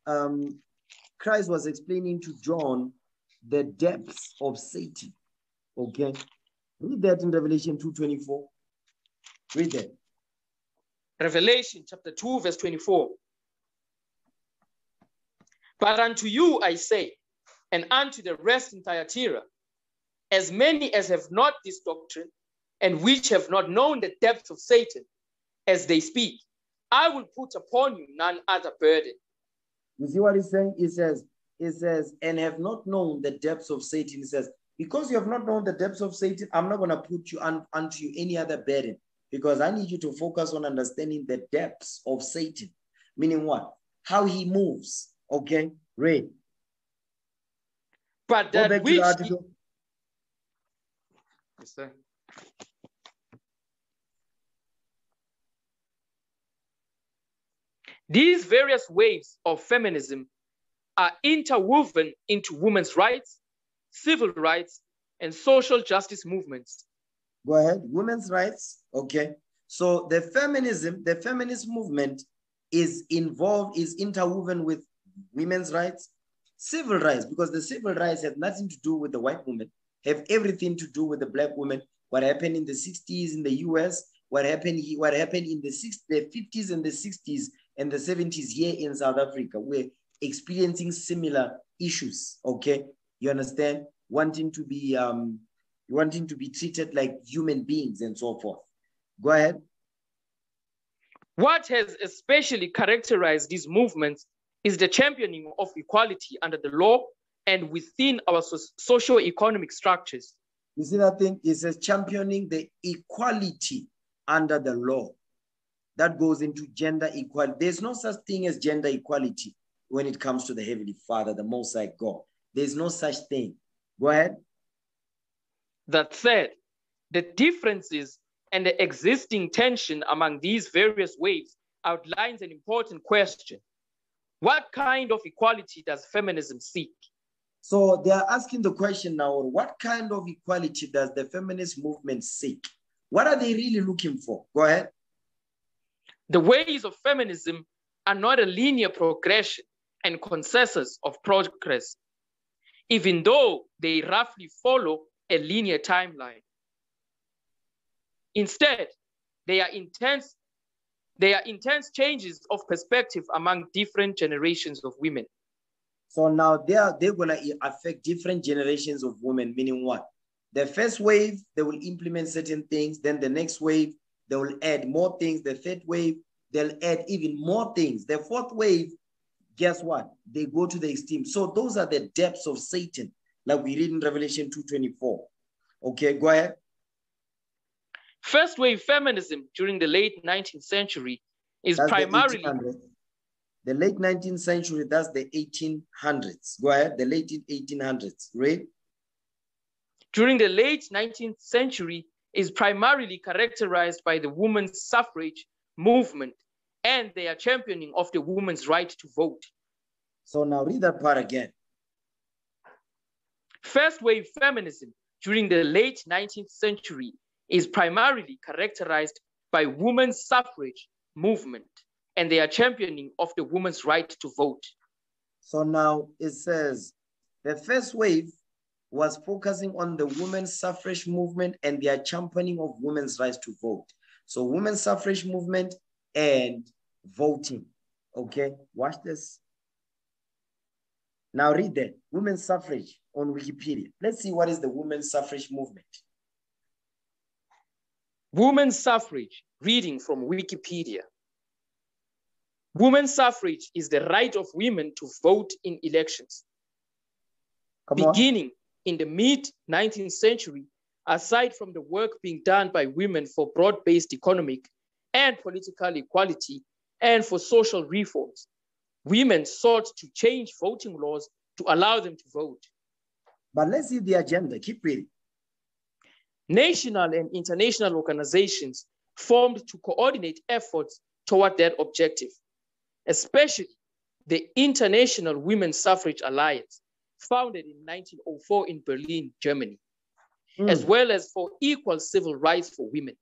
um Christ was explaining to John the depths of Satan. Okay. Read that in Revelation 2:24. Read that. Revelation chapter 2, verse 24. But unto you I say, and unto the rest in Thyatira, as many as have not this doctrine, and which have not known the depths of Satan, as they speak, I will put upon you none other burden. You see what he's saying? He says, he says, and have not known the depths of Satan. He says, because you have not known the depths of Satan, I'm not going to put you un, unto you any other burden because I need you to focus on understanding the depths of Satan. Meaning what? How he moves. Okay, read. But that which. Yes, sir. These various waves of feminism are interwoven into women's rights, civil rights, and social justice movements. Go ahead. Women's rights. Okay. So the feminism, the feminist movement is involved, is interwoven with women's rights, civil rights, because the civil rights have nothing to do with the white woman, have everything to do with the black woman. What happened in the 60s in the US, what happened, what happened in the, 60s, the 50s and the 60s and the 70s here in South Africa. We're experiencing similar issues, okay? You understand? Wanting to be um, wanting to be treated like human beings and so forth. Go ahead. What has especially characterized these movements is the championing of equality under the law and within our so- socio-economic structures. You see that thing? It says championing the equality under the law. That goes into gender equality. There's no such thing as gender equality when it comes to the Heavenly Father, the Most High God. There's no such thing. Go ahead. That said, the differences and the existing tension among these various waves outlines an important question. What kind of equality does feminism seek? So they are asking the question now, what kind of equality does the feminist movement seek? What are they really looking for? Go ahead. The ways of feminism are not a linear progression and consensus of progress, even though they roughly follow a linear timeline. Instead, they are intense, they are intense changes of perspective among different generations of women. So now they are they're gonna affect different generations of women, meaning what? The first wave, they will implement certain things, then the next wave, they will add more things. The third wave, they'll add even more things. The fourth wave, guess what? They go to the extreme. So those are the depths of Satan like we read in Revelation 2.24. Okay, go ahead. First wave feminism during the late 19th century is that's primarily... The, late 19th century, that's the 1800s. Go ahead, the late 1800s, right? During the late 19th century is primarily characterized by the women's suffrage movement and their championing of the woman's right to vote. So now read that part again. First wave feminism during the late 19th century is primarily characterized by women's suffrage movement and they are championing of the woman's right to vote. So now it says the first wave was focusing on the women's suffrage movement and their championing of women's rights to vote. So women's suffrage movement and voting. Okay, watch this. Now read that, women's suffrage on Wikipedia. Let's see what is the women's suffrage movement. Women's suffrage, reading from Wikipedia. Women's suffrage is the right of women to vote in elections. Come Beginning on. in the mid 19th century, aside from the work being done by women for broad based economic and political equality and for social reforms, women sought to change voting laws to allow them to vote. But let's see the agenda. Keep reading. National and international organizations formed to coordinate efforts toward that objective, especially the International Women's Suffrage Alliance, founded in 1904 in Berlin, Germany, Mm. as well as for equal civil rights for women.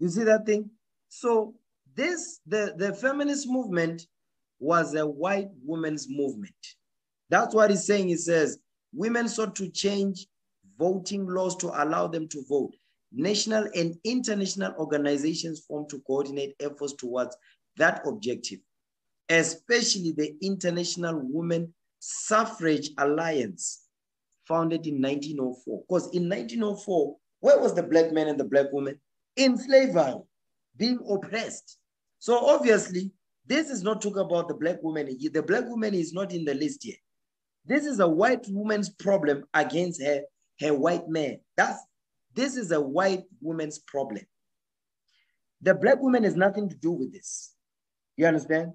You see that thing? So this the, the feminist movement was a white women's movement. That's what he's saying. He says women sought to change voting laws to allow them to vote. National and international organizations formed to coordinate efforts towards that objective, especially the International Women Suffrage Alliance, founded in 1904. Because in 1904, where was the black man and the black woman? In slavery, being oppressed. So obviously, this is not talking about the black woman. The black woman is not in the list here. This is a white woman's problem against her, her white man. That's this is a white woman's problem. The black woman has nothing to do with this. You understand?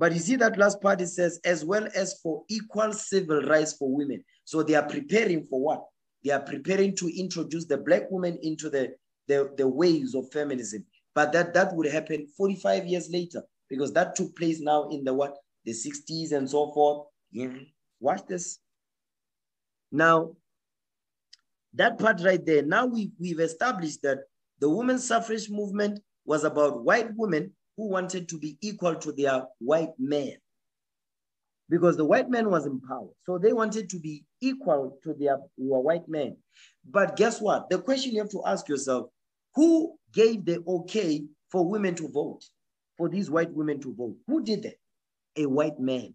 But you see that last part, it says, as well as for equal civil rights for women. So they are preparing for what? They are preparing to introduce the black woman into the, the, the waves of feminism. But that, that would happen 45 years later, because that took place now in the what? The 60s and so forth. Yeah. Watch this. Now, that part right there, now we, we've established that the women's suffrage movement was about white women who wanted to be equal to their white men because the white man was in power. So they wanted to be equal to their, white men. But guess what? The question you have to ask yourself, who gave the okay for women to vote, for these white women to vote? Who did that? A white man.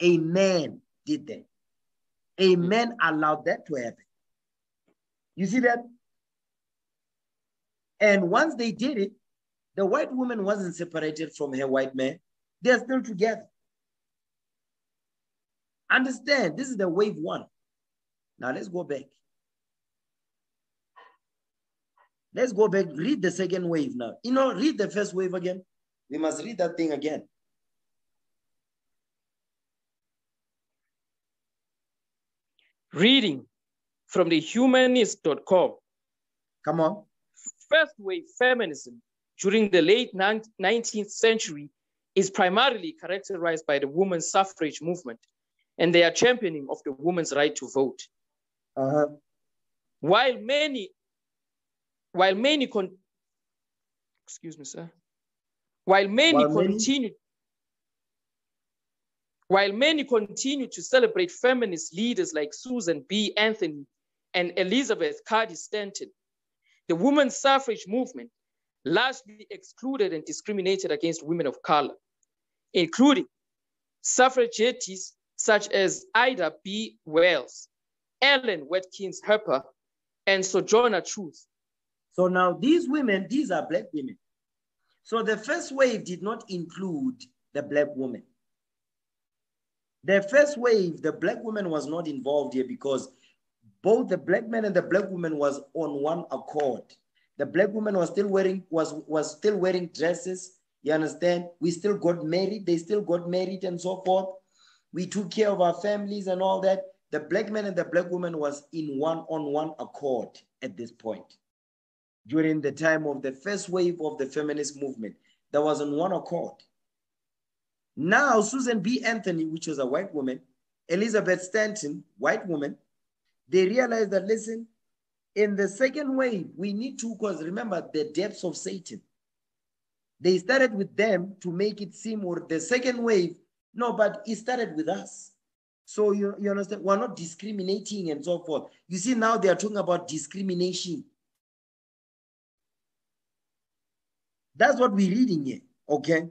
A man did that. A man allowed that to happen. You see that? And once they did it, the white woman wasn't separated from her white man. They're still together. Understand, this is the wave one. Now let's go back. Let's go back, read the second wave now. You know, read the first wave again. We must read that thing again. Reading from the humanist.com. Come on. First wave feminism during the late 19th century is primarily characterized by the women's suffrage movement and their championing of the woman's right to vote. Uh-huh. While many, while many, con- excuse me, sir, while many While many- continue, while many continue to celebrate feminist leaders like Susan B. Anthony and Elizabeth Cady Stanton, the women's suffrage movement largely excluded and discriminated against women of color, including suffragettes such as Ida B. Wells, Ellen Watkins Harper, and Sojourner Truth. So now these women, these are black women. So the first wave did not include the black woman. The first wave, the black woman was not involved here because both the black man and the black woman was on one accord. The black woman was still wearing was was still wearing dresses. You understand? We still got married. They still got married and so forth. We took care of our families and all that. The black man and the black woman was in one on one accord at this point. During the time of the first wave of the feminist movement, that was on one accord. Now, Susan B. Anthony, which was a white woman, Elizabeth Stanton, white woman, they realized that, listen, in the second wave, we need to, because remember the depths of Satan. They started with them to make it seem, or the second wave, no, but it started with us. So you, you understand, we're not discriminating and so forth. You see, now they are talking about discrimination. That's what we're reading here, okay?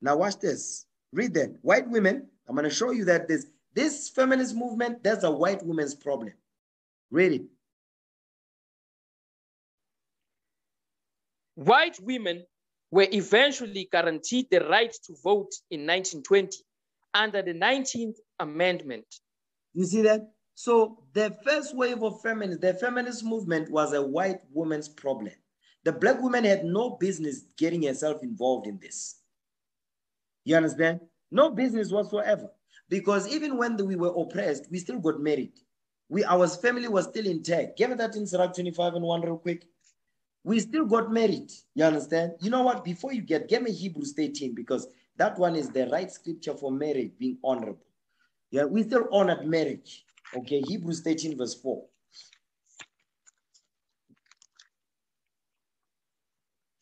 Now watch this. Read that. White women, I'm going to show you that this, this feminist movement, that's a white woman's problem. Read it. White women were eventually guaranteed the right to vote in 1920 under the 19th Amendment. You see that? So the first wave of feminist, the feminist movement was a white woman's problem. The black woman had no business getting herself involved in this. You understand? No business whatsoever. Because even when we were oppressed, we still got married. We our family was still intact. Give me that in Sirach 25 and 1 real quick. We still got married. You understand? You know what? Before you get, give me Hebrews 13 because that one is the right scripture for marriage being honorable. Yeah, we still honored marriage. Okay, Hebrews 13, verse 4.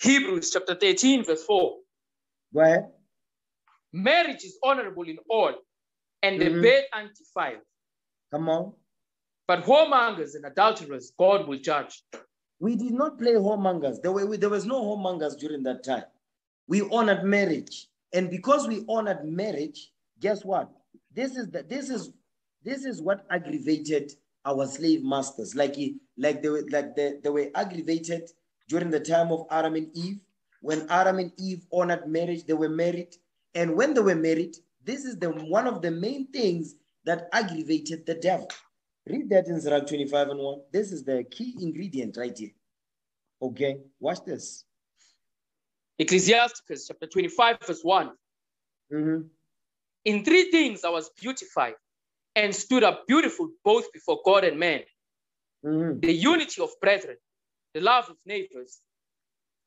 Hebrews chapter 13, verse 4. Where? Marriage is honorable in all, and the Mhm. bed undefiled. Come on. But whoremongers and adulterers, God will judge. We did not play homongers. There, were, there was no homongers during that time. We honored marriage. And because we honored marriage, guess what? This is the, this is this is what aggravated our slave masters. Like he, like they were like they, they were aggravated during the time of Adam and Eve. When Adam and Eve honored marriage, they were married. And when they were married, this is the one of the main things that aggravated the devil. Read that in Sirach 25 and 1. This is the key ingredient right here. Okay, watch this. Ecclesiasticus chapter 25, verse 1. Mhm. In three things I was beautified and stood up beautiful both before God and man Mhm. the unity of brethren, the love of neighbors,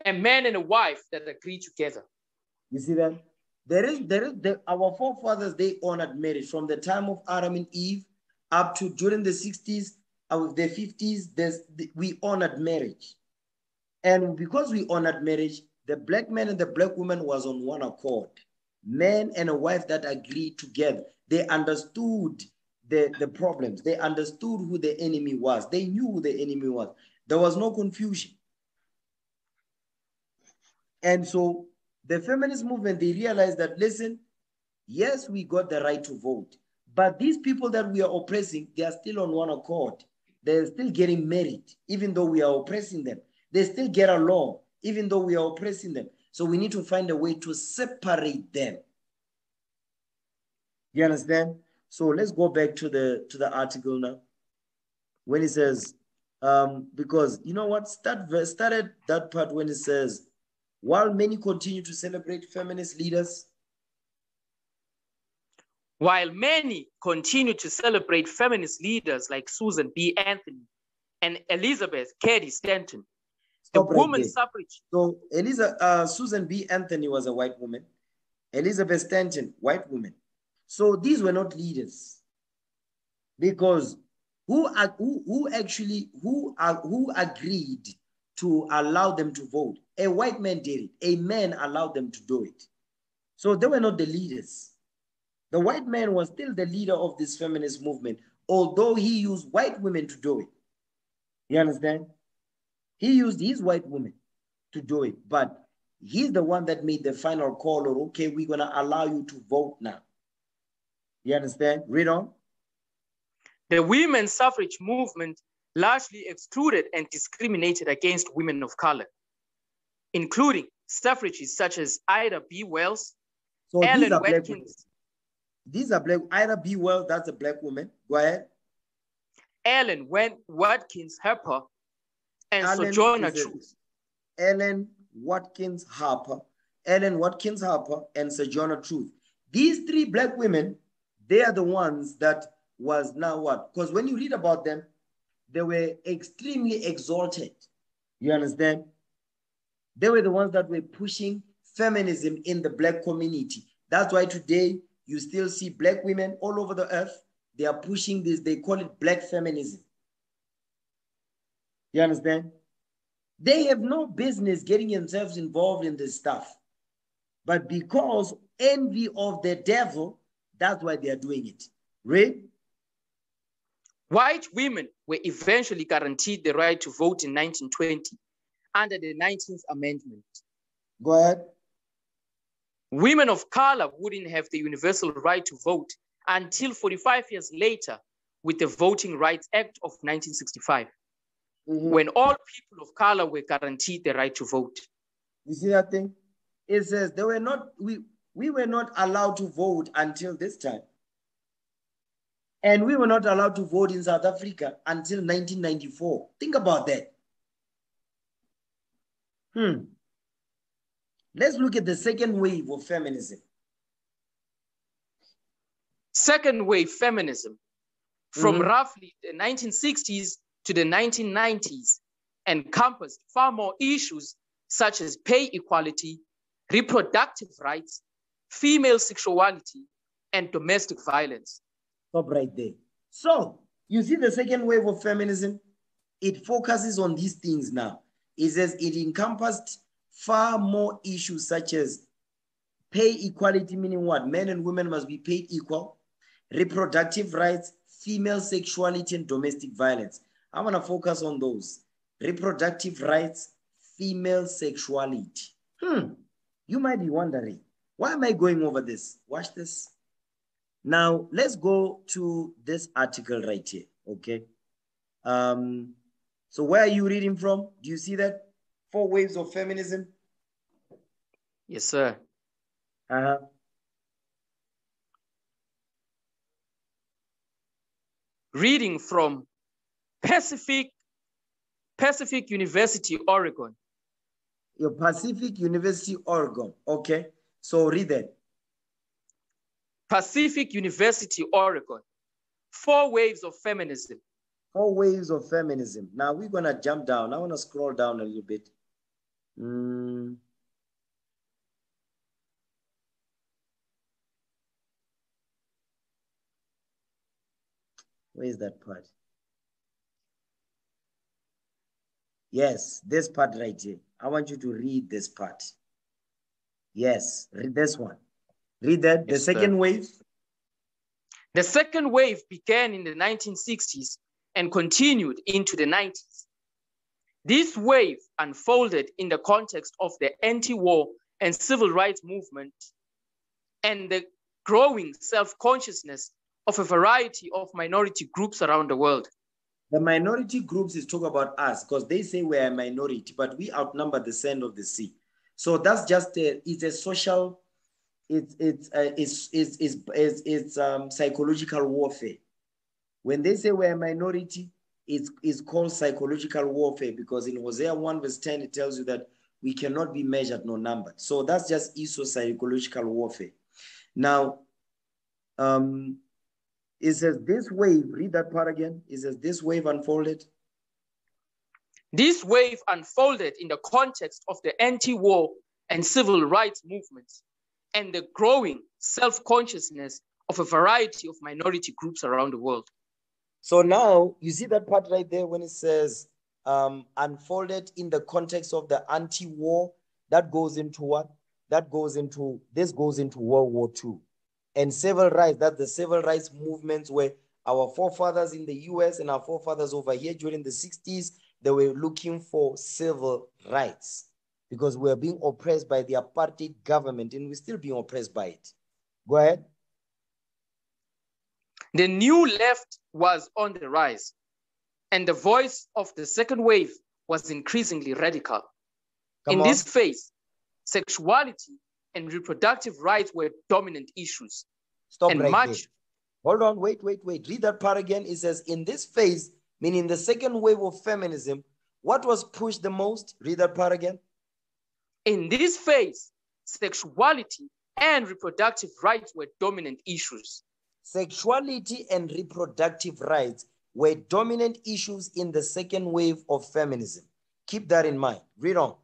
a man and a wife that agree together. You see that? There is, there is, the, our forefathers, they honored marriage from the time of Adam and Eve up to during the 60s, of uh, the 50s, there's, we honored marriage. And because we honored marriage, the black man and the black woman was on one accord. Man and a wife that agreed together. They understood the, the problems. They understood who the enemy was. They knew who the enemy was. There was no confusion. And so the feminist movement, they realized that, listen, yes, we got the right to vote, but these people that we are oppressing, they are still on one accord. They're still getting married, even though we are oppressing them. They still get along, even though we are oppressing them. So we need to find a way to separate them. You understand? So let's go back to the to the article now. When it says, um, because you know what, start started that part when it says, while many continue to celebrate feminist leaders, While many continue to celebrate feminist leaders like Susan B. Anthony and Elizabeth Cady Stanton, the Stop woman suffrage, So Eliza, uh, Susan B. Anthony was a white woman. Elizabeth Stanton, white woman. So these were not leaders, because who who, who actually who who agreed to allow them to vote? A white man did it. A man allowed them to do it. So they were not the leaders. The white man was still the leader of this feminist movement, although he used white women to do it. You understand? He used his white women to do it, but he's the one that made the final call or okay, we're gonna allow you to vote now. You understand? Read on. the women's suffrage movement largely excluded and discriminated against women of color, including suffragists such as Ida B. Wells, So these Ellen are black women. Watkins, These are black. Ida B. Well, that's a black woman. Go ahead. Ellen Wen- Watkins Harper, and Ellen Sojourner Truth. Ellen Watkins Harper, Ellen Watkins Harper, and Sojourner Truth. These three black women, they are the ones that was now what? Because when you read about them, they were extremely exalted. You understand? They were the ones that were pushing feminism in the black community. That's why today you still see black women all over the earth. They are pushing this, they call it black feminism. You understand? They have no business getting themselves involved in this stuff. But because envy of the devil, that's why they are doing it. Read. White women were eventually guaranteed the right to vote in 1920 under the 19th Amendment. Go ahead. Women of color wouldn't have the universal right to vote until 45 years later with the Voting Rights Act of 1965, Mhm. when all people of color were guaranteed the right to vote. You see that thing? It says they were not, we, we were not allowed to vote until this time. And we were not allowed to vote in South Africa until 1994. Think about that. Hmm. Let's look at the second wave of feminism. Second wave feminism from Mhm. roughly the 1960s to the 1990s encompassed far more issues such as pay equality, reproductive rights, female sexuality, and domestic violence. Stop right there. So you see the second wave of feminism? It focuses on these things now. It says it encompassed far more issues such as pay equality, meaning what? Men and women must be paid equal, reproductive rights, female sexuality, and domestic violence. I want to focus on those. Reproductive rights, female sexuality. Hmm. You might be wondering, why am I going over this? Watch this. Now, let's go to this article right here, okay? Um, so where are you reading from? Do you see that? Four Waves of Feminism? Yes, sir. Uh-huh. Reading from Pacific Pacific University, Oregon. Your Pacific University, Oregon. Okay. So read that. Pacific University, Oregon. Four waves of feminism. Four waves of feminism. Now we're gonna jump down. I wanna scroll down a little bit. Mm. Where is that part? Yes, this part right here. I want you to read this part. Yes, read this one. Read that. The Yes, second sir. wave. The second wave began in the 1960s and continued into the 90s. This wave unfolded in the context of the anti war and civil rights movement and the growing self consciousness of a variety of minority groups around the world. The minority groups is talk about us because they say we're a minority, but we outnumber the sand of the sea. So that's just a, it's a social, it's it's uh, it's, it's it's it's it's um, psychological warfare. When they say we're a minority, it's it's called psychological warfare because in Hosea 1 verse 10 it tells you that we cannot be measured nor numbered. So that's just Esau psychological warfare. Now, um, it says this wave, read that part again. It says this wave unfolded. This wave unfolded in the context of the anti war and civil rights movements and the growing self consciousness of a variety of minority groups around the world. So now you see that part right there when it says um, unfolded in the context of the anti-war. That goes into what? That goes into this goes into World War II, and civil rights. That the civil rights movements where our forefathers in the U.S. and our forefathers over here during the 60s they were looking for civil rights because we are being oppressed by the apartheid government and we're still being oppressed by it. Go ahead. The new left was on the rise, and the voice of the second wave was increasingly radical. Come In on. this phase, sexuality and reproductive rights were dominant issues, Stop and right much there. Hold on, wait, wait, wait. Read that part again. It says, in this phase, meaning the second wave of feminism, what was pushed the most? Read that part again. in this phase, sexuality and reproductive rights were dominant issues. Sexuality and reproductive rights were dominant issues in the second wave of feminism. Keep that in mind. Read on.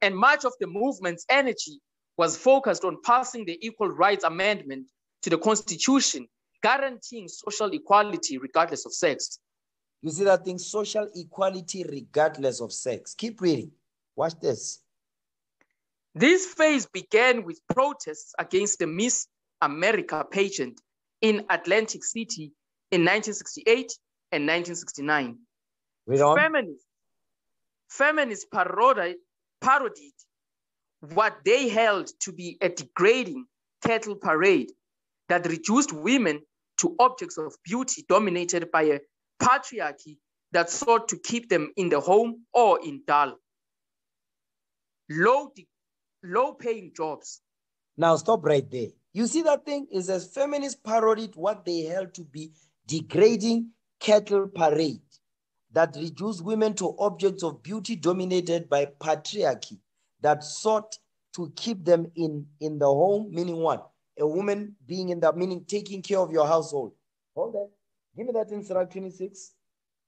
And much of the movement's energy was focused on passing the Equal Rights Amendment to the Constitution, guaranteeing social equality regardless of sex. You see that thing? Social equality regardless of sex. Keep reading. Watch this. This phase began with protests against the Miss America pageant in Atlantic City in 1968 and 1969. Read. Feminists, feminists parodied, parodied what they held to be a degrading cattle parade that reduced women to objects of beauty dominated by a patriarchy that sought to keep them in the home or in dull, low, low paying jobs. Now stop right there. You see that thing is as feminists parodied what they held to be degrading cattle parade that reduced women to objects of beauty dominated by patriarchy that sought to keep them in, in the home, meaning what? A woman being in the meaning taking care of your household. Hold that. Give me that in Sirach 26.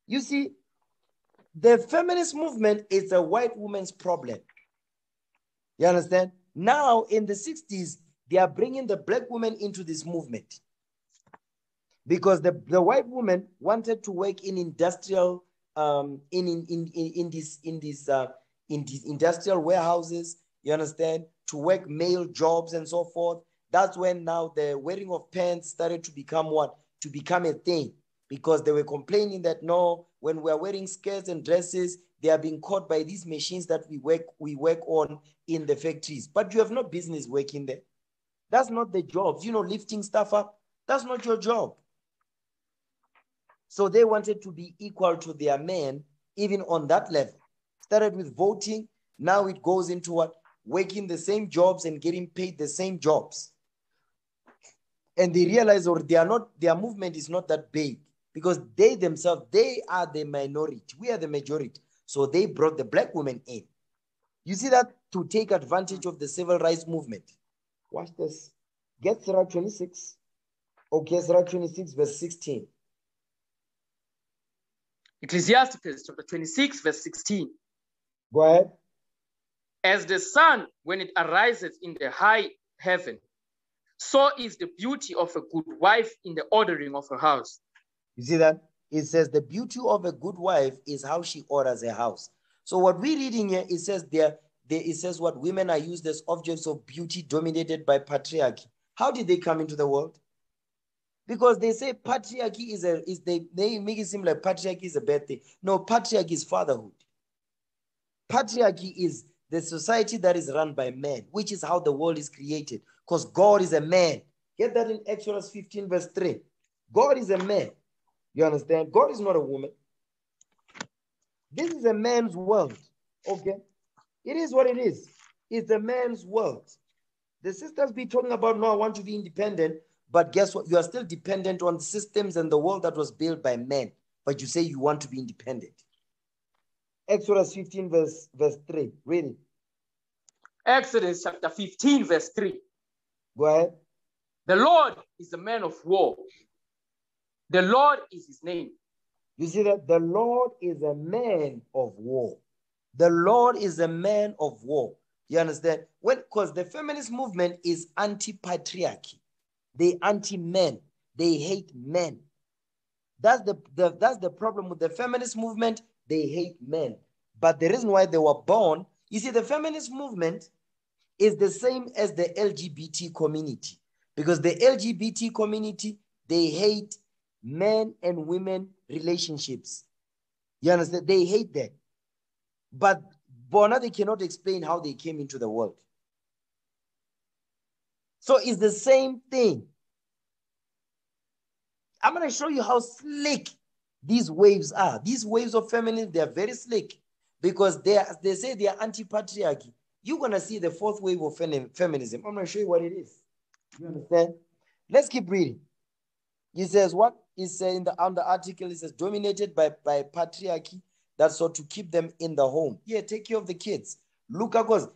You see, the feminist movement is a white woman's problem. You understand? Now, in the 60s, they are bringing the black woman into this movement. because the, the white woman wanted to work in industrial um in in in in, this in this uh in these industrial warehouses you understand to work male jobs and so forth. That's when now the wearing of pants started to become what? To become a thing. Because they were complaining that no when we are wearing skirts and dresses they are being caught by these machines that we work we work on in the factories. But you have no business working there that's not the jobs you know lifting stuff up. That's not your job. So they wanted to be equal to their men even on that level. Started with voting. Now it goes into what? Working the same jobs and getting paid the same jobs. And they realize or they are not their movement is not that big because they themselves they are the minority. We are the majority. So they brought the black women in. You see that? To take advantage of the civil rights movement watch this get Sirach 26 okay Sirach 26 verse 16 Ecclesiasticus chapter 26, verse 16. go ahead As the sun, when it arises in the high heaven, so is the beauty of a good wife in the ordering of her house. You see that? It says the beauty of a good wife is how she orders her house. So what we're reading here, it says there, there it says what women are used as objects of beauty dominated by patriarchy. How did they come into the world? Because they say patriarchy is a is they, they make it seem like patriarchy is a bad thing. No, patriarchy is fatherhood. Patriarchy is the society that is run by men, which is how the world is created. Because God is a man. Get that in Exodus 15, verse 3. God is a man. You understand? God is not a woman. This is a man's world. Okay? It is what it is. It's a man's world. The sisters be talking about, no, I want to be independent. But guess what? You are still dependent on the systems and the world that was built by men. But you say you want to be independent. Exodus 15, verse, verse 3. Read it. Exodus chapter 15, verse 3. Go ahead. The Lord is a man of war. The Lord is his name. You see that the Lord is a man of war. The Lord is a man of war. You understand? When because the feminist movement is anti-patriarchy. They anti-men. They hate men. That's the, the that's the problem with the feminist movement. They hate men. But the reason why they were born, you see, the feminist movement is the same as the LGBT community. Because the LGBT community, they hate men and women relationships. You understand? They hate that. But Bona, they cannot explain how they came into the world. So it's the same thing. I'm going to show you how slick these waves are. These waves of feminism, they are very slick because they, are, they say they are anti-patriarchy. You're going to see the fourth wave of femi- feminism. I'm going to show you what it is. You understand? Let's keep reading. He says, what is in the on the article? It says dominated by, by patriarchy that sought to keep them in the home. Yeah, take care of the kids. Look, because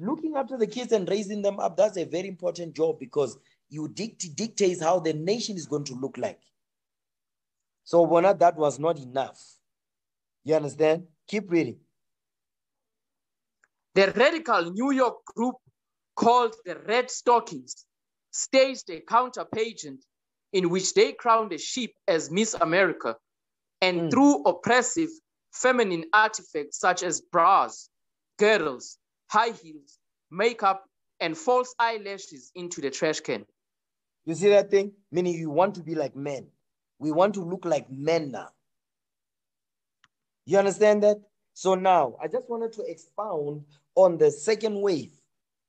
looking after the kids and raising them up, that's a very important job because you dict- dictates how the nation is going to look like. So, Bona, that was not enough. You understand? Keep reading. The radical New York group called the Red Stockings staged a counter pageant in which they crowned a sheep as Miss America and Mm. threw oppressive feminine artifacts such as bras, girdles, high heels, makeup, and false eyelashes into the trash can. You see that thing? Meaning you want to be like men. We want to look like men now. You understand that? So now I just wanted to expound on the second wave,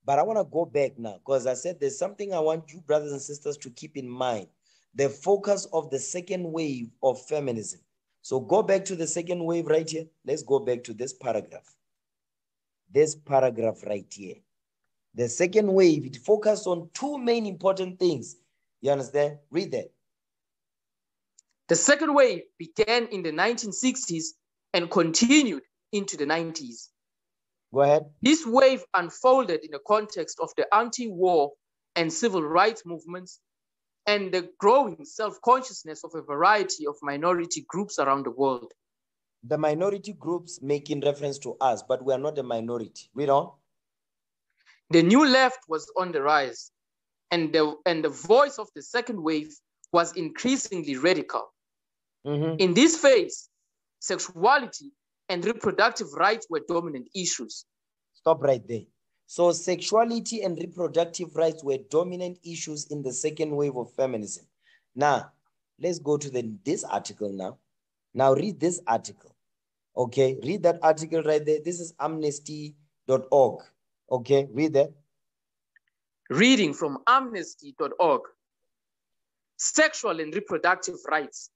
but I want to go back now because I said there's something I want you, brothers and sisters, to keep in mind the focus of the second wave of feminism. So go back to the second wave right here. Let's go back to this paragraph. This paragraph right here. The second wave, it focused on two main important things. You understand? Read that. The second wave began in the 1960s and continued into the 90s. Go ahead. This wave unfolded in the context of the anti war and civil rights movements and the growing self consciousness of a variety of minority groups around the world. The minority groups making reference to us, but we are not a minority. Read on. The new left was on the rise, and the, and the voice of the second wave was increasingly radical. Mhm. In this phase, sexuality and reproductive rights were dominant issues. Stop right there. So sexuality and reproductive rights were dominant issues in the second wave of feminism. Now, let's go to the this article now. Now read this article. Okay, read that article right there. This is amnesty.org. Okay, read that. Reading from amnesty.org. Sexual and reproductive rights.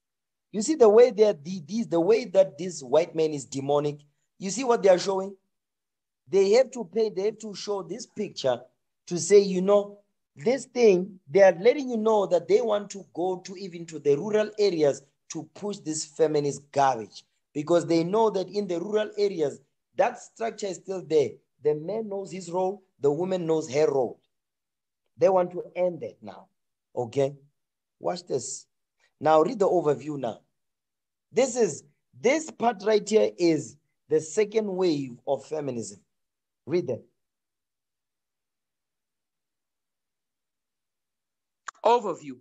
You see the way that the, these the way that this white man is demonic. You see what they are showing? They have to pay, they have to show this picture to say, you know, this thing, they are letting you know that they want to go to even to the rural areas to push this feminist garbage because they know that in the rural areas, that structure is still there. The man knows his role, the woman knows her role. They want to end that now. Okay? Watch this. Now read the overview now. This is this part right here is the second wave of feminism. Read that. Overview.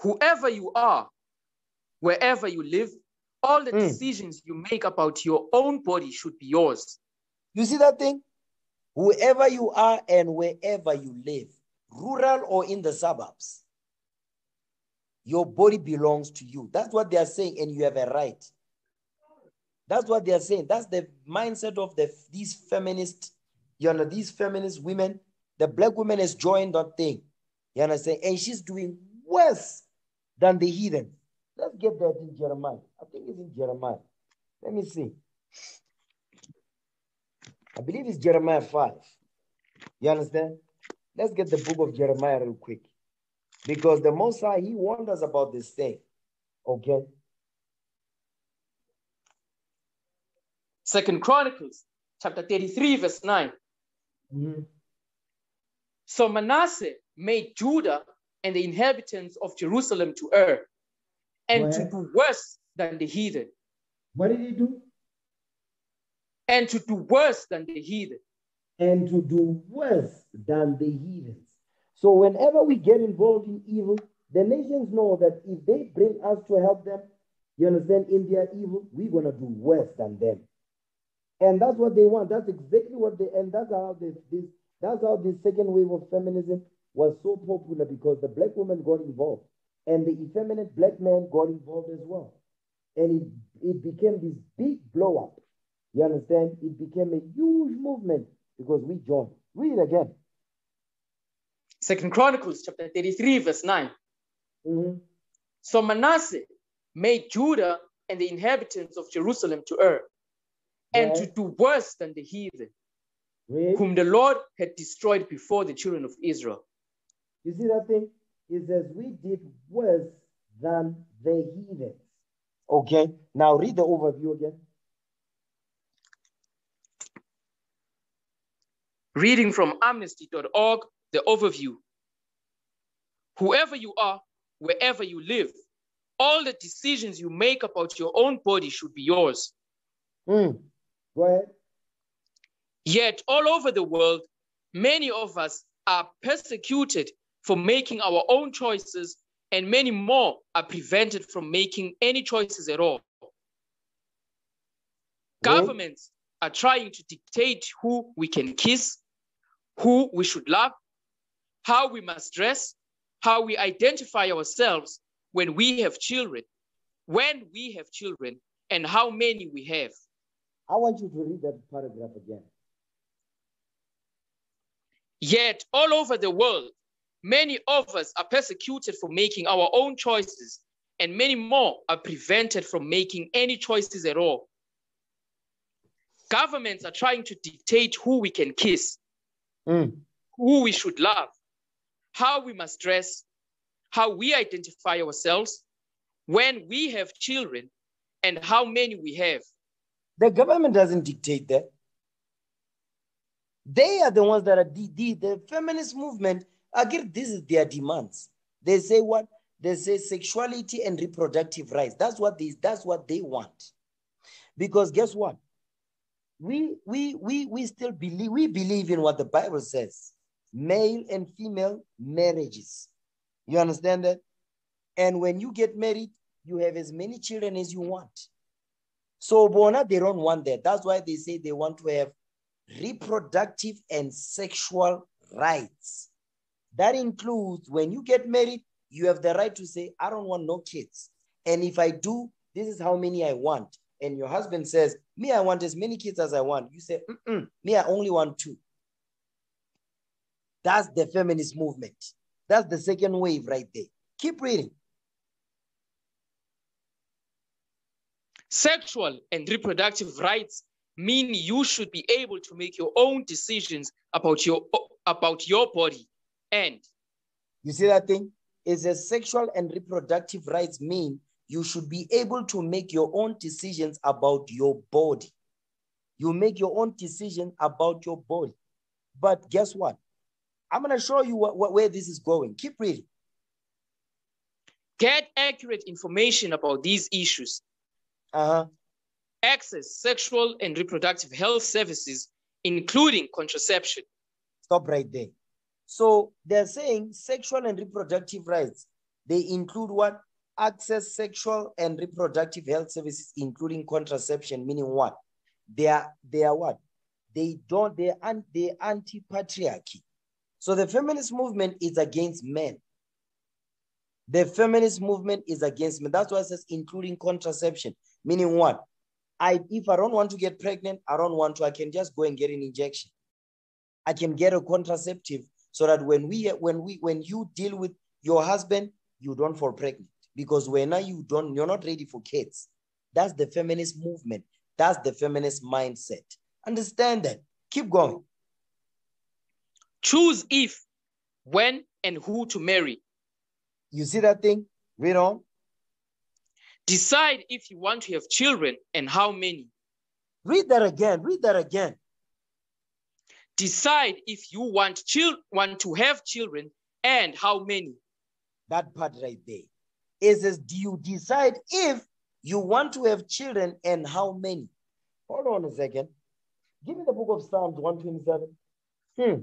Whoever you are, wherever you live, all the Mm. decisions you make about your own body should be yours. You see that thing? Whoever you are and wherever you live, rural or in the suburbs, your body belongs to you. That's what they are saying, and you have a right. That's what they are saying. That's the mindset of the these feminist, you know, these feminist women. The black woman has joined that thing. You understand? And she's doing worse than the heathen. Let's get that in Jeremiah. I think it's in Jeremiah. Let me see. I believe it's Jeremiah 5. You understand? Let's get the book of Jeremiah real quick. Because the Most High, he warned us about this thing. Okay? Second Chronicles chapter 33, verse 9. Mhm. So Manasseh made Judah and the inhabitants of Jerusalem to err and to do worse than the heathen, What did he do? and to do worse than the heathen. And to do worse than the heathens. So whenever we get involved in evil, the nations know that if they bring us to help them, you understand, in their evil, we're going to do worse than them. And that's what they want. That's exactly what they, and that's how this, this that's how this second wave of feminism was so popular because the black woman got involved and the effeminate black man got involved as well. And it, it became this big blow up. You understand? It became a huge movement because we joined. Read it again. Second Chronicles chapter 33, verse 9. Mhm. So Manasseh made Judah and the inhabitants of Jerusalem to err and to do worse than the heathen, Read. whom the Lord had destroyed before the children of Israel. You see that thing? It says we did worse than the heathens. Okay, now read the overview again. Reading from amnesty.org, the overview. Whoever you are, wherever you live, all the decisions you make about your own body should be yours. Mm. Go ahead. Yet, all over the world, many of us are persecuted for making our own choices, and many more are prevented from making any choices at all. Governments are trying to dictate who we can kiss, who we should love, how we must dress, how we identify ourselves when we have children, when we have children, and how many we have. I want you to read that paragraph again. Yet, all over the world, many of us are persecuted for making our own choices, and many more are prevented from making any choices at all. Governments are trying to dictate who we can kiss, Mm. who we should love, how we must dress, how we identify ourselves, when we have children, and how many we have. The government doesn't dictate that. They are the ones that are the, the, the feminist movement. Again, this is their demands. They say what? They say sexuality and reproductive rights. That's what they that's what they want. Because guess what? We we we we still believe we believe in what the Bible says. Male and female marriages. You understand that? And when you get married, you have as many children as you want. So Bona, they don't want that. That's why they say they want to have reproductive and sexual rights. That includes when you get married, you have the right to say, I don't want no kids. And if I do, this is how many I want. And your husband says, Me, I want as many kids as I want. You say, Mm-mm, Me, I only want two. That's the feminist movement. That's the second wave right there. Keep reading. Sexual and reproductive rights mean you should be able to make your own decisions about your about your body. And you see that thing? Is a sexual and reproductive rights mean you should be able to make your own decisions about your body. You make your own decision about your body. But guess what? I'm going to show you what, what, where this is going. Keep reading. Get accurate information about these issues uh-huh. access sexual and reproductive health services, including contraception. Stop right there. So they're saying sexual and reproductive rights, they include what? Access sexual and reproductive health services, including contraception, meaning what? They are, they are what? They don't, they are, they anti-patriarchy. So the feminist movement is against men. The feminist movement is against men. That's why it says including contraception. Meaning what? I if I don't want to get pregnant, I don't want to, I can just go and get an injection. I can get a contraceptive so that when we when we when you deal with your husband, you don't fall pregnant. Because when you don't, you're not ready for kids. That's the feminist movement. That's the feminist mindset. Understand that. Keep going. Choose if, when, and who to marry. You see that thing? Read on. Decide if you want to have children and how many. Read that again. Read that again. Decide if you want, chil- want to have children and how many. That part right there. It says, do you decide if you want to have children and how many? Hold on a second. Give me the book of Psalms 127. Hmm.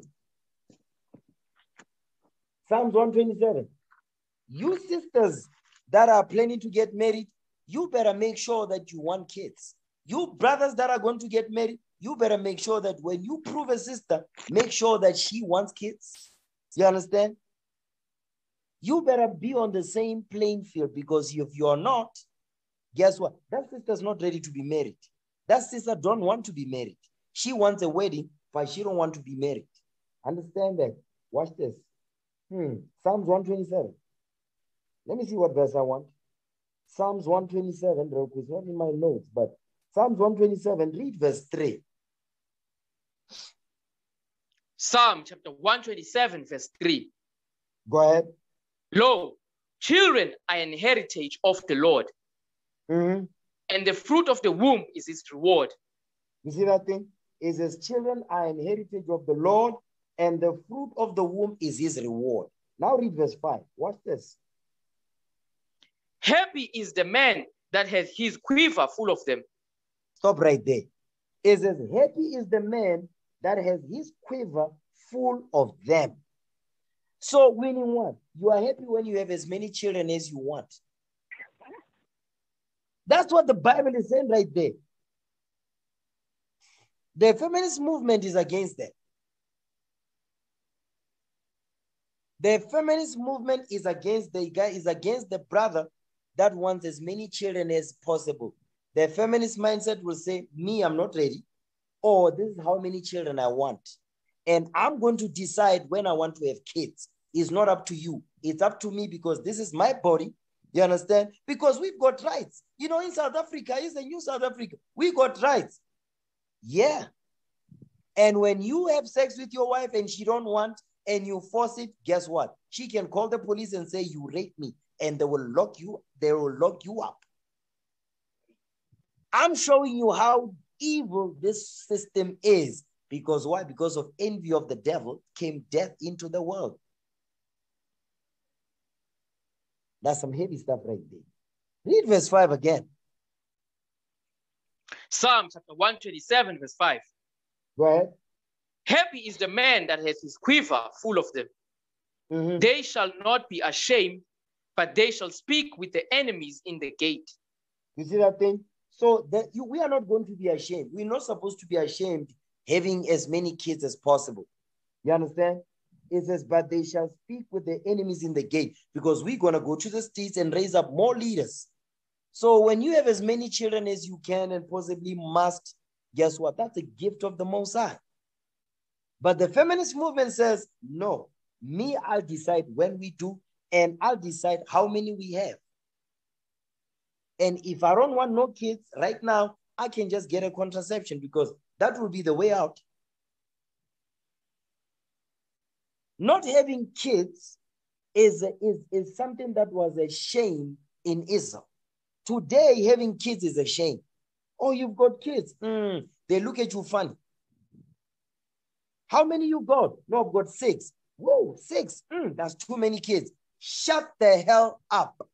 Psalms 127. You sisters that are planning to get married, you better make sure that you want kids. You brothers that are going to get married, you better make sure that when you prove a sister, make sure that she wants kids. You understand? You better be on the same playing field because if you're not, guess what? That sister's not ready to be married. That sister don't want to be married. She wants a wedding, but she don't want to be married. Understand that? Watch this. Hmm. Psalms 127. Let me see what verse I want. Psalms 127, real quick, not in my notes, but Psalms 127, read verse 3. Psalm chapter 127, verse 3. Go ahead. Lo, children are an heritage of the Lord, Mm-hmm. and the fruit of the womb is his reward. You see that thing? It says, children are an heritage of the Lord, and the fruit of the womb is his reward. Now read verse 5. Watch this. Happy is the man that has his quiver full of them. Stop right there. It says, happy is the man that has his quiver full of them. So, winning what? You are happy when you have as many children as you want. That's what the Bible is saying right there. The feminist movement is against that. The feminist movement is against the guy, is against the brother that wants as many children as possible. The feminist mindset will say, Me, I'm not ready. Or this is how many children I want. And I'm going to decide when I want to have kids. It's not up to you. It's up to me because this is my body. You understand? Because we've got rights. You know, in South Africa, it's the new South Africa. We got rights. Yeah. And when you have sex with your wife and she don't want and you force it, guess what? She can call the police and say you raped me and they will lock you, they will lock you up. I'm showing you how evil this system is. Because why? Because of envy of the devil came death into the world. That's some heavy stuff right there. Read verse 5 again. Psalm chapter 127, verse 5. Go ahead. Happy is the man that has his quiver full of them. Mhm. They shall not be ashamed but they shall speak with the enemies in the gate. You see that thing? So that you, we are not going to be ashamed. We're not supposed to be ashamed having as many kids as possible. You understand? It says, but they shall speak with the enemies in the gate because we're going to go to the streets and raise up more leaders. So when you have as many children as you can and possibly must, guess what? That's a gift of the Most High. But the feminist movement says, no, me, I'll decide when we do, and I'll decide how many we have. And if I don't want no kids right now, I can just get a contraception because that will be the way out. Not having kids is, is, is something that was a shame in Israel. Today, having kids is a shame. Oh, you've got kids. Mm, they look at you funny. How many you got? No, I've got six. Whoa, six. Mm, that's too many kids. Shut the hell up.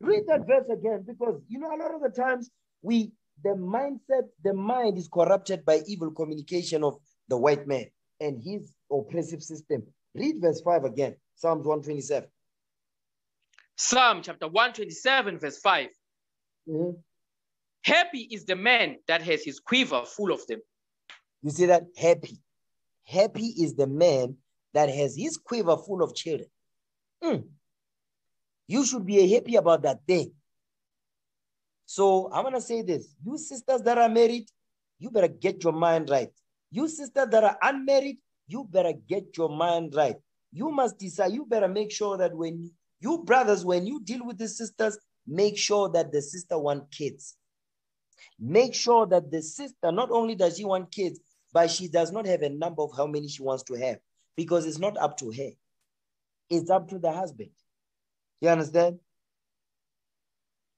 Read that verse again because you know a lot of the times we the mindset, the mind is corrupted by evil communication of the white man and his oppressive system. Read verse 5 again, Psalms 127. Psalm chapter 127, verse 5. Mhm. Happy is the man that has his quiver full of them. You see that? Happy. Happy is the man that has his quiver full of children. Mm. You should be happy about that thing. So I'm gonna say this: you sisters that are married, you better get your mind right. You sisters that are unmarried, you better get your mind right. You must decide. You better make sure that when you brothers, when you deal with the sisters, make sure that the sister want kids. Make sure that the sister not only does she want kids, but she does not have a number of how many she wants to have because it's not up to her. It's up to the husband. You understand?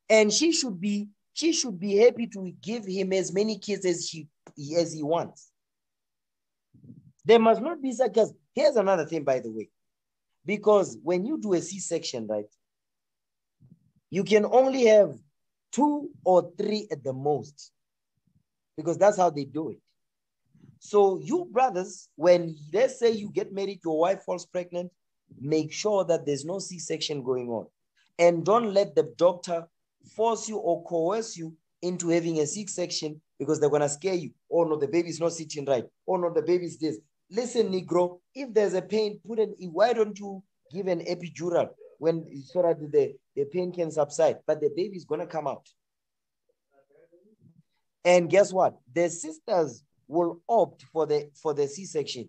And she should be she should be happy to give him as many kids as she as he wants. There must not be because here's another thing, by the way, because when you do a C-section, right, you can only have two or three at the most, because that's how they do it. So you brothers, when let's say you get married, your wife falls pregnant, make sure that there's no C-section going on. And don't let the doctor force you or coerce you into having a C-section because they're gonna scare you. Oh no, the baby's not sitting right. Oh no, the baby's this. Listen, Negro, if there's a pain, put an why don't you give an epidural when so that the, the pain can subside, but the baby's gonna come out. And guess what? The sisters will opt for the for the C-section.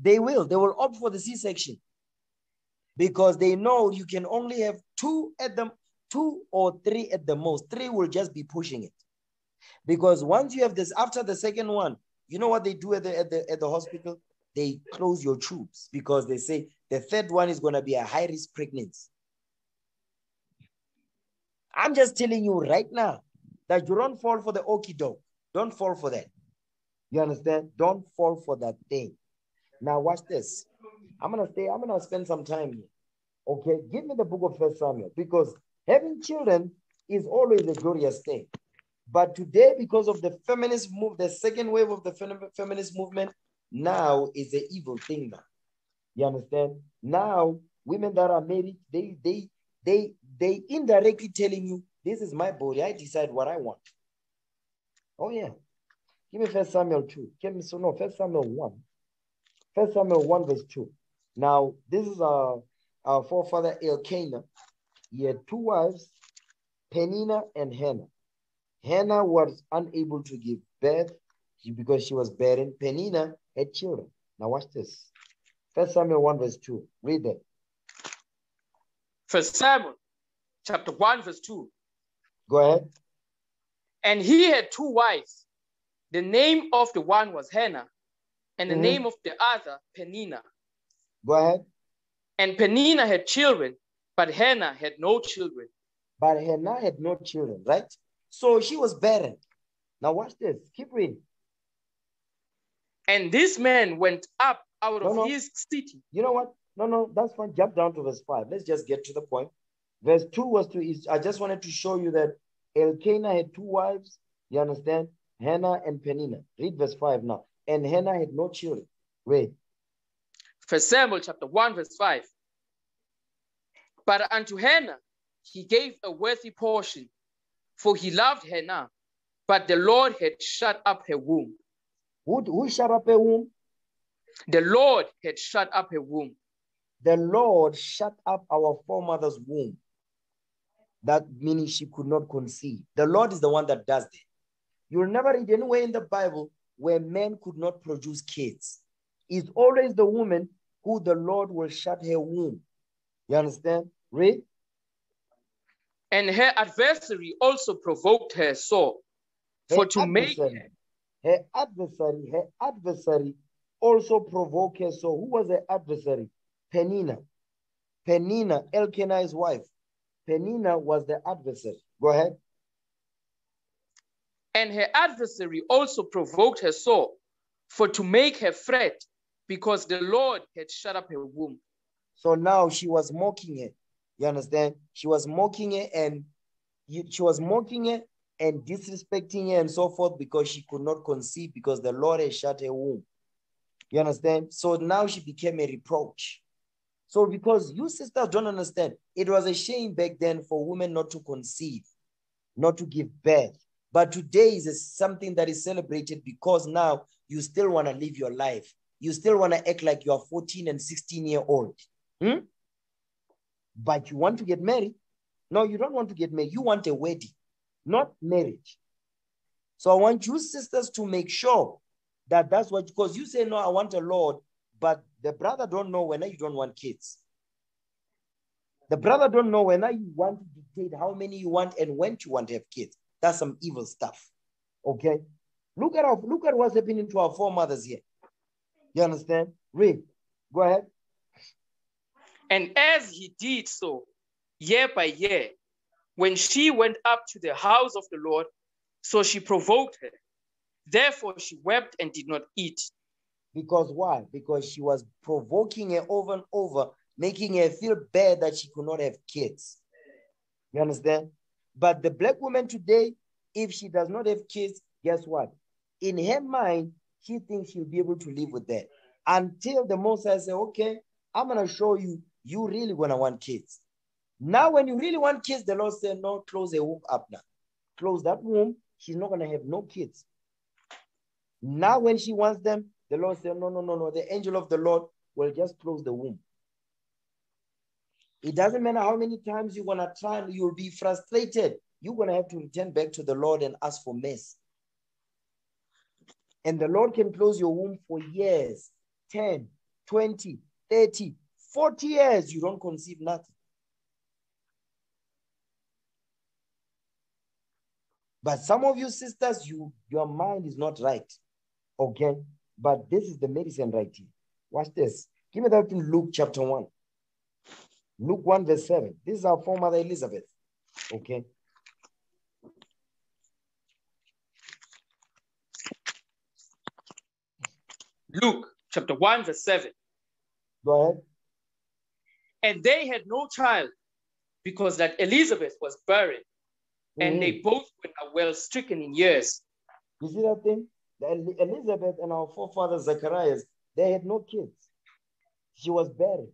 They will, they will opt for the C-section because they know you can only have two at the two or three at the most. Three will just be pushing it. Because once you have this, after the second one, you know what they do at the at the at the hospital? They close your tubes because they say the third one is going to be a high risk pregnancy. I'm just telling you right now that you don't fall for the okie doke. Don't fall for that. You understand? Don't fall for that thing. Now watch this. I'm gonna stay. I'm gonna spend some time here. Okay, give me the book of First Samuel because having children is always a glorious thing. But today, because of the feminist move, the second wave of the fem- feminist movement, now is an evil thing now. You understand? Now, women that are married, they they they they indirectly telling you, this is my body. I decide what I want. Oh yeah. Give me First Samuel 2. Give me so no, First Samuel 1. First Samuel 1, verse 2. Now, this is our, our forefather Elkanah. He had two wives, Peninnah and Hannah. Hannah was unable to give birth because she was barren. Peninnah had children. Now watch this. First Samuel 1 verse 2. Read that. First Samuel chapter 1, verse 2. Go ahead. And he had two wives. The name of the one was Hannah, and the Mhm. name of the other Peninnah. Go ahead. And Peninnah had children, but Hannah had no children. But Hannah had no children, right? So she was barren. Now watch this. Keep reading. And this man went up out No, of no. his city. You know what? No, no, that's fine. Jump down to verse 5. Let's just get to the point. Verse 2 was to, I just wanted to show you that Elkanah had two wives. You understand? Hannah and Peninnah. Read verse 5 now. And Hannah had no children. Wait. First Samuel chapter 1, verse 5. But unto Hannah he gave a worthy portion, for he loved Hannah, but the Lord had shut up her womb. Who, who shut up her womb? The Lord had shut up her womb. The Lord shut up our foremothers' womb. That meaning she could not conceive. The Lord is the one that does that. You'll never read anywhere in the Bible where men could not produce kids. It's always the woman who the Lord will shut her womb. You understand? Read. And her adversary also provoked her sore, for Her to make adversary, her adversary, her adversary also provoked her. So who was her adversary? Peninnah. Peninnah, Elkanah's wife. Peninnah was the adversary. Go ahead. And her adversary also provoked her sore, for to make her fret, because the Lord had shut up her womb. So now she was mocking her. You understand? She was mocking her and she was mocking her and disrespecting her and so forth because she could not conceive because the Lord had shut her womb. You understand? So now she became a reproach. So because you sisters don't understand, it was a shame back then for women not to conceive, not to give birth. But today is something that is celebrated because now you still want to live your life. You still want to act like you are 14 and 16 year old. Hmm? But you want to get married? No, you don't want to get married. You want a wedding, not marriage. So I want you sisters to make sure that that's what, because you say, no, I want a Lord, but the brother don't know when you don't want kids. The brother don't know when you want to dictate how many you want and when you want to have kids. That's some evil stuff. Okay. Look at our, look at what's happening to our foremothers here. You understand? Read. Go ahead. And as he did so, year by year, when she went up to the house of the Lord, so she provoked her. Therefore she wept and did not eat. Because why? Because she was provoking her over and over, making her feel bad that she could not have kids. You understand? But the black woman today, if she does not have kids, guess what? In her mind, she thinks she'll be able to live with that until the Most High say, okay, I'm going to show you, you really going to want kids. Now, when you really want kids, the Lord said, no, close the womb up now. Close that womb. She's not going to have no kids. Now, when she wants them, the Lord said, No, no, no, no. The angel of the Lord will just close the womb. It doesn't matter how many times you're going to try, you'll be frustrated. You're going to have to return back to the Lord and ask for mercy. And the Lord can close your womb for years 10, 20, 30, 40 years. You don't conceive nothing. But some of you sisters, you your mind is not right. Okay. But this is the medicine right here. Watch this. Give me that in Luke chapter 1. Luke 1, verse 7. This is our foremother Elizabeth. Okay. Luke chapter 1, verse 7. Go ahead. And they had no child because that Elizabeth was barren, and they mm. both were well stricken in years. You see that thing? Elizabeth and our forefather Zacharias, they had no kids. She was barren.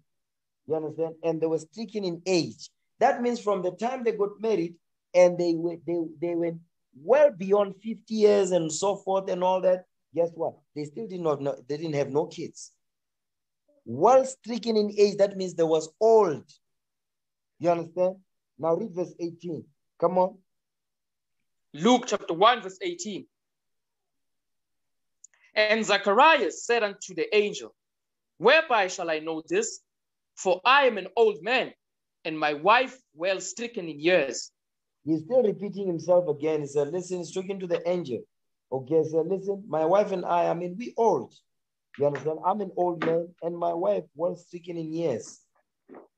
You understand? And they were stricken in age. That means from the time they got married and they were they, they went well beyond 50 years and so forth and all that. Guess what? They still did not know, they didn't have no kids. Well stricken in age, that means they was old. You understand? Now read verse 18. Come on. Luke chapter 1, verse 18. And Zacharias said unto the angel, Whereby shall I know this? For I am an old man, and my wife well stricken in years. He's still repeating himself again. He said, Listen, he's talking to the angel. Okay, so listen, my wife and I, I mean, we old. You understand? I'm an old man, and my wife well stricken in years.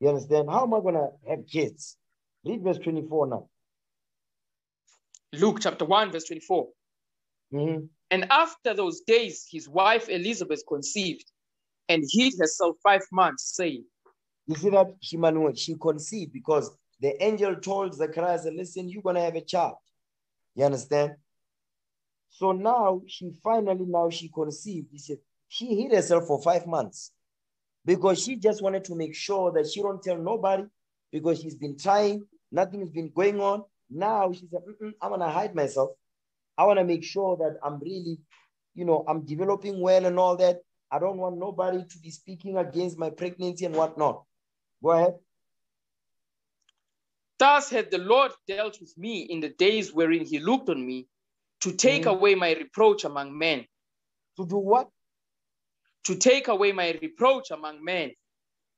You understand? How am I going to have kids? Read verse 24 now. Luke chapter 1, verse 24. Mhm. And after those days, his wife Elizabeth conceived and hid herself five months, saying, You see that? She, she conceived because the angel told Zacharias, Listen, you're going to have a child. You understand? So now she finally, now she conceived. He said, she hid herself for five months. because she just wanted to make sure that she don't tell nobody because she's been trying, nothing's been going on. Now she said, "Mm-mm, I'm gonna hide myself. I want to make sure that I'm really, you know, I'm developing well and all that. I don't want nobody to be speaking against my pregnancy and whatnot. Go ahead. Thus had the Lord dealt with me in the days wherein he looked on me to take Mhm. away my reproach among men, To do what? to take away my reproach among men.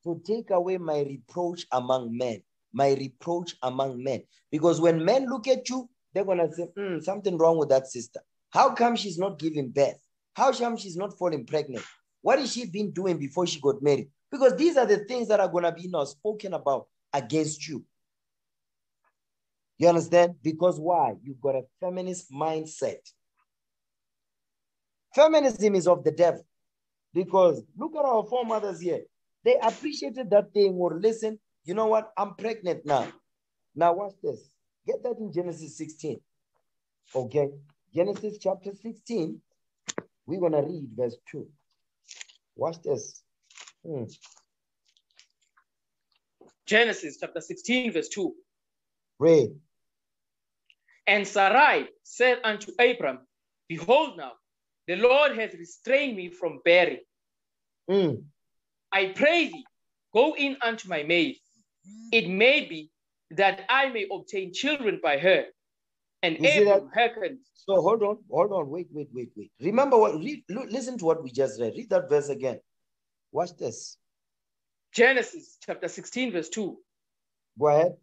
To take away my reproach among men. My reproach among men. Because when men look at you, they're gonna say, "Hmm, something wrong with that sister. How come she's not giving birth? How come she's not falling pregnant? What has she been doing before she got married? Because these are the things that are gonna be now spoken about against you. You understand? Because why? You've got a feminist mindset. Feminism is of the devil. Because look at our foremothers here. They appreciated that thing or listen, you know what? I'm pregnant now. Now watch this. Get that in Genesis 16. Okay. Genesis chapter 16. We're gonna read verse 2. Watch this. Hmm. Genesis chapter 16, verse 2. Read. And Sarai said unto Abram, Behold now, the Lord hath restrained me from bearing. Hmm. I pray thee, go in unto my maid. It may be that I may obtain children by her. And Abram hearkened. So hold on, hold on, wait, wait, wait, wait. Remember what read, listen to what we just read. Read that verse again. Watch this. Genesis chapter 16, verse 2. Go ahead.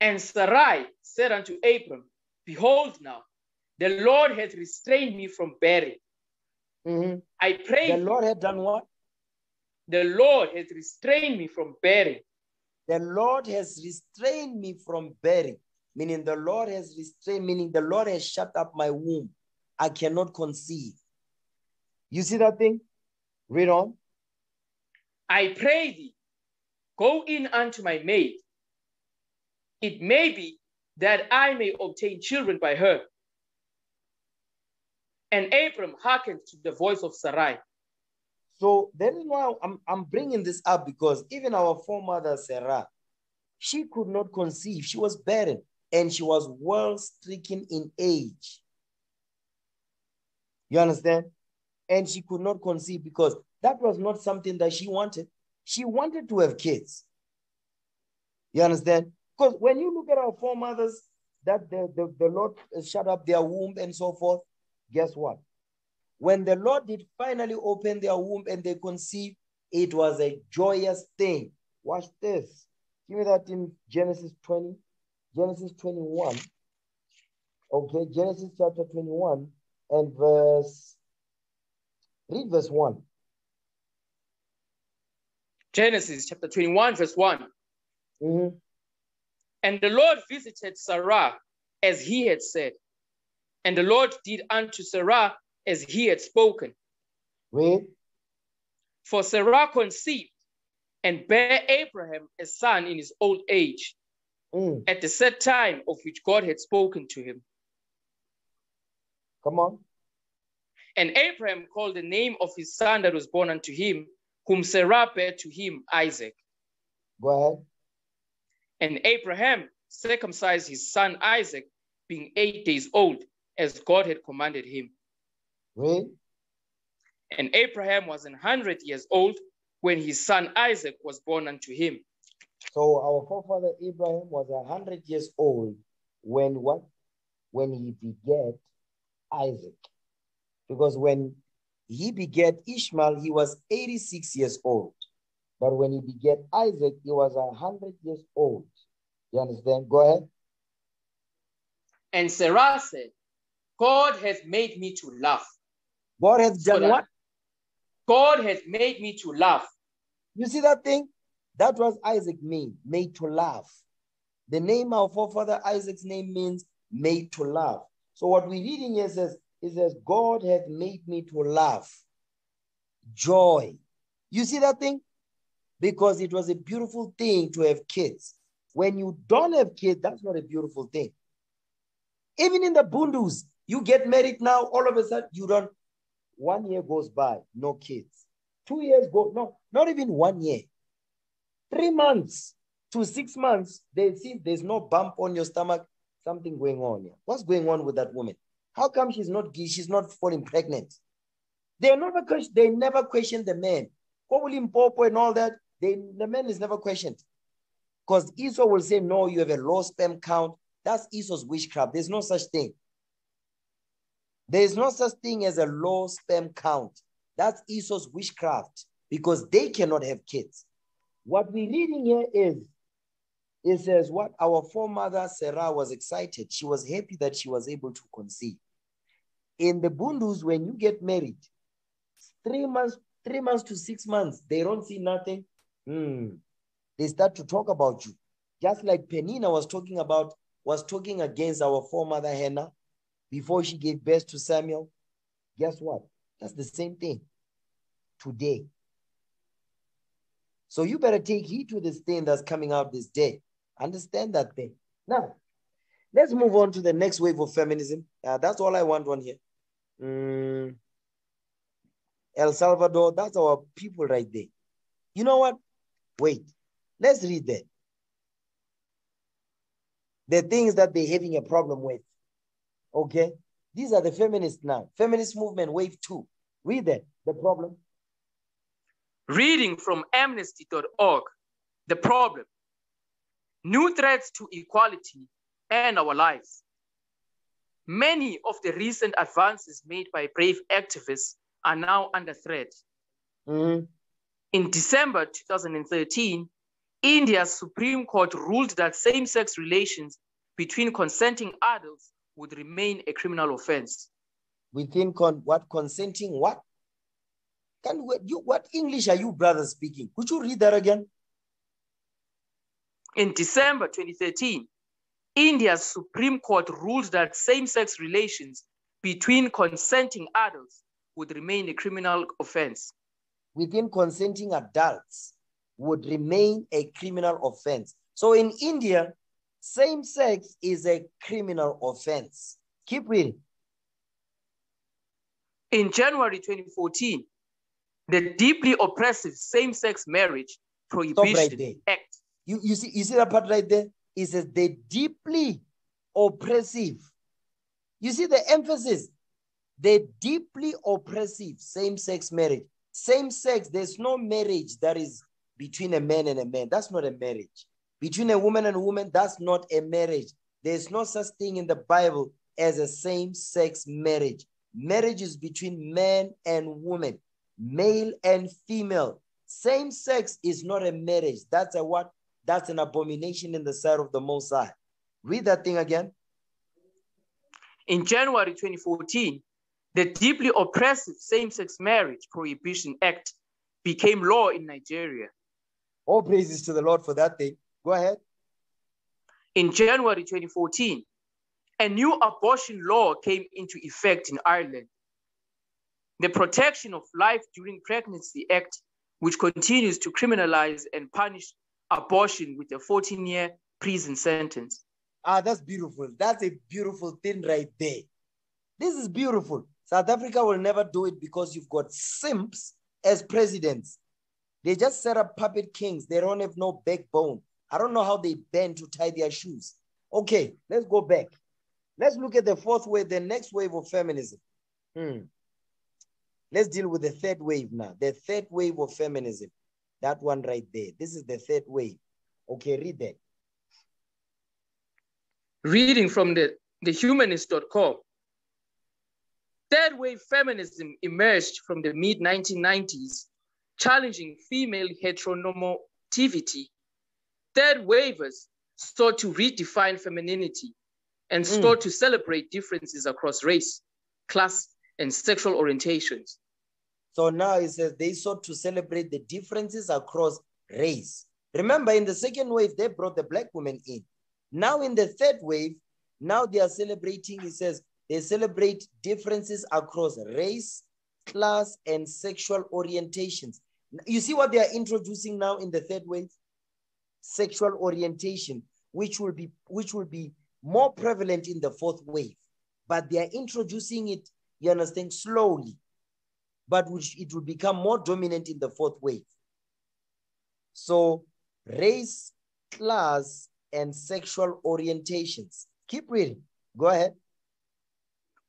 And Sarai said unto Abram, Behold now, the Lord hath restrained me from bearing. Mhm. I pray The Lord had done what? the Lord hath restrained me from bearing. The Lord has restrained me from bearing, meaning the Lord has restrained, meaning the Lord has shut up my womb. I cannot conceive. You see that thing? Read on. I pray thee, go in unto my maid. It may be that I may obtain children by her. And Abram hearkened to the voice of Sarai. So then why I'm, I'm bringing this up because even our foremother Sarah, she could not conceive. She was barren and she was well stricken in age. You understand? And she could not conceive because that was not something that she wanted. She wanted to have kids. You understand? Because when you look at our foremothers, that the, the, the Lord shut up their womb and so forth, guess what? When the Lord did finally open their womb and they conceived, it was a joyous thing. Watch this. Give me that in Genesis 20, Genesis 21. Okay, Genesis chapter 21 and verse, read verse 1. Genesis chapter 21, verse 1. Mhm. And the Lord visited Sarah as he had said. And the Lord did unto Sarah as he had spoken. Read. For Sarah conceived and bare Abraham a son in his old age, Mm. at the set time of which God had spoken to him. Come on. And Abraham called the name of his son that was born unto him, whom Sarah bare to him, Isaac. Go ahead. And Abraham circumcised his son Isaac, being eight days old, as God had commanded him. Read. And Abraham was an hundred years old when his son Isaac was born unto him. So our forefather Abraham was a hundred years old when what? When he begat Isaac. Because when he begat Ishmael, he was 86 years old. But when he begat Isaac, he was a hundred years old. You understand? Go ahead. And Sarah said, God has made me to laugh. God has done that- what? God hath made me to laugh. You see that thing? That was Isaac mean, made to laugh. The name of our forefather Isaac's name means made to laugh. So what we're reading here says, it says, God hath made me to laugh. Joy. You see that thing? Because it was a beautiful thing to have kids. When you don't have kids, that's not a beautiful thing. Even in the bundus, you get married now, all of a sudden you don't, one year goes by, no kids. two years go, no, not even one year. Three months to six months, they see there's no bump on your stomach, something going on. What's going on with that woman? How come she's not she's not falling pregnant? They never they never question the man. Popo and all that, they, the man is never questioned. Because Esau will say, No, you have a low sperm count. That's Esau's witchcraft. There's no such thing. There is no such thing as a low sperm count. That's Esau's witchcraft because they cannot have kids. What we're reading here is it says what our foremother Sarah was excited. She was happy that she was able to conceive. In the Bundus, when you get married, three months, three months to six months, they don't see nothing. Hmm. They start to talk about you. Just like Peninnah was talking about, was talking against our foremother Hannah before she gave birth to Samuel. Guess what? That's the same thing today. So you better take heed to this thing that's coming out this day. Understand that thing. Now, let's move on to the next wave of feminism. Uh, that's all I want on here. Mm. El Salvador, that's our people right there. You know what? Wait, let's read that. The things that they're having a problem with. Okay? These are the feminists now. Feminist movement, wave two. Read that, the problem. Reading from amnesty.org, the problem. New threats to equality and our lives. Many of the recent advances made by brave activists are now under threat. Mm-hmm. In December 2013, India's Supreme Court ruled that same sex relations between consenting adults would remain a criminal offense. Within con- what consenting what? Can you what English are you brothers speaking? Could you read that again? In December 2013, India's Supreme Court ruled that same-sex relations between consenting adults would remain a criminal offense. Within consenting adults would remain a criminal offense. So in India, same sex is a criminal offense. Keep reading. In January 2014, the deeply oppressive same sex marriage prohibition right act. You, you, see, you see that part right there? It says the deeply oppressive. You see the emphasis? The deeply oppressive same sex marriage. Same sex, there's no marriage that is between a man and a man. That's not a marriage between a woman and a woman, that's not a marriage. There's no such thing in the Bible as a same sex marriage. Marriage is between man and woman, male and female. Same sex is not a marriage. That's a what? That's an abomination in the sight of the Most High. Read that thing again. In January 2014, the deeply oppressive same sex marriage prohibition act became law in Nigeria. All praises to the Lord for that thing. Go ahead. In January 2014, a new abortion law came into effect in Ireland. The Protection of Life During Pregnancy Act, which continues to criminalize and punish abortion with a 14 year prison sentence. Ah, that's beautiful. That's a beautiful thing right there. This is beautiful. South Africa will never do it because you've got simps as presidents. They just set up puppet kings. They don't have no backbone. I don't know how they bend to tie their shoes. Okay, let's go back. Let's look at the fourth wave, the next wave of feminism. Hmm. Let's deal with the third wave now. The third wave of feminism. That one right there. This is the third wave. Okay, read that. Reading from the, the humanist.com. Third wave feminism emerged from the mid 1990s, challenging female heteronormativity Third wavers sought to redefine femininity and mm. sought to celebrate differences across race, class, and sexual orientations. So now it says they sought to celebrate the differences across race. Remember, in the second wave, they brought the black women in. Now, in the third wave, now they are celebrating, it says they celebrate differences across race, class, and sexual orientations. You see what they are introducing now in the third wave? sexual orientation, which will be which will be more prevalent in the fourth wave. But they are introducing it, you understand, slowly. But which it will become more dominant in the fourth wave. So race, class, and sexual orientations. Keep reading. Go ahead.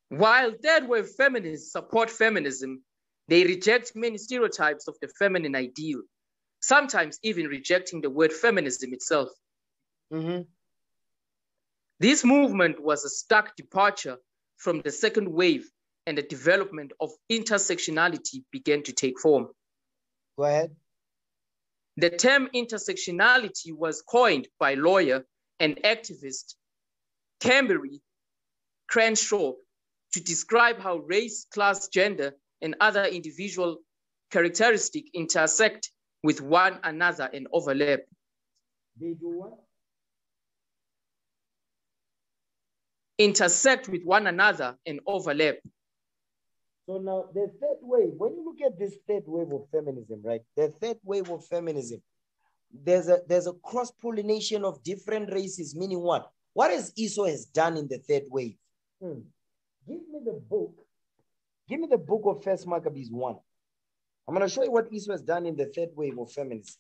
While third wave feminists support feminism, they reject many stereotypes of the feminine ideal, sometimes even rejecting the word feminism itself. Mm-hmm. This movement was a stark departure from the second wave, and the development of intersectionality began to take form. Go ahead. The term intersectionality was coined by lawyer and activist Kimberlé Crenshaw to describe how race, class, gender, and other individual characteristics intersect with one another and overlap. They do what? Intersect with one another and overlap. So now the third wave, when you look at this third wave of feminism, right? The third wave of feminism, there's a there's a cross-pollination of different races, meaning what? What has Esau has done in the third wave? Hmm. Give me the book. Give me the book of First Maccabees 1. I'm going to show you what Esau has done in the third wave of feminism.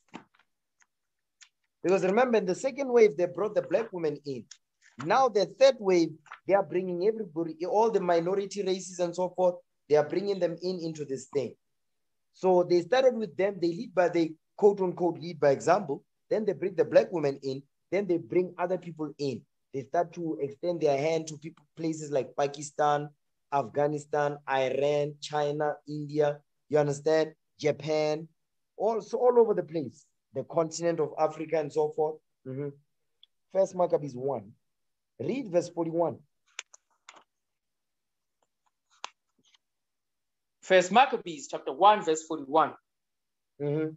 Because remember, in the second wave, they brought the black women in. Now, the third wave, they are bringing everybody, all the minority races and so forth, they are bringing them in into this thing. So they started with them, they lead by, the quote unquote lead by example. Then they bring the black women in. Then they bring other people in. They start to extend their hand to people, places like Pakistan, Afghanistan, Iran, China, India, you understand? Japan, also all over the place, the continent of Africa and so forth. Mm-hmm. First Maccabees 1. Read verse 41. First Maccabees chapter 1, verse 41. Mm-hmm.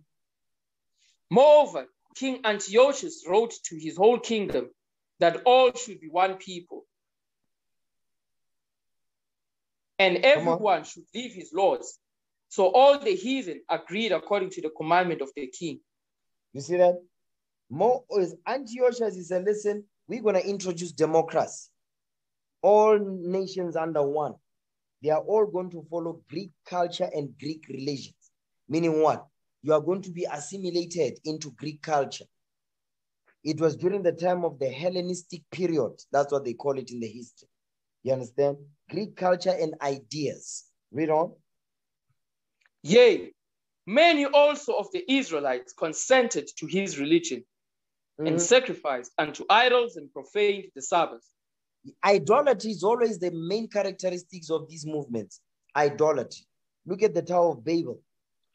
Moreover, King Antiochus wrote to his whole kingdom that all should be one people. And everyone should leave his laws. So all the heathen agreed according to the commandment of the king. You see that? More is Antiochus is a listen, we're going to introduce democracy. All nations under one they are all going to follow Greek culture and Greek religions. Meaning what? You are going to be assimilated into Greek culture. It was during the time of the Hellenistic period. That's what they call it in the history. You understand? Greek culture and ideas. Read on. Yea, many also of the Israelites consented to his religion mm-hmm. and sacrificed unto idols and profaned the Sabbath. Idolatry is always the main characteristics of these movements. Idolatry. Look at the Tower of Babel.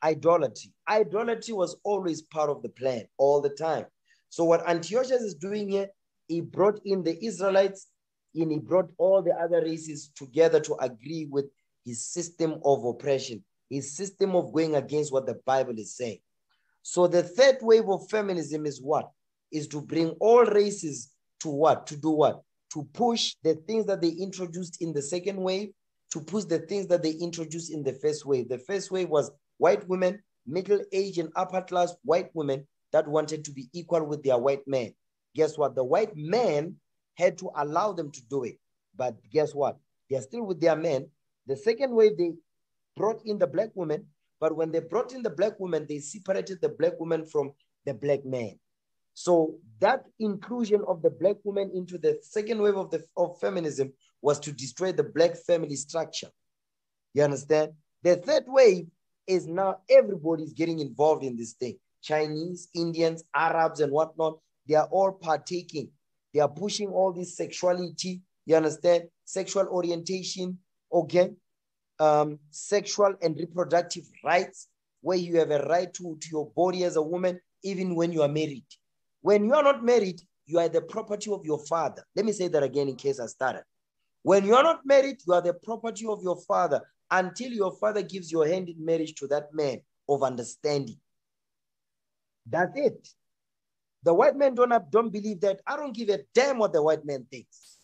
Idolatry. Idolatry was always part of the plan all the time. So what Antiochus is doing here, he brought in the Israelites and he brought all the other races together to agree with his system of oppression, his system of going against what the Bible is saying. So the third wave of feminism is what? Is to bring all races to what? To do what? To push the things that they introduced in the second wave, to push the things that they introduced in the first wave. The first wave was white women, middle age and upper class white women that wanted to be equal with their white men. Guess what? The white men had to allow them to do it. But guess what? They're still with their men. The second wave, they brought in the black women, but when they brought in the black women, they separated the black woman from the black man. So that inclusion of the black woman into the second wave of, the, of feminism was to destroy the black family structure. You understand? The third wave is now everybody's getting involved in this thing. Chinese, Indians, Arabs, and whatnot, they are all partaking. They are pushing all this sexuality, you understand? Sexual orientation, okay? Um, sexual and reproductive rights, where you have a right to, to your body as a woman, even when you are married. When you are not married, you are the property of your father. Let me say that again in case I started. When you are not married, you are the property of your father until your father gives your hand in marriage to that man of understanding. That's it. The white men don't, don't believe that. I don't give a damn what the white man thinks.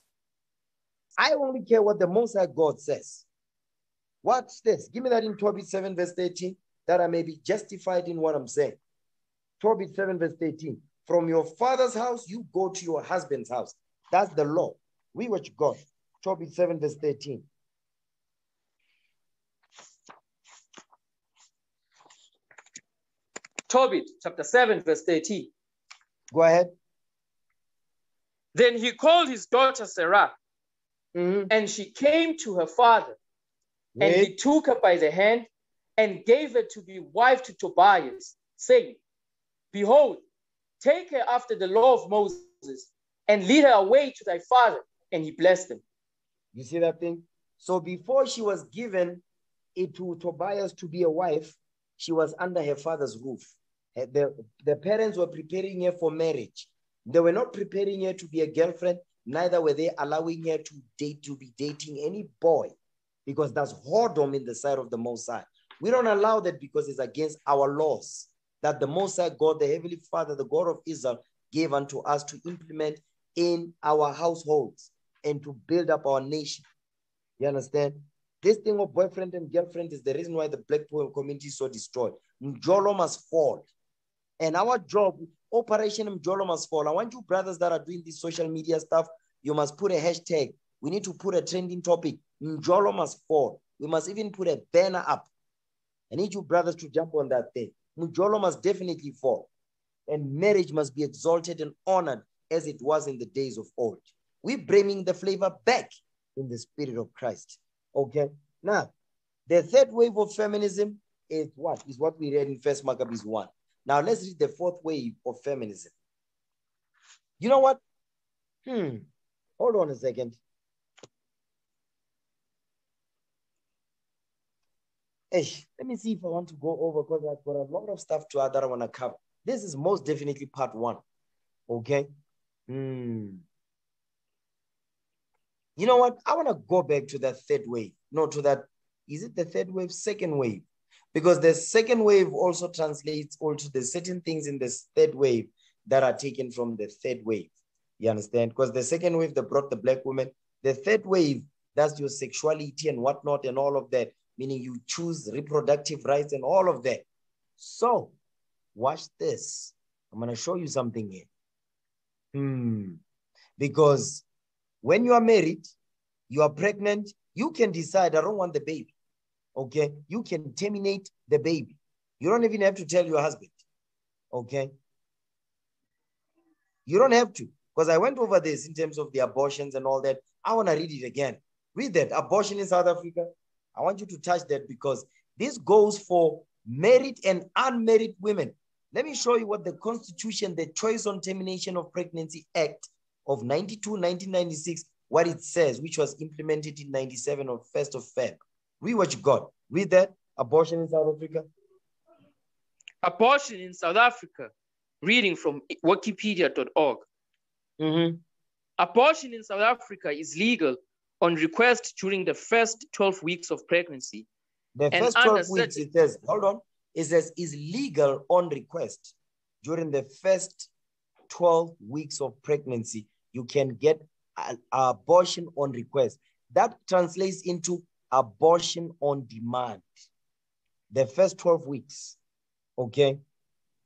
I only care what the Most High God says. Watch this. Give me that in Tobit 7, verse 13, that I may be justified in what I'm saying. Tobit 7, verse 13. From your father's house, you go to your husband's house. That's the law. We watch God. Tobit 7, verse 13. Tobit chapter 7, verse 13. Go ahead. Then he called his daughter Sarah, Mhm. and she came to her father, and he took her by the hand and gave her to be wife to Tobias, saying, Behold, take her after the law of Moses, and lead her away to thy father. And he blessed them. You see that thing? So before she was given it to Tobias to be a wife, she was under her father's roof. The, the parents were preparing her for marriage. They were not preparing her to be a girlfriend, neither were they allowing her to date to be dating any boy, because that's whoredom in the sight of the Most High. We don't allow that because it's against our laws that the Most High God, the Heavenly Father, the God of Israel, gave unto us to implement in our households and to build up our nation. You understand? This thing of boyfriend and girlfriend is the reason why the black community is so destroyed. Njolo must fall. And our job, Operation Njolo must fall. I want you brothers that are doing this social media stuff, you must put a hashtag. We need to put a trending topic. Njolo must fall. We must even put a banner up. I need you brothers to jump on that thing. Njolo must definitely fall. And marriage must be exalted and honored as it was in the days of old. We're bringing the flavor back in the spirit of Christ. Okay. Now, the third wave of feminism is what? Is what we read in First Maccabees 1. Now let's read the fourth wave of feminism. You know what? Hmm. Hold on a second. Hey, let me see if I want to go over because I've got a lot of stuff to add that I want to cover. This is most definitely part one. Okay. Hmm. You know what? I want to go back to that third wave. No, to that. Is it the third wave? Second wave. Because the second wave also translates also the certain things in this third wave that are taken from the third wave. You understand? Because the second wave that brought the black woman, the third wave, that's your sexuality and whatnot and all of that, meaning you choose reproductive rights and all of that. So, watch this. I'm going to show you something here. Hmm. Because when you are married, you are pregnant, you can decide, I don't want the baby. Okay. You can terminate the baby. You don't even have to tell your husband. Okay. You don't have to. Because I went over this in terms of the abortions and all that. I want to read it again. Read that. Abortion in South Africa. I want you to touch that because this goes for married and unmarried women. Let me show you what the Constitution, the Choice on Termination of Pregnancy Act of 92, 1996, what it says, which was implemented in 97 on 1st of Feb. Read what you got. Read that. Abortion in South Africa. Abortion in South Africa. Reading from wikipedia.org. Mm-hmm. Abortion in South Africa is legal on request during the first 12 weeks of pregnancy. The first 12 under weeks, it says, hold on, it says is legal on request. During the first 12 weeks of pregnancy, you can get a- a abortion on request. That translates into abortion on demand. The first 12 weeks. Okay.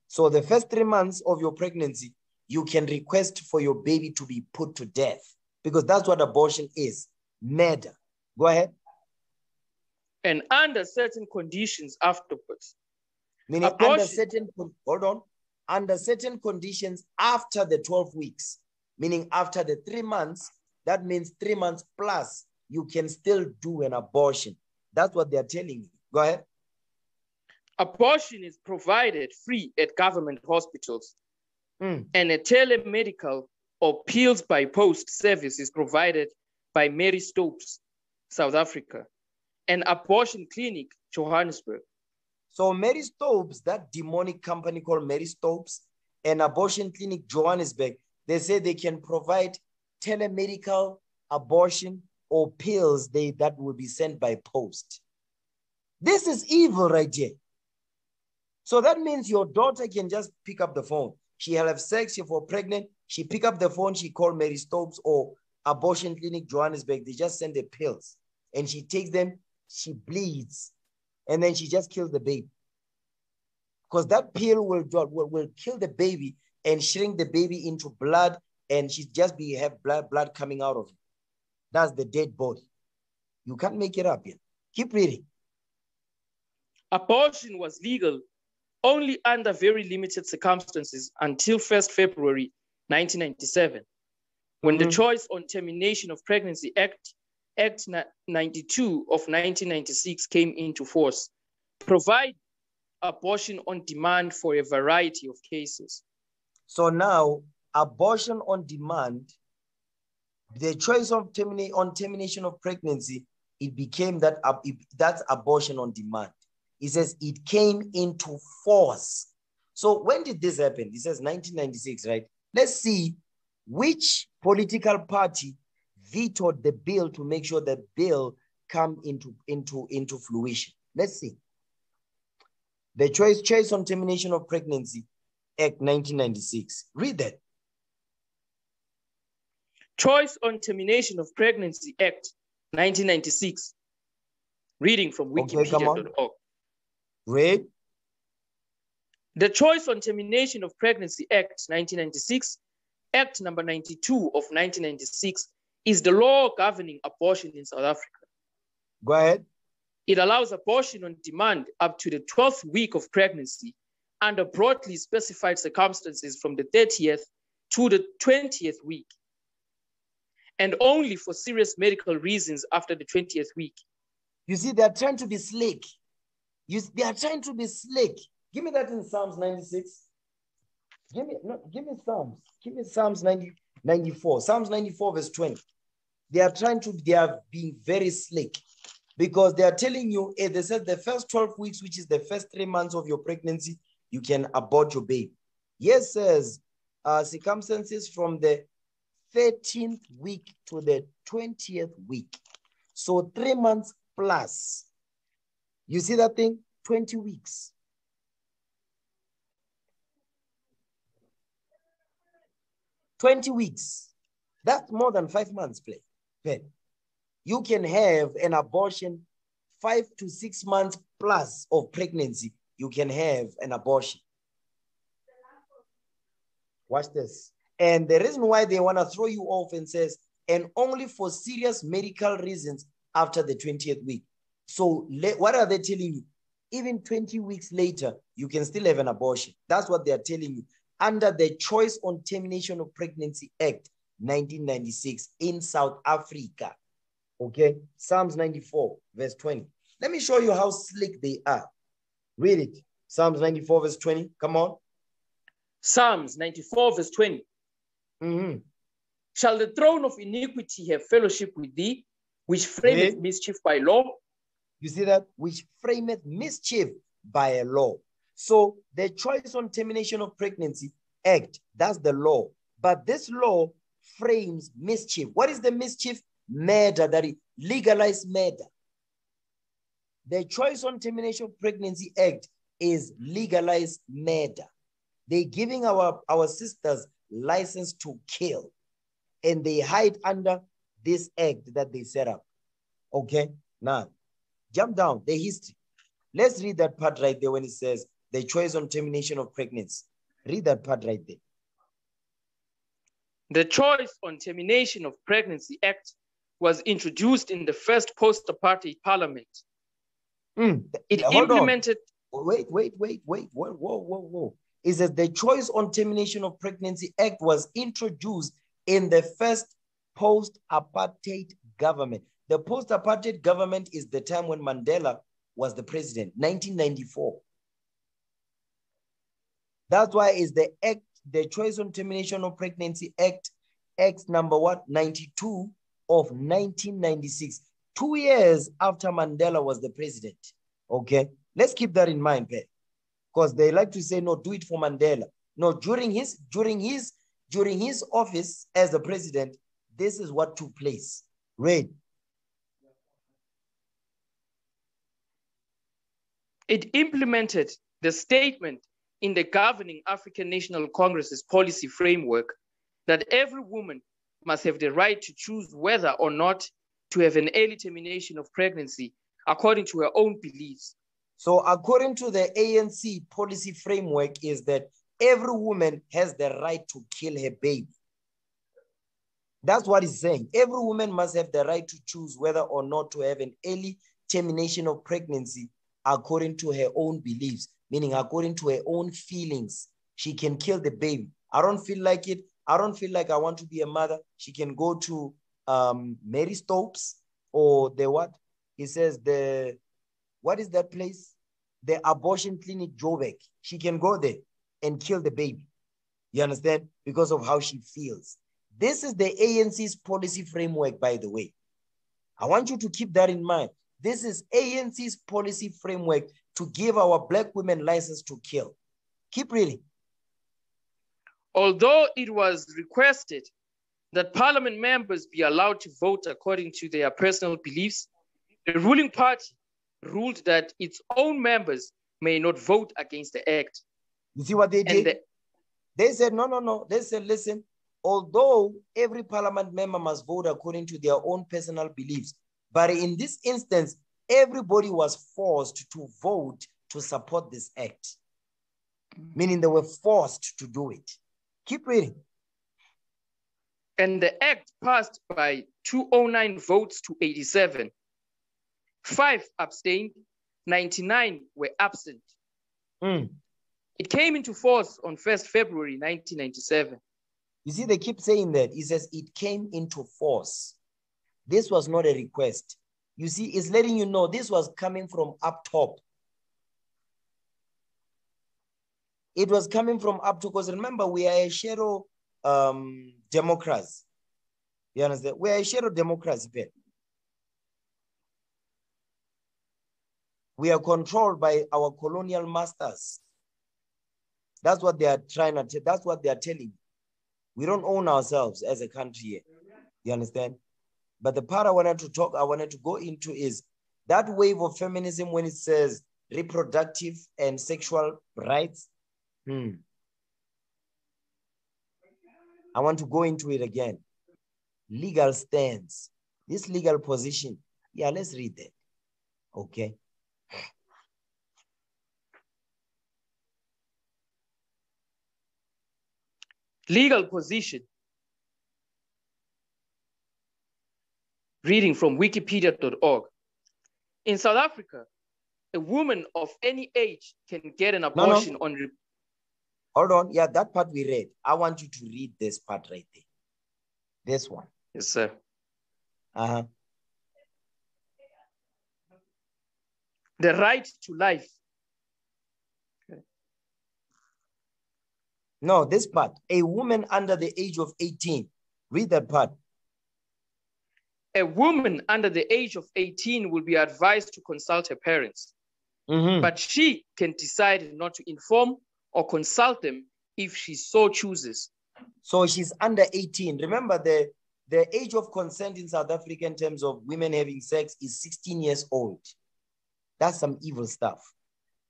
So the first three months of your pregnancy, you can request for your baby to be put to death because that's what abortion is murder. Go ahead. And under certain conditions afterwards. Meaning under certain, hold on, under certain conditions after the 12 weeks, meaning after the three months, that means three months plus, you can still do an abortion. That's what they're telling you. Go ahead. Abortion is provided free at government hospitals, Mm. and a telemedical or pills by post service is provided by Marie Stopes, South Africa, an abortion clinic, Johannesburg. So Marie Stopes, that demonic company called Marie Stopes, and abortion clinic Johannesburg, they say they can provide telemedical abortion or pills they that will be sent by post. This is evil right here. So that means your daughter can just pick up the phone. She'll have sex, she fall pregnant, she pick up the phone, she call Marie Stopes or abortion clinic Johannesburg. They just send the pills and she takes them, she bleeds, and then she just kills the baby. Because that pill will, will, will kill the baby and shrink the baby into blood, and she just be have blood, blood coming out of it. That's the dead body. You can't make it up here. Keep reading. Abortion was legal only under very limited circumstances until 1st February 1997, when the Mhm. Choice on Termination of Pregnancy Act, Act 92 of 1996 came into force, provide abortion on demand for a variety of cases. So now, abortion on demand, the choice of terminate on termination of pregnancy, it became that ab- it- that's abortion on demand. He says it came into force. So when did this happen? He says 1996, right? Let's see which political party vetoed the bill to make sure the bill come into into into fruition. Let's see. The choice choice on termination of pregnancy Act 1996. Read that. Choice on Termination of Pregnancy Act 1996. Reading from Okay, wikipedia.org. Read. The Choice on Termination of Pregnancy Act 1996, Act number 92 of 1996, is the law governing abortion in South Africa. Go ahead. It allows abortion on demand up to the 12th week of pregnancy under broadly specified circumstances from the 30th to the 20th week, and only for serious medical reasons after the 20th week. You see, they are trying to be slick. You, they are trying to be slick. Give me that in Psalms 96. Give me, no, give me Psalms. Give me Psalms 90, 94. Psalms 94, verse 20. They are trying to, they are being very slick because they are telling you, eh, they said the first 12 weeks, which is the first three months of your pregnancy, you can abort your baby. Yes, says uh, circumstances from the 13th week to the 20th week. So three months plus. You see that thing? 20 weeks. Twenty weeks. That's more than five months, play. Play. You can have an abortion five to six months plus of pregnancy. You can have an abortion. Watch this. And the reason why they want to throw you off and says, and only for serious medical reasons after the 20th week. So what are they telling you? Even 20 weeks later, you can still have an abortion. That's what they are telling you under the Choice on Termination of Pregnancy Act 1996 in South Africa. Okay, Psalms 94, verse 20. Let me show you how slick they are. Read it. Psalms 94, verse 20. Come on. Psalms 94, verse 20. Mhm. Shall the throne of iniquity have fellowship with thee, which frameth Yeah. mischief by law? You see that? Which frameth mischief by a law. So the Choice on Termination of Pregnancy Act, that's the law. But this law frames mischief. What is the mischief? Murder, that is legalized murder. The Choice on Termination of Pregnancy Act is legalized murder. They're giving our, our sisters license to kill. And they hide under this act that they set up. Okay? Now, jump down, the history. Let's read that part right there when it says the choice on termination of pregnancy. Read that part right there. The Choice on Termination of Pregnancy Act was introduced in the first post-apartheid parliament. Mm, It hold on. implemented Wait, wait, wait, wait. Whoa, whoa, whoa, whoa. It says the choice on termination of pregnancy act was introduced in the first post-apartheid government. The post-apartheid government is the time when Mandela was the president, 1994. That's why is the act, the choice on termination of pregnancy act, Act number what, 92 of 1996, two years after Mandela was the president. Okay, let's keep that in mind, because they like to say, no, do it for Mandela. No, during his during his during his office as the president, this is what took place. Read. it implemented the statement in the governing African National Congress's policy framework that every woman must have the right to choose whether or not to have an early termination of pregnancy according to her own beliefs. So according to the ANC policy framework is that every woman has the right to kill her baby. That's what it's saying. Every woman must have the right to choose whether or not to have an early termination of pregnancy according to her own beliefs. Meaning according to her own feelings, she can kill the baby. I don't feel like it. I don't feel like I want to be a mother. She can go to um, Marie Stopes or the what? He says the, what is that place? The abortion clinic Joburg. She can go there and kill the baby. You understand? Because of how she feels. This is the ANC's policy framework, by the way. I want you to keep that in mind. This is ANC's policy framework to give our black women license to kill. Keep reading. Although it was requested that parliament members be allowed to vote according to their personal beliefs, the ruling party ruled that its own members may not vote against the act. You see what they did? The, they said, no, no, no. They said, listen, although every parliament member must vote according to their own personal beliefs, but in this instance, everybody was forced to vote to support this act, meaning they were forced to do it. Keep reading. And the act passed by 209 votes to 87. Five abstained, 99 were absent. Mm. It came into force on 1st February 1997. You see, they keep saying that. It says it came into force. This was not a request. You see, it's letting you know this was coming from up top. It was coming from up to because remember, we are a shadow um, democracy. You understand? We are a shadow democracy. Ben. We are controlled by our colonial masters. That's what they are trying to. That's what they are telling. We don't own ourselves as a country. Here. You understand? But the part I wanted to talk, I wanted to go into is that wave of feminism when it says reproductive and sexual rights. Hmm. I want to go into it again. Legal stance. This legal position. Yeah, let's read that. Okay. Legal position. Reading from wikipedia.org. In South Africa, a woman of any age can get an abortion no, no. on. Hold on. Yeah, that part we read. I want you to read this part right there. This one. Yes, sir. Uh huh. The right to life. Okay. No, this part. A woman under the age of 18. Read that part a woman under the age of 18 will be advised to consult her parents, mm-hmm. but she can decide not to inform or consult them if she so chooses. So she's under 18. Remember, the, the age of consent in South Africa in terms of women having sex is 16 years old. That's some evil stuff.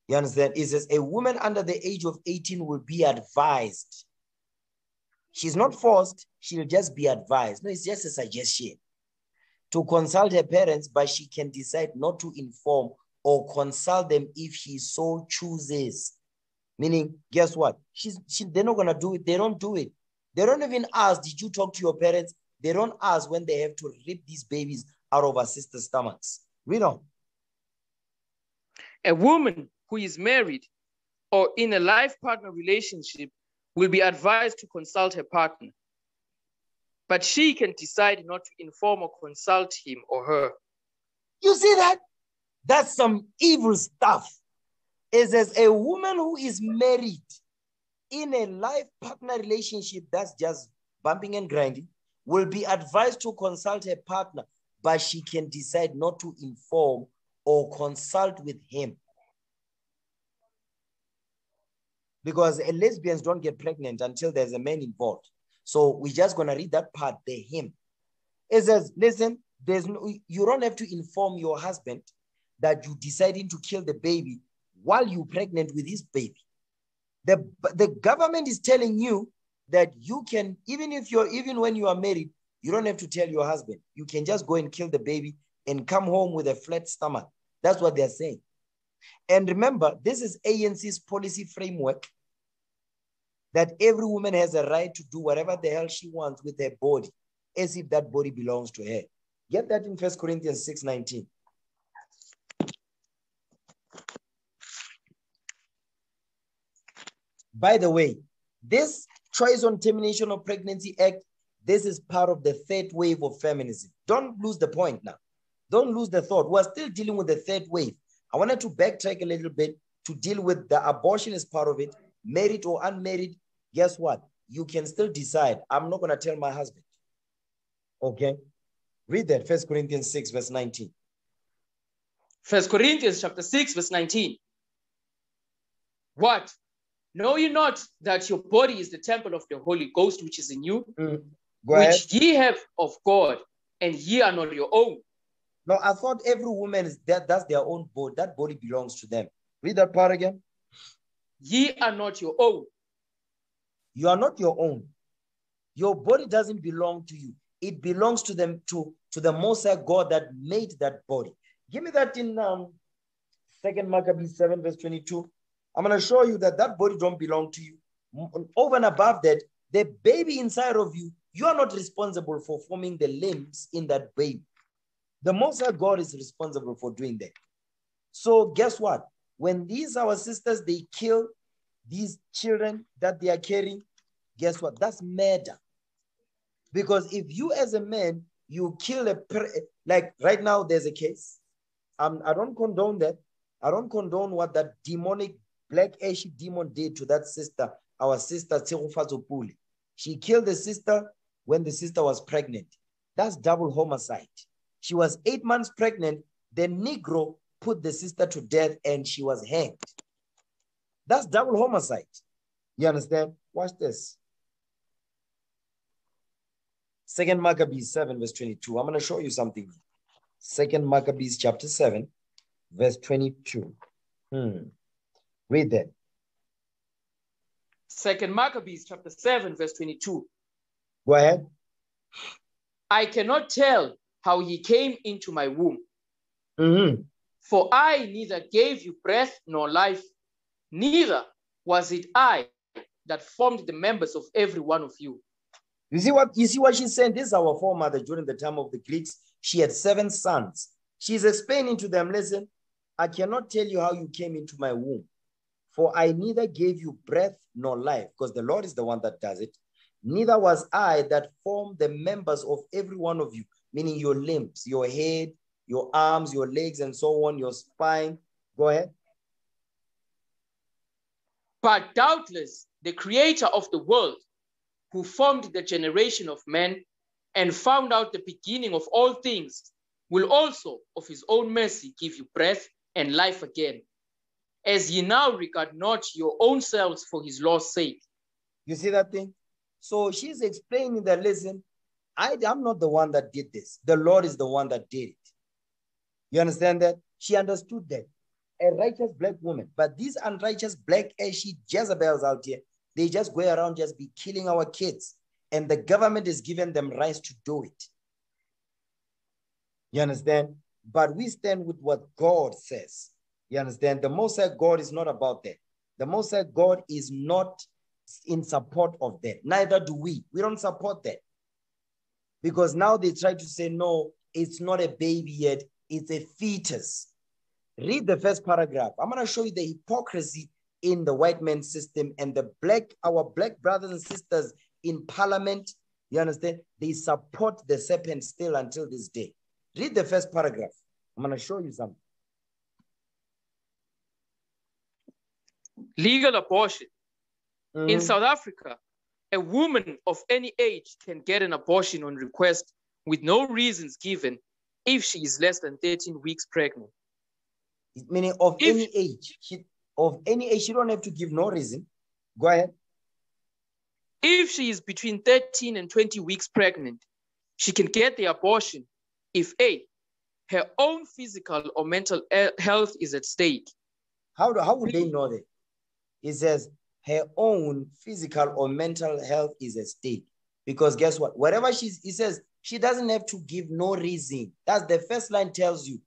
You understand? It says a woman under the age of 18 will be advised. She's not forced, she'll just be advised. No, it's just a suggestion to consult her parents, but she can decide not to inform or consult them if she so chooses. Meaning, guess what? She's she, they're not gonna do it. They don't do it. They don't even ask, did you talk to your parents? They don't ask when they have to rip these babies out of our sister's stomachs. Read on. A woman who is married or in a life partner relationship will be advised to consult her partner but she can decide not to inform or consult him or her. You see that? That's some evil stuff. Is as a woman who is married in a life partner relationship that's just bumping and grinding will be advised to consult her partner, but she can decide not to inform or consult with him. Because lesbians don't get pregnant until there's a man involved. So we're just going to read that part, the hymn. It says, listen, there's no, you don't have to inform your husband that you're deciding to kill the baby while you're pregnant with his baby. The, the government is telling you that you can, even if you're, even when you are married, you don't have to tell your husband. You can just go and kill the baby and come home with a flat stomach. That's what they're saying. And remember, this is ANC's policy framework that every woman has a right to do whatever the hell she wants with her body as if that body belongs to her. Get that in First Corinthians 6 19. By the way, this choice on termination of pregnancy act, this is part of the third wave of feminism. Don't lose the point now. Don't lose the thought. We're still dealing with the third wave. I wanted to backtrack a little bit to deal with the abortion as part of it, married or unmarried. Guess what? You can still decide. I'm not going to tell my husband. Okay. Read that, First Corinthians 6, verse 19. First Corinthians chapter 6, verse 19. What? Know you not that your body is the temple of the Holy Ghost which is in you, Mm. Which ye have of God, and ye are not your own? No, I thought every woman is that that's their own body. That body belongs to them. Read that part again. Ye are not your own. You are not your own. Your body doesn't belong to you. It belongs to them to, to the Most High God that made that body. Give me that in um Second Maccabees 7, verse 22. I'm gonna show you that that body don't belong to you. Over and above that, the baby inside of you, you are not responsible for forming the limbs in that baby. The Most High God is responsible for doing that. So guess what? When these our sisters they kill these children that they are carrying, guess what? That's murder. Because if you as a man, you kill a like right now, there's a case. Um, I don't condone that. I don't condone what that demonic black ashy demon did to that sister, our sister Tshegofatso Pule. She killed the sister when the sister was pregnant. That's double homicide. She was eight months pregnant. The Negro put the sister to death and she was hanged. That's double homicide. You understand? Watch this. Second Maccabees 7, verse 22. I'm going to show you something. Second Maccabees chapter 7, verse 22. Hmm. Read that. Second Maccabees chapter 7, verse 22. Go ahead. I cannot tell how he came into my womb, Mhm. for I neither gave you breath nor life, neither was it I that formed the members of every one of you. You see what you see what she's saying? This is our foremother during the time of the Greeks. She had seven sons. She's explaining to them, listen, I cannot tell you how you came into my womb, for I neither gave you breath nor life, because the Lord is the one that does it. Neither was I that formed the members of every one of you, meaning your limbs, your head, your arms, your legs, and so on, your spine. Go ahead. But doubtless the creator of the world, who formed the generation of men and found out the beginning of all things, will also of his own mercy give you breath and life again, as ye now regard not your own selves for his law's sake. You see that thing? So she's explaining that, listen, I, I'm not the one that did this. The Lord is the one that did it. You understand that? She understood that. A righteous black woman. But these unrighteous black ashy Jezebels out here, they just go around just be killing our kids. And the government is giving them rights to do it. You understand? But we stand with what God says. You understand? The Most High God is not about that. The Most High God is not in support of that. Neither do we. We don't support that. Because now they try to say, no, it's not a baby yet, it's a fetus. Read the first paragraph. I'm going to show you the hypocrisy in the white man system and the black, our black brothers and sisters in parliament. You understand? They support the serpent still until this day. Read the first paragraph. I'm going to show you something. Legal abortion. In Mhm. South Africa, a woman of any age can get an abortion on request with no reasons given if she is less than 13 weeks pregnant. Meaning of If- any age. She, of any age, she don't have to give no reason. Go ahead. If she is between 13 and 20 weeks pregnant, she can get the abortion if A, her own physical or mental health is at stake, How, do, how would they know that? It says her own physical or mental health is at stake. Because guess what? Whatever she's, it says she doesn't have to give no reason. That's the first line tells you.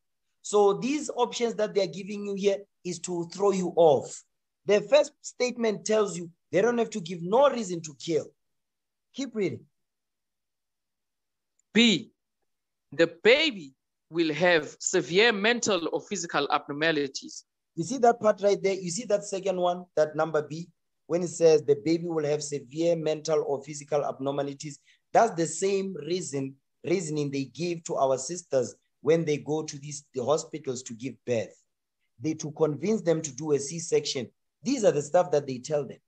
So these options that they're giving you here is to throw you off. The first statement tells you they don't have to give no reason to kill. Keep reading. B, the baby will have severe mental or physical abnormalities. You see that part right there? You see that second one, that number B? when it says the baby will have severe mental or physical abnormalities, that's the same reason reasoning they give to our sisters when they go to these the hospitals to give birth. They to convince them to do a C-section. These are the stuff that they tell them.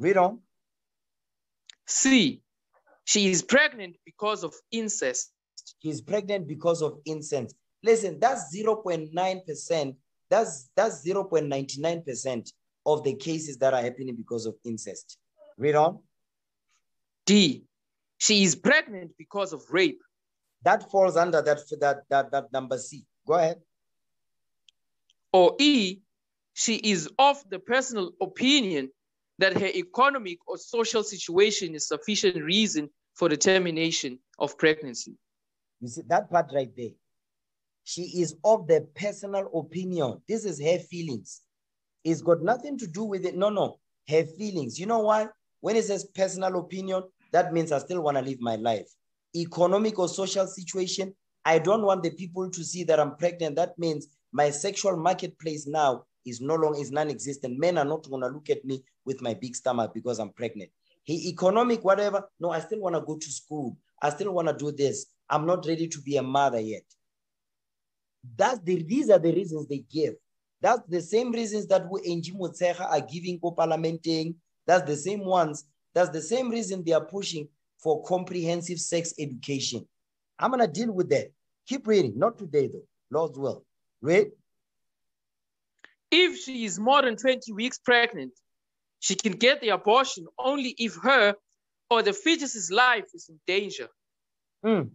Read on. C. She is pregnant because of incest. She's pregnant because of incest. Listen, that's 0.9%. That's that's 0.99% of the cases that are happening because of incest. Read on. D. She is pregnant because of rape. That falls under that that that, that number C. Go ahead. Or E. She is of the personal opinion that her economic or social situation is sufficient reason for the termination of pregnancy. You see that part right there. She is of the personal opinion. This is her feelings. It's got nothing to do with it. No, no, her feelings. You know why? When it says personal opinion, that means I still want to live my life. Economic or social situation, I don't want the people to see that I'm pregnant. That means my sexual marketplace now is no longer is non-existent. Men are not gonna look at me with my big stomach because I'm pregnant. He economic, whatever. No, I still want to go to school. I still want to do this. I'm not ready to be a mother yet. That's the these are the reasons they give. That's the same reasons that we in Motsecha are giving for parliamenting. That's the same ones. That's the same reason they are pushing for comprehensive sex education. I'm gonna deal with that. Keep reading, not today though. Lord's will. Read. If she is more than 20 weeks pregnant, she can get the abortion only if her or the fetus's life is in danger. Mm.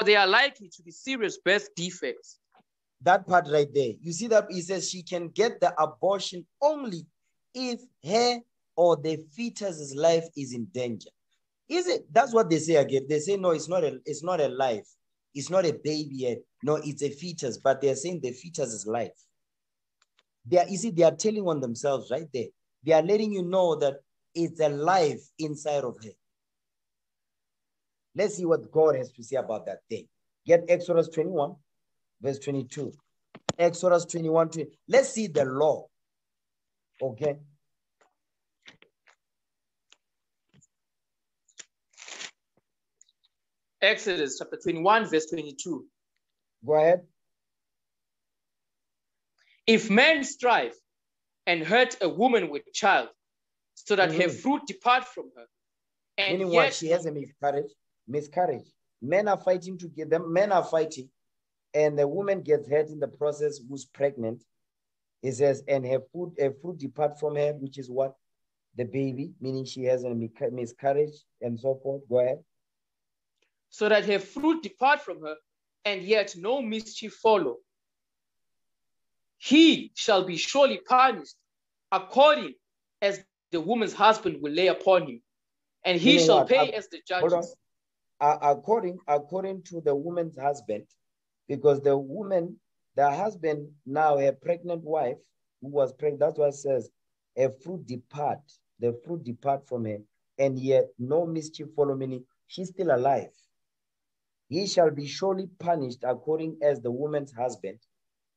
Or they are likely to be serious birth defects. That part right there. You see that he says she can get the abortion only if her or the fetus's life is in danger. Is it? That's what they say again. They say no, it's not a, it's not a life. It's not a baby yet. No, it's a fetus, but they're saying the fetus is life. They are, you see, they are telling on themselves right there. They are letting you know that it's a life inside of her. Let's see what God has to say about that thing. Get Exodus 21, verse 22. Exodus 21, 20. Let's see the law. Okay. Exodus chapter 21, verse 22. Go ahead. If men strive and hurt a woman with child, so that her Mhm. fruit depart from her, and Meaning yet what? She has a miscarriage. Miscarriage. Men are fighting together. Men are fighting, and the woman gets hurt in the process who's pregnant. It says, and her food, her fruit depart from her, which is what? The baby, meaning she has a miscarriage and so forth. Go ahead. So that her fruit depart from her, and yet no mischief follow. He shall be surely punished according as the woman's husband will lay upon him, and he Meaning shall what? pay Ac- as the judges. Uh, according according to the woman's husband, because the woman, the husband now her pregnant wife who was pregnant, that's what it says, a fruit depart, the fruit depart from her, and yet no mischief follow, meaning she's still alive. He shall be surely punished according as the woman's husband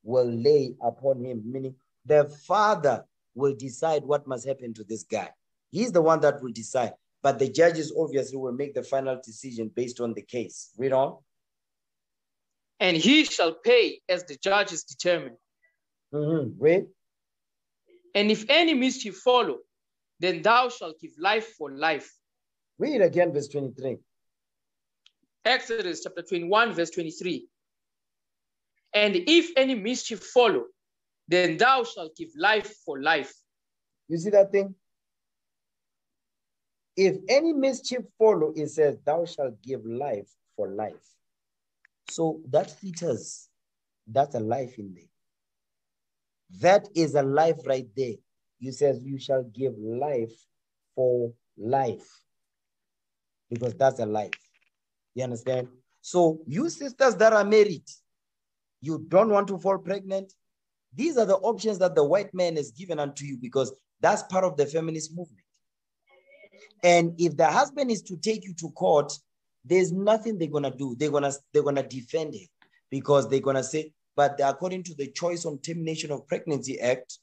will lay upon him, meaning the father will decide what must happen to this guy. He's the one that will decide. But the judges obviously will make the final decision based on the case. Read on. And he shall pay as the judges determine. Mhm. Read. And if any mischief follow, then thou shalt give life for life. Read again, verse 23. Exodus chapter 21, verse 23. And if any mischief follow, then thou shalt give life for life. You see that thing? If any mischief follow, it says, Thou shalt give life for life. So that fetus, that's a life in there. That is a life right there. You says, You shall give life for life. Because that's a life. You understand? So, you sisters that are married, you don't want to fall pregnant, these are the options that the white man has given unto you because that's part of the feminist movement. And if the husband is to take you to court, there's nothing they're gonna do. They're gonna they're gonna defend it because they're gonna say, but according to the Choice on Termination of Pregnancy Act,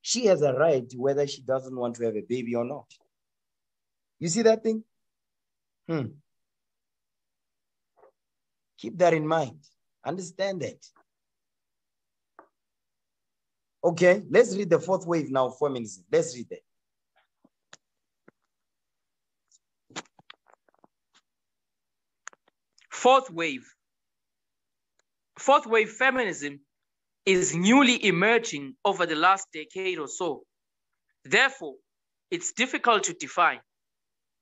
she has a right whether she doesn't want to have a baby or not. You see that thing? Hmm. Keep that in mind. Understand that. Okay, let's read the fourth wave now, feminism. Let's read that. Fourth wave. Fourth wave feminism is newly emerging over the last decade or so. Therefore, it's difficult to define.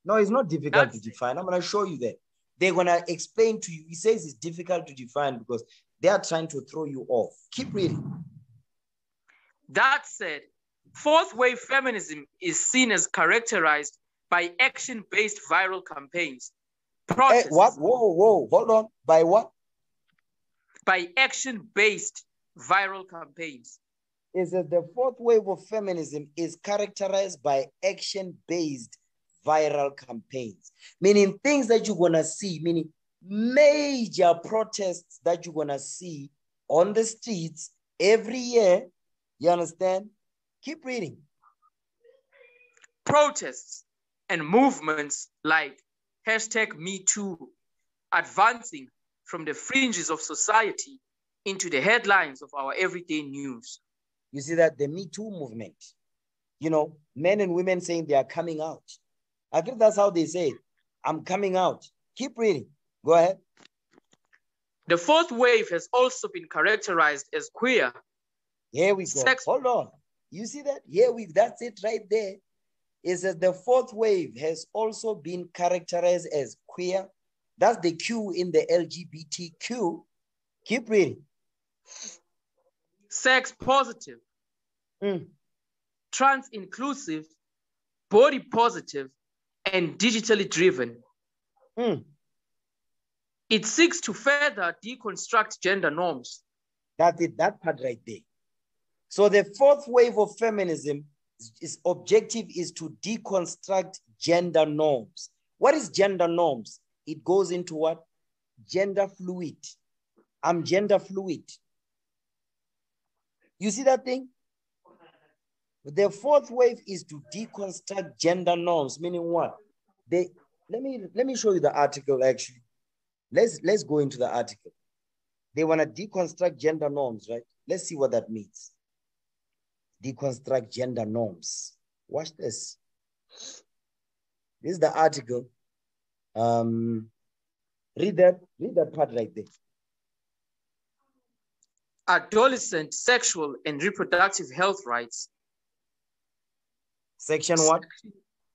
No, it's not difficult That's- to define. I'm going to show you that. They're going to explain to you. He says it's difficult to define because they are trying to throw you off. Keep reading. That said, fourth wave feminism is seen as characterized by action based viral campaigns, Hey, what? Whoa, whoa, hold on. By what? by action based viral campaigns. Is that the fourth wave of feminism is characterized by action-based viral campaigns, meaning things that you're gonna see, meaning major protests that you're gonna see on the streets every year. You understand? Keep reading. Protests and movements like hashtag Me Too advancing from the fringes of society into the headlines of our everyday news. You see that the Me Too movement, you know, men and women saying they are coming out. I think that's how they say it. I'm coming out. Keep reading. Go ahead. The fourth wave has also been characterized as queer, Here we go. Sex- Hold on. You see that? Here we that's it right there. It says the fourth wave has also been characterized as queer. That's the Q in the LGBTQ. Keep reading. sex positive, Mm. trans inclusive, body positive, and digitally driven. Mm. It seeks to further deconstruct gender norms. That's it, that part right there. So the fourth wave of feminism is, is objective is to deconstruct gender norms. What is gender norms? It goes into what? Gender fluid. I'm gender fluid. You see that thing? The fourth wave is to deconstruct gender norms, meaning what? They let me let me show you the article actually. Let's let's go into the article. They want to deconstruct gender norms, right? Let's see what that means. Deconstruct gender norms. Watch this. This is the article. Um, read that, read that part right there. Adolescent sexual and reproductive health rights. Section what?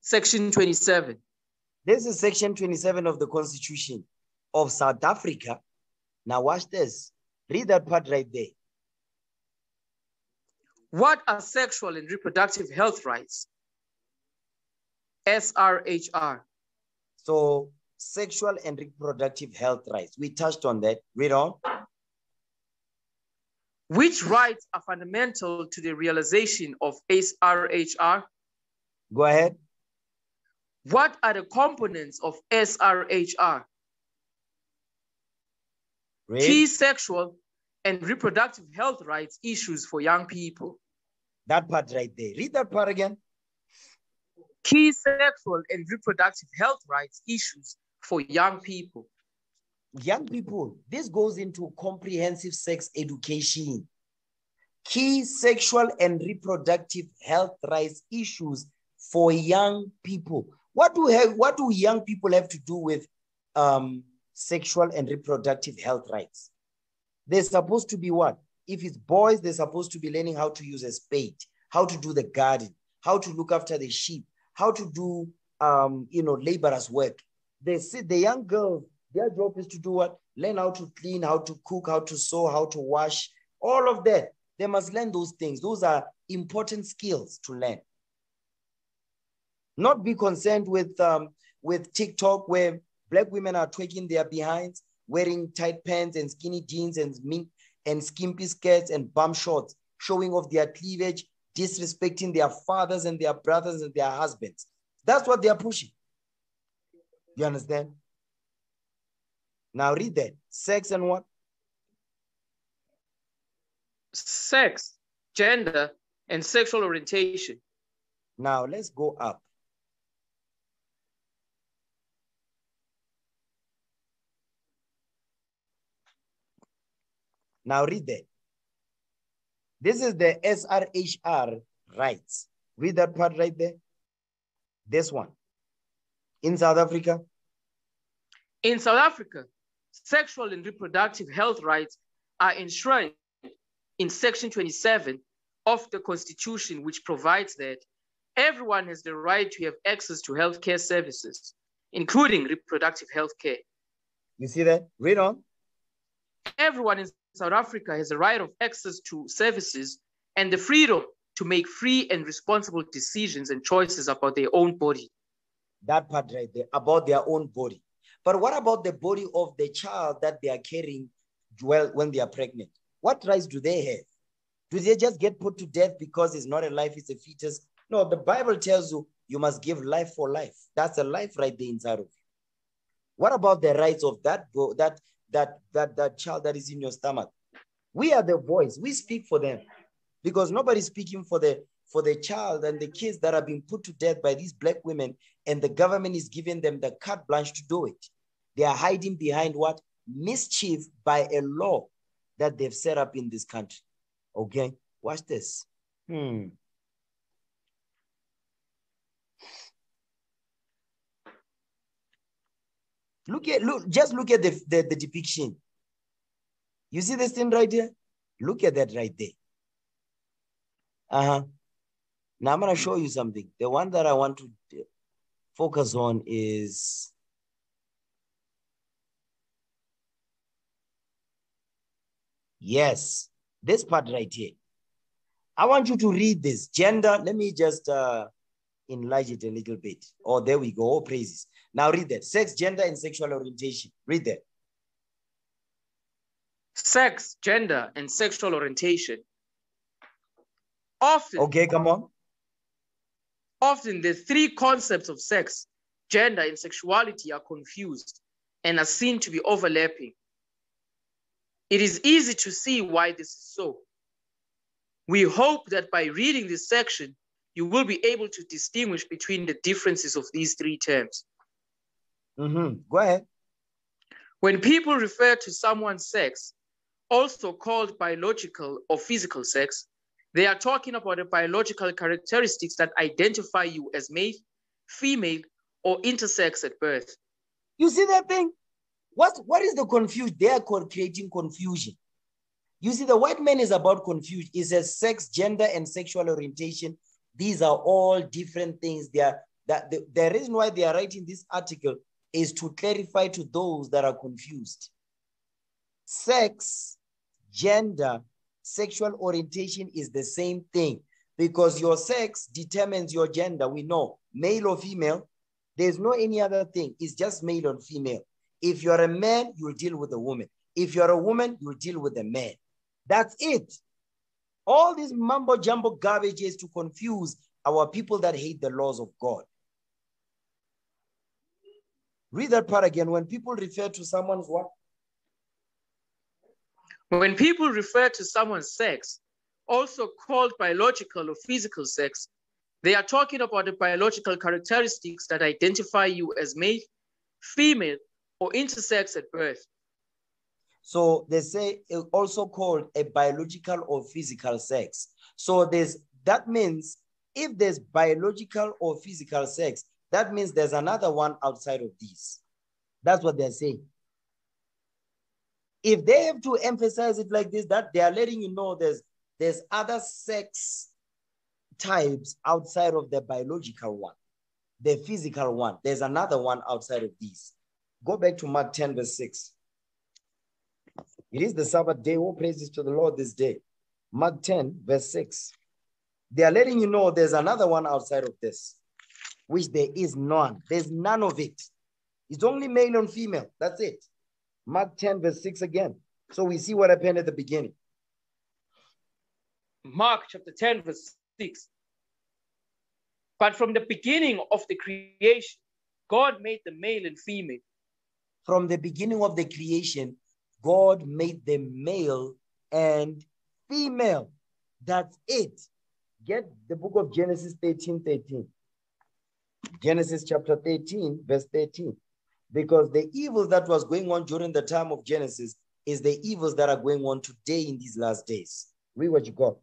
Section 27. This is section 27 of the Constitution of South Africa. Now watch this. Read that part right there. What are sexual and reproductive health rights? SRHR. So sexual and reproductive health rights. We touched on that. Read on. Which rights are fundamental to the realization of SRHR? Go ahead. What are the components of SRHR? Read. Key sexual and reproductive health rights issues for young people. That part right there. Read that part again. Key sexual and reproductive health rights issues for young people. young people, this goes into comprehensive sex education. Key sexual and reproductive health rights issues for young people. What do have what do young people have to do with um, sexual and reproductive health rights? They're supposed to be what? If it's boys, they're supposed to be learning how to use a spade, how to do the garden, how to look after the sheep, how to do um, you know, laborers work. They see the young girls, their job is to do what? Learn how to clean, how to cook, how to sew, how to wash, all of that. They must learn those things. Those are important skills to learn. Not be concerned with um, with TikTok where black women are twerking their behinds, wearing tight pants and skinny jeans and and skimpy skirts and bum shorts, showing off their cleavage, disrespecting their fathers and their brothers and their husbands. That's what they are pushing. You understand? Now read that. Sex and what? Sex, gender, and sexual orientation. Now let's go up. Now read that. This is the SRHR rights. Read that part right there. This one. In South Africa. In South Africa, sexual and reproductive health rights are enshrined in Section 27 of the Constitution, which provides that everyone has the right to have access to healthcare services, including reproductive health care. You see that? Read on. Everyone in South Africa has the right of access to services and the freedom to make free and responsible decisions and choices about their own body. That part right there, about their own body. But what about the body of the child that they are carrying well when they are pregnant? What rights do they have? Do they just get put to death because it's not a life, it's a fetus? No, the Bible tells you you must give life for life. That's a life right there inside of you. What about the rights of that that that that that child that is in your stomach? We are the voice. We speak for them because nobody's speaking for the for the child and the kids that are being put to death by these black women, and the government is giving them the carte blanche to do it. They are hiding behind what mischief by a law that they've set up in this country. Okay, watch this. Hmm. Look at look, just look at the, the, the depiction. You see this thing right here? Look at that right there. Uh-huh. Now I'm gonna show you something. The one that I want to focus on is Yes, this part right here. I want you to read this. Gender, let me just uh, enlarge it a little bit. Oh, there we go. Oh, praises. Now read that. Sex, gender, and sexual orientation. Read that. Sex, gender, and sexual orientation. Often. Okay, come on. Often the three concepts of sex, gender, and sexuality are confused and are seen to be overlapping. It is easy to see why this is so. We hope that by reading this section, you will be able to distinguish between the differences of these three terms. Mm-hmm. Go ahead. When people refer to someone's sex, also called biological or physical sex, they are talking about the biological characteristics that identify you as male, female, or intersex at birth. You see that thing? What, what is the confusion? They are creating confusion. You see, the white man is about confusion. It says sex, gender, and sexual orientation. These are all different things. They are that the, the reason why they are writing this article is to clarify to those that are confused. Sex, gender, sexual orientation is the same thing because your sex determines your gender. We know male or female. There's no any other thing. It's just male or female. If you're a man, you'll deal with a woman. If you're a woman, you'll deal with a man. That's it. All this mumbo jumbo garbage is to confuse our people that hate the laws of God. Read that part again. When people refer to someone's what? When people refer to someone's sex, also called biological or physical sex, they are talking about the biological characteristics that identify you as male, female, or intersex at birth. So they say it's also called a biological or physical sex. So there's that means if there's biological or physical sex, that means there's another one outside of these. That's what they're saying. If they have to emphasize it like this, that they are letting you know there's there's other sex types outside of the biological one, the physical one. There's another one outside of these. Go back to Mark 10, verse 6. It is the Sabbath day. All praises to the Lord this day. Mark 10, verse 6. They are letting you know there's another one outside of this, which there is none. There's none of it. It's only male and female. That's it. Mark 10, verse 6 again. So we see what happened at the beginning. Mark chapter 10, verse 6. But from the beginning of the creation, God made the male and female from the beginning of the creation, God made them male and female. That's it. Get the book of Genesis 13 13. Genesis chapter 13, verse 13. Because the evil that was going on during the time of Genesis is the evils that are going on today in these last days. Read what you got.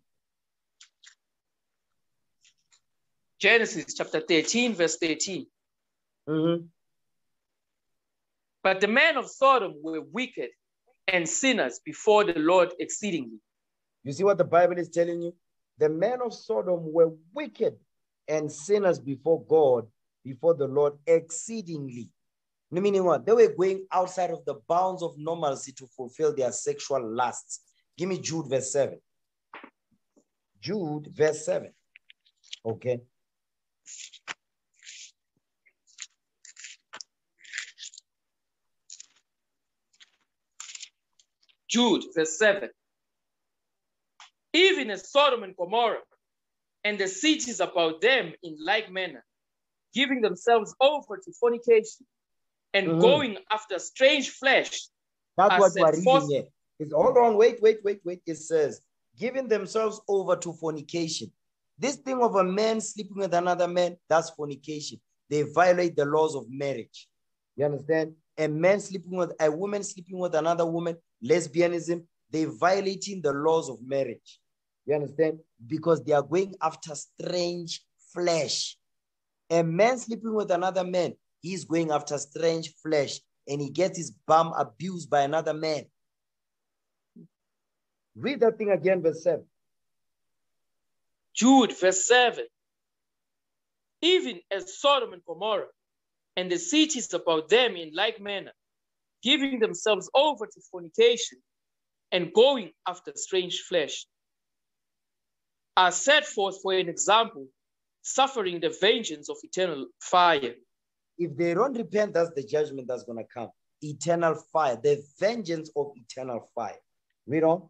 Genesis chapter 13, verse 13. Mhm. But the men of Sodom were wicked and sinners before the Lord exceedingly. You see what the Bible is telling you? The men of Sodom were wicked and sinners before God, before the Lord exceedingly. Meaning what? They were going outside of the bounds of normalcy to fulfill their sexual lusts. Give me Jude verse 7. Jude verse 7. Okay. Jude, verse 7. Even as Sodom and Gomorrah and the cities about them in like manner, giving themselves over to fornication and Mhm. going after strange flesh. That's what we're reading forth- here. It's, hold on, wait, wait, wait, wait. It says, giving themselves over to fornication. This thing of a man sleeping with another man, that's fornication. They violate the laws of marriage. You understand? A man sleeping with a woman sleeping with another woman, lesbianism, they violating the laws of marriage. You understand? Because they are going after strange flesh. A man sleeping with another man, he's going after strange flesh and he gets his bum abused by another man. Read that thing again, verse 7. Jude, verse 7. Even as Sodom and Gomorrah and the cities about them in like manner, giving themselves over to fornication and going after strange flesh, are set forth for an example, suffering the vengeance of eternal fire. If they don't repent, that's the judgment that's going to come. Eternal fire, the vengeance of eternal fire. Read on.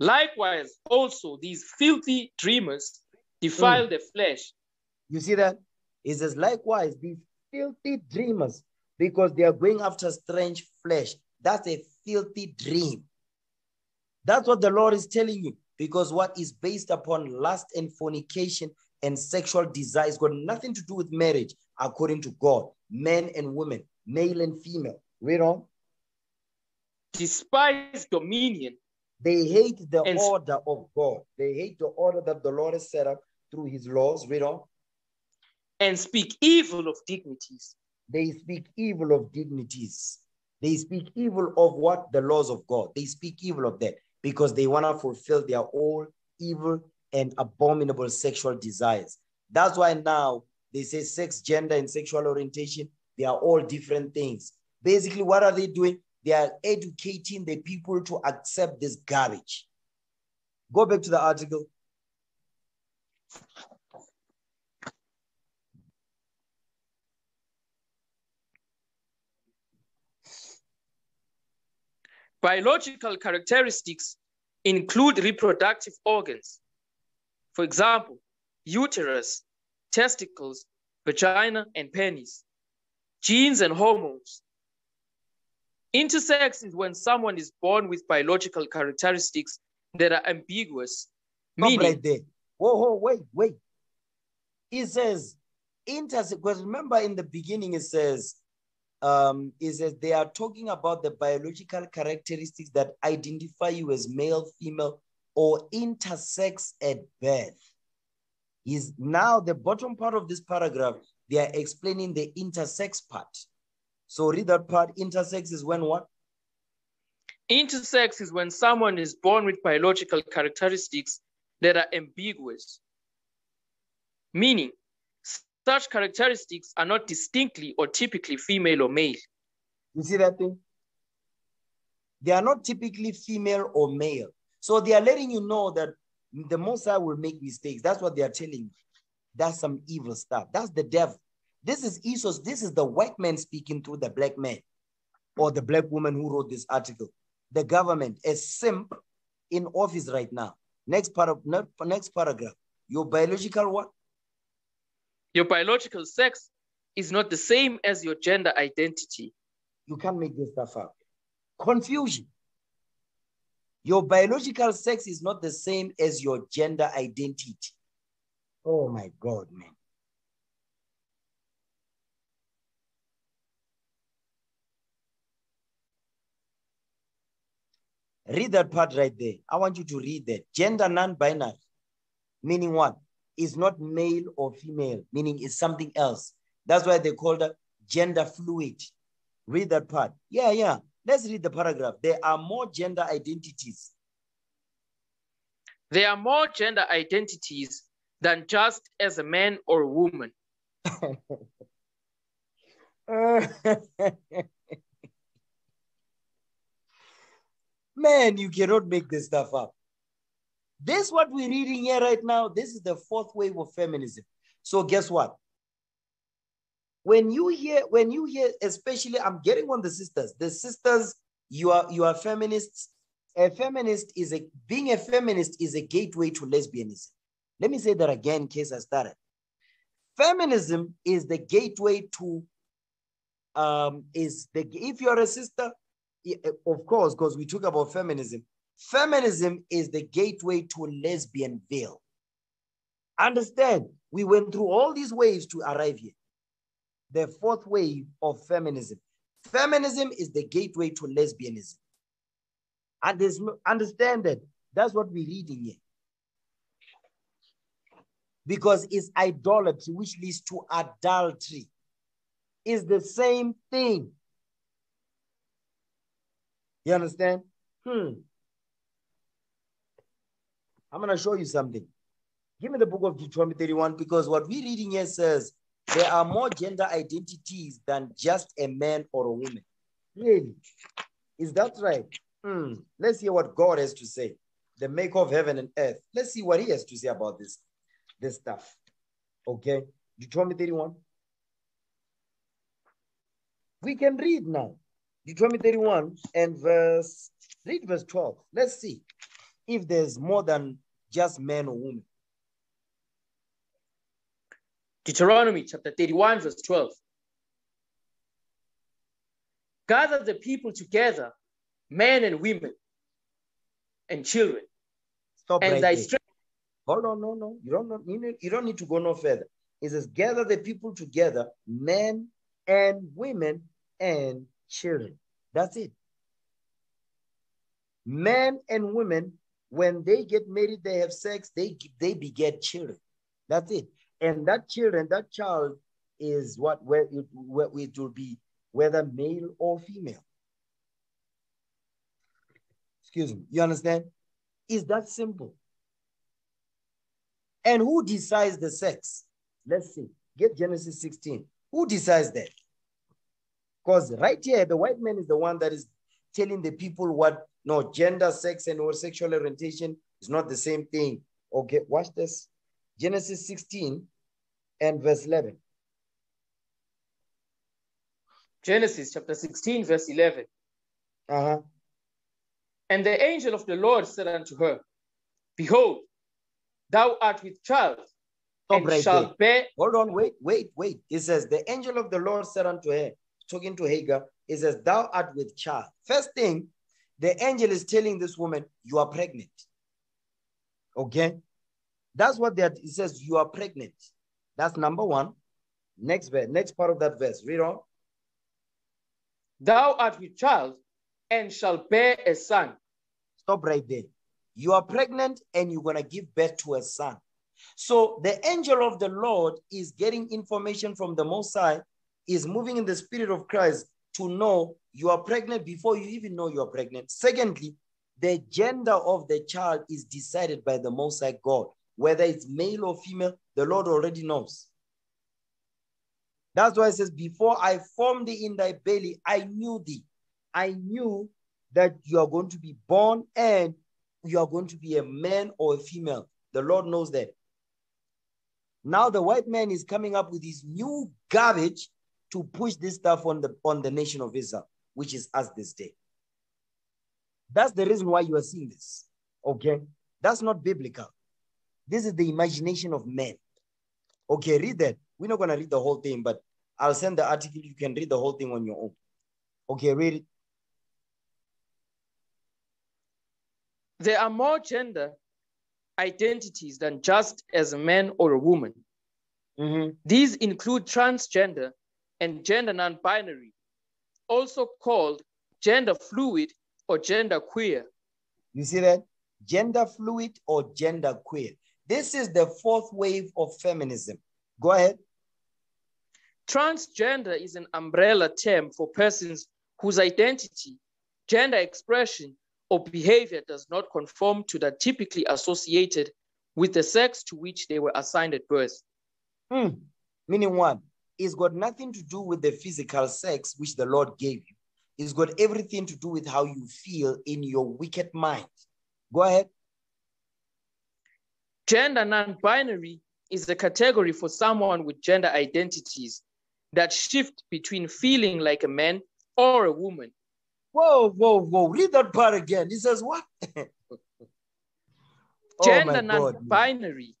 Likewise, also these filthy dreamers defile mm. the flesh, You see that? It says, likewise, these filthy dreamers, because they are going after strange flesh. That's a filthy dream. That's what the Lord is telling you. Because what is based upon lust and fornication and sexual desire desires got nothing to do with marriage, according to God. Men and women, male and female. Read on. despise dominion, They hate the And- order of God. They hate the order that the Lord has set up through his laws. Read on. and speak evil of dignities, They speak evil of dignities. They speak evil of what? The laws of God. They speak evil of that because they want to fulfill their own evil and abominable sexual desires. That's why now they say sex, gender, and sexual orientation, they are all different things. Basically, what are they doing? They are educating the people to accept this garbage. Go back to the article. Biological characteristics include reproductive organs. For example, uterus, testicles, vagina, and penis, genes and hormones. Intersex is when someone is born with biological characteristics that are ambiguous, Stop meaning right there. Whoa, whoa, wait, wait. It says intersex, because remember in the beginning it says, um, it says they are talking about the biological characteristics that identify you as male, female, or intersex at birth. Is now the bottom part of this paragraph, they are explaining the intersex part. So read that part. Intersex is when what? Intersex is when someone is born with biological characteristics that are ambiguous, meaning such characteristics are not distinctly or typically female or male. You see that thing? They are not typically female or male. So they are letting you know that the Messiah will make mistakes. That's what they are telling you. That's some evil stuff. That's the devil. This is Esau's, this is the white man speaking through the black man or the black woman who wrote this article. The government, a simp in office right now. Next part of next paragraph. Your biological what? Your biological sex is not the same as your gender identity. You can't make this stuff up. Confusion. Your biological sex is not the same as your gender identity. Oh my God, man. Read that part right there. I want you to read that. Gender non-binary, meaning what? Is not male or female, meaning it's something else. That's why they call it gender fluid. Read that part. Yeah, yeah. Let's read the paragraph. There are more gender identities. There are more gender identities than just as a man or a woman. Man, you cannot make this stuff up. This what we're reading here right now. This is the fourth wave of feminism. So guess what? When you hear, when you hear, especially, I'm getting on the sisters. The sisters, you are you are feminists. A feminist is a being a feminist is a gateway to lesbianism. Let me say that again in case I started. Feminism is the gateway to um is the if you're a sister, of course, because we talk about feminism. Feminism is the gateway to lesbian veil. Understand, we went through all these waves to arrive here. The fourth wave of feminism. Feminism is the gateway to lesbianism. And understand that. That's what we're reading here. Because it's idolatry, which leads to adultery. Is the same thing. You understand? Hmm. I'm going to show you something. Give me the book of Deuteronomy 31 because what we're reading here says there are more gender identities than just a man or a woman. Really? Is that right? Hmm. Let's hear what God has to say. The maker of heaven and earth. Let's see what he has to say about this, this stuff. Okay. Deuteronomy 31. We can read now. Deuteronomy 31 and verse, read verse 12. Let's see if there's more than just men or women. Deuteronomy chapter 31, verse 12. Gather the people together, men and women and children. Stop and right thy strength. Hold on, no, no. You don't, you, need, you don't need to go no further. It says, gather the people together, men and women and children. That's it. Men and women, when they get married, they have sex, they, they beget children. That's it. And that children, that child is what where it, where it will be, whether male or female. Excuse me. You understand? Is that simple? And who decides the sex? Let's see. Get Genesis 16. Who decides that? Because right here, the white man is the one that is telling the people what no gender, sex, and or sexual orientation is not the same thing. Okay, watch this. Genesis 16 and verse 11. Genesis chapter 16, verse 11. Uh-huh. And the angel of the Lord said unto her, Behold, thou art with child, Stop and right shalt bear. Hold on, wait, wait, wait. It says, the angel of the Lord said unto her, talking to Hagar, it says, thou art with child. First thing, the angel is telling this woman, you are pregnant. Okay? That's what that it says, you are pregnant. That's number one. Next verse, next part of that verse. Read on. Thou art with child, and shalt bear a son. Stop right there. You are pregnant and you're going to give birth to a son. So the angel of the Lord is getting information from the Most High, is moving in the spirit of Christ to know you are pregnant before you even know you are pregnant. Secondly, the gender of the child is decided by the Most High God. Whether it's male or female, the Lord already knows. That's why it says, Before I formed thee in thy belly, I knew thee. I knew that you are going to be born and you are going to be a man or a female. The Lord knows that. Now the white man is coming up with his new garbage to push this stuff on the on the nation of Israel, which is us this day. That's the reason why you are seeing this. Okay, that's not biblical. This is the imagination of men. Okay, read that. We're not gonna read the whole thing, but I'll send the article. You can read the whole thing on your own. Okay, read it. There are more gender identities than just as a man or a woman. Mhm. These include transgender and gender non binary, also called gender fluid or gender queer. You see that? Gender fluid or gender queer. This is the fourth wave of feminism. Go ahead. Transgender is an umbrella term for persons whose identity, gender expression, or behavior does not conform to that typically associated with the sex to which they were assigned at birth. Hmm. Meaning what? It's got nothing to do with the physical sex which the Lord gave you. It's got everything to do with how you feel in your wicked mind. Go ahead. Gender non binary is a category for someone with gender identities that shift between feeling like a man or a woman. Whoa, whoa, whoa. Read that part again. He says what? Oh Gender non binary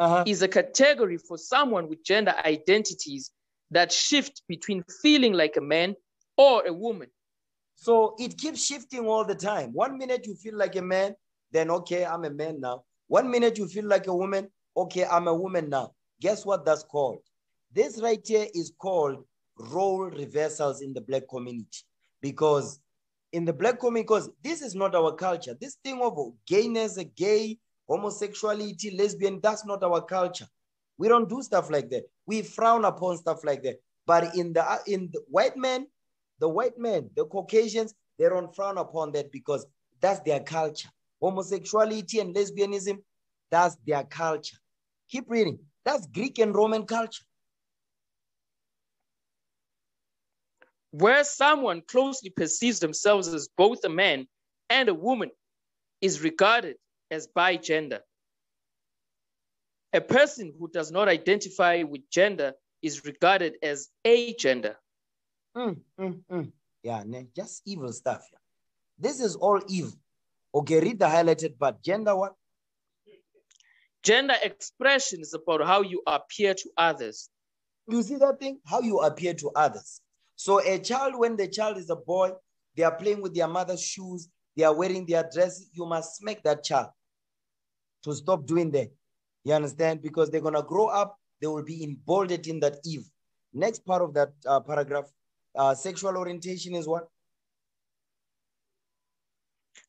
Uh-huh. is a category for someone with gender identities that shift between feeling like a man or a woman. So it keeps shifting all the time. One minute you feel like a man, then okay, I'm a man now. One minute you feel like a woman, okay, I'm a woman now. Guess what that's called? This right here is called role reversals in the black community. Because in the black community, because this is not our culture. This thing of gayness, a gay, homosexuality, lesbian, that's not our culture. We don't do stuff like that. We frown upon stuff like that. But in the in the white men, the white men, the Caucasians, they don't frown upon that because that's their culture. Homosexuality and lesbianism, that's their culture. Keep reading. That's Greek and Roman culture. Where someone closely perceives themselves as both a man and a woman is regarded as bi gender. A person who does not identify with gender is regarded as agender. Mm, mm, mm. Yeah, just evil stuff. Yeah. This is all evil. Okay, read the highlighted part. Gender what? Gender expression is about how you appear to others. You see that thing? How you appear to others. So a child, when the child is a boy, they are playing with their mother's shoes, they are wearing their dress, you must smack that child to stop doing that. You understand? Because they're gonna grow up, they will be emboldened in that evil. Next part of that uh, paragraph, uh, sexual orientation is what?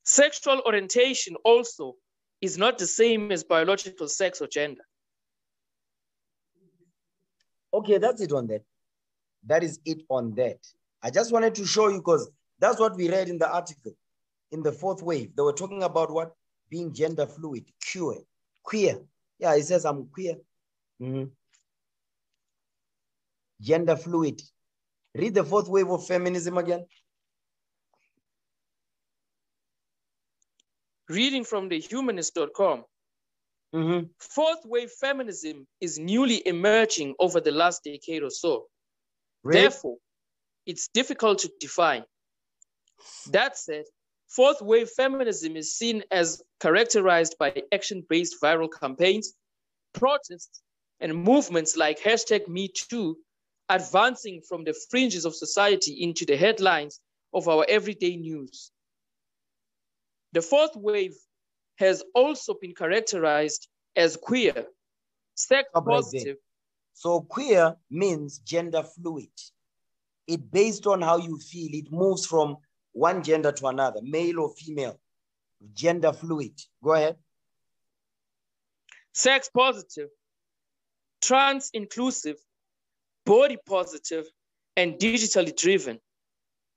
Sexual orientation also is not the same as biological sex or gender. Okay, that's it on that. That is it on that. I just wanted to show you because that's what we read in the article in the fourth wave. They were talking about what? Being gender fluid, queer, queer. Yeah, it says I'm queer. Mhm. Gender fluid. Read the fourth wave of feminism again. Reading from the humanist.com, Mhm. fourth wave feminism is newly emerging over the last decade or so. Read. Therefore, it's difficult to define. That said, fourth wave feminism is seen as characterized by action based viral campaigns, protests, and movements like hashtag MeToo, advancing from the fringes of society into the headlines of our everyday news. The fourth wave has also been characterized as queer, sex Stop right there. positive, So queer means gender fluid. It based on how you feel. It moves from one gender to another, male or female. Gender fluid. Go ahead. sex positive, trans inclusive, body positive, and digitally driven.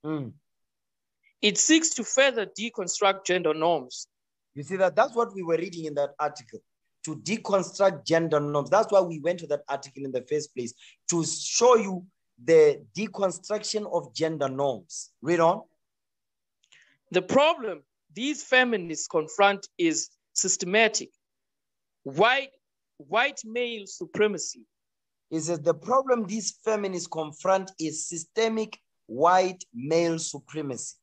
Mm. It seeks to further deconstruct gender norms. You see that? That's what we were reading in that article. To deconstruct gender norms. That's why we went to that article in the first place to show you the deconstruction of gender norms. Read on. The problem these feminists confront is systematic. White, white male supremacy. Is that the problem these feminists confront is systemic white male supremacy.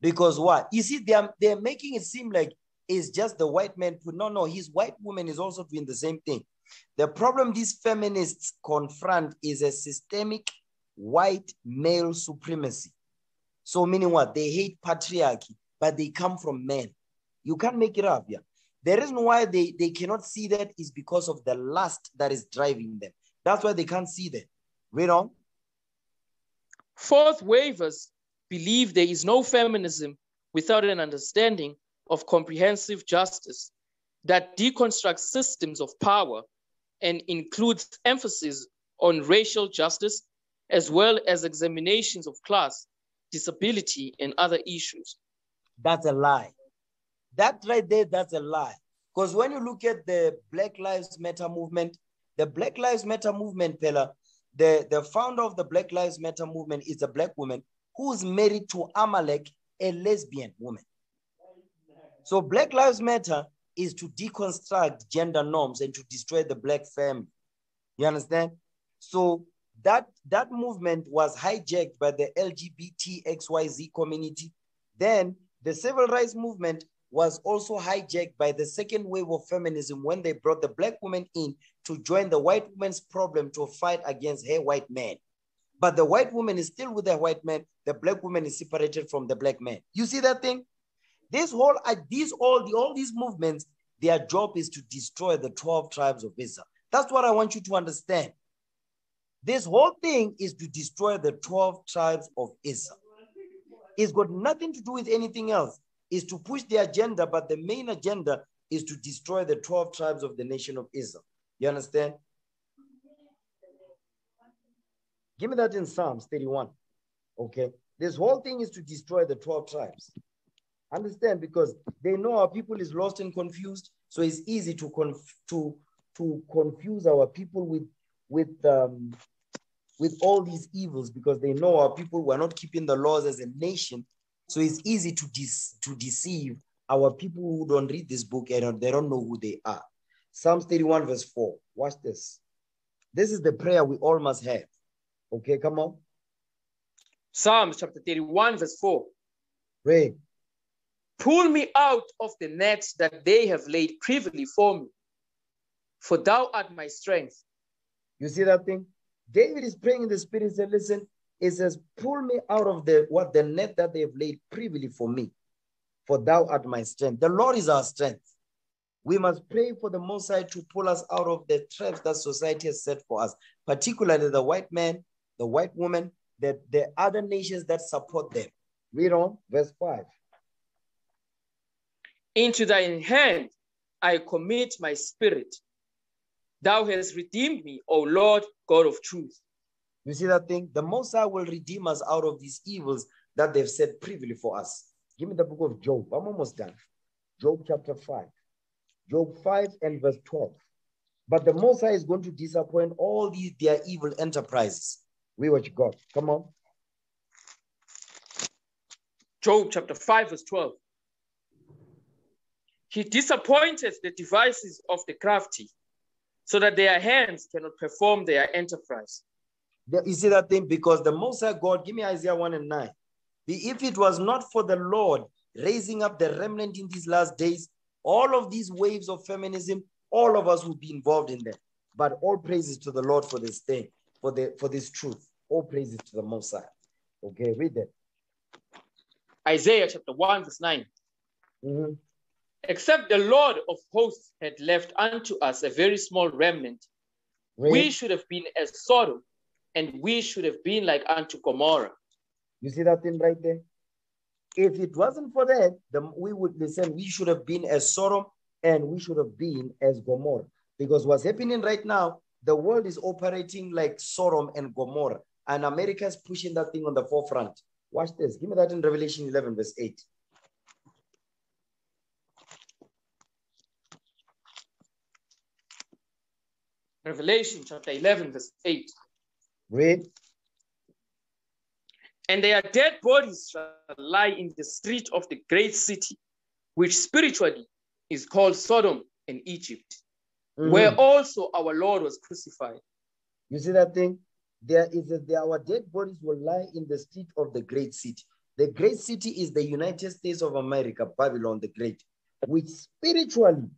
Because what? You see, they're, they're making it seem like it's just the white man. who. No, no, his white woman is also doing the same thing. The problem these feminists confront is a systemic white male supremacy. So meaning what? They hate patriarchy, but they come from men. You can't make it up. Yeah. The reason why they, they cannot see that is because of the lust that is driving them. That's why they can't see that. Read on. Fourth wavers believe there is no feminism without an understanding of comprehensive justice that deconstructs systems of power and includes emphasis on racial justice as well as examinations of class, disability, and other issues. That's a lie. That right there, that's a lie. Because when you look at the Black Lives Matter movement, the Black Lives Matter movement, Pella, the, the founder of the Black Lives Matter movement is a black woman who's married to Amalek, a lesbian woman. So Black Lives Matter is to deconstruct gender norms and to destroy the black family. You understand? So that that movement was hijacked by the LGBTXYZ community. Then the civil rights movement was also hijacked by the second wave of feminism when they brought the black woman in to join the white woman's problem to fight against her white man. But the white woman is still with the white man. The black woman is separated from the black man. You see that thing? This whole, uh, these all the all these movements, their job is to destroy the 12 tribes of Israel. That's what I want you to understand. This whole thing is to destroy the 12 tribes of Israel. It's got nothing to do with anything else is to push the agenda, but the main agenda is to destroy the 12 tribes of the nation of Israel. You understand? Give me that in Psalms 31. Okay. This whole thing is to destroy the 12 tribes. Understand? Because they know our people is lost and confused. So it's easy to conf- to to confuse our people with with um, with all these evils because they know our people were not keeping the laws as a nation so it's easy to, de- to deceive our people who don't read this book and they don't know who they are. Psalms 31, verse 4. Watch this. This is the prayer we all must have. Okay, come on. Psalms chapter 31, verse 4. Read. Pull me out of the nets that they have laid privily for me, for thou art my strength. You see that thing? David is praying in the spirit said, Listen, it says, Pull me out of the what the net that they have laid privily for me, for thou art my strength. The Lord is our strength. We must pray for the Most High to pull us out of the traps that society has set for us, particularly the white man, the white woman, the, the other nations that support them. Read on, verse 5. Into thine hand I commit my spirit. Thou hast redeemed me, O Lord God of truth. You see that thing? The Most High will redeem us out of these evils that they've set privily for us. Give me the book of Job. I'm almost done. Job chapter 5. Job 5 and verse 12. But the Most High is going to disappoint all these their evil enterprises. We what God. Come on. Job chapter 5, verse 12. He disappointed the devices of the crafty so that their hands cannot perform their enterprise. You see that thing? Because the Most High God, give me Isaiah 1 and 9. If it was not for the Lord raising up the remnant in these last days, all of these waves of feminism, all of us would be involved in them. But all praises to the Lord for this thing, for the for this truth. All praises to the Most High. Okay, read that. Isaiah chapter 1, verse 9. Mm-hmm. Except the Lord of hosts had left unto us a very small remnant, we should have been as Sodom and we should have been like unto Gomorrah. You see that thing right there? If it wasn't for that, then we would listen, we should have been as Sodom and we should have been as Gomorrah. Because what's happening right now, the world is operating like Sodom and Gomorrah, and America is pushing that thing on the forefront. Watch this. Give me that in Revelation 11, verse 8. Revelation chapter 11, verse 8. Read. And their dead bodies shall lie in the street of the great city, which spiritually is called Sodom and Egypt, mm-hmm. where also our Lord was crucified. You see that thing? There is a, there, our dead bodies will lie in the street of the great city. The great city is the United States of America, Babylon the Great, which spiritually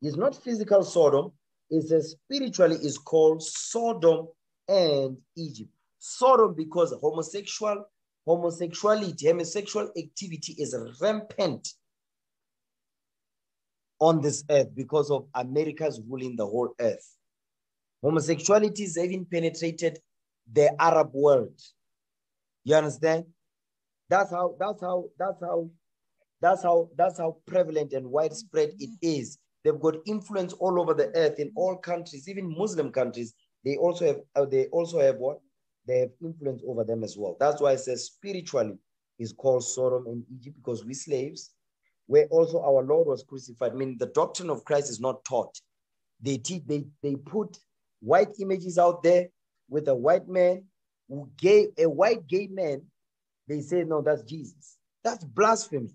is not physical Sodom, is a spiritually is called Sodom and Egypt. Sodom because homosexual, homosexuality, homosexual activity is rampant. on this earth because of America's ruling the whole earth. Homosexuality has even penetrated the Arab world. You understand? That's how, that's how, that's how, that's how, that's how prevalent and widespread it is. They've got influence all over the earth in all countries, even Muslim countries. They also have, uh, they also have what? They have influence over them as well. That's why it says spiritually is called Sodom and Egypt because we slaves, where also our Lord was crucified. I mean, the doctrine of Christ is not taught. They teach, they, they put white images out there with a white man who gave a white gay man. They say, no, that's Jesus. That's blasphemy.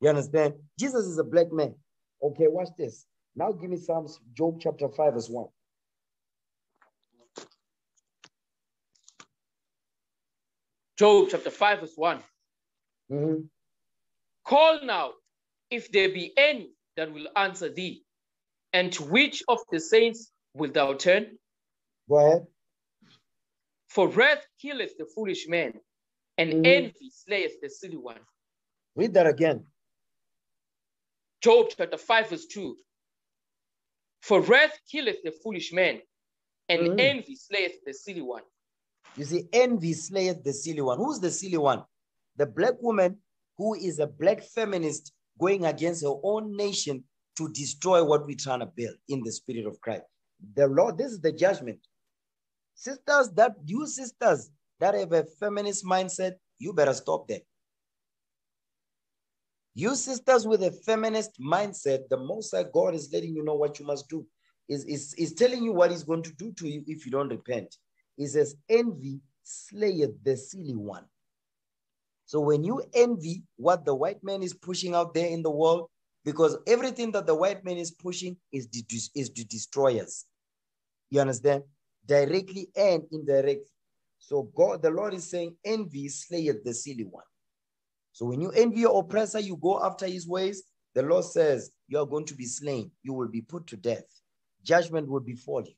You understand? Jesus is a black man. Okay, watch this. Now give me Psalms, Job chapter 5, verse 1. Job chapter 5, verse one Mhm. Call now, if there be any that will answer thee, and to which of the saints wilt thou turn? Go ahead. For wrath killeth the foolish man, and Mhm. envy slayeth the silly one. Read that again. Job chapter 5, verse 2. For wrath killeth the foolish man, and Mhm. envy slayeth the silly one. You see, envy slayeth the silly one. Who's the silly one? The black woman who is a black feminist going against her own nation to destroy what we're trying to build in the spirit of Christ. The Lord, this is the judgment. Sisters, that you sisters that have a feminist mindset, you better stop there. You sisters with a feminist mindset, the Most High God is letting you know what you must do. Is, is, is telling you what he's going to do to you if you don't repent. He says, envy slayeth the silly one. So when you envy what the white man is pushing out there in the world, because everything that the white man is pushing is, to is to destroy us. You understand? Directly and indirectly. So God, the Lord is saying, envy slayeth the silly one. So when you envy your oppressor, you go after his ways, the Lord says, you are going to be slain. You will be put to death. Judgment will befall you.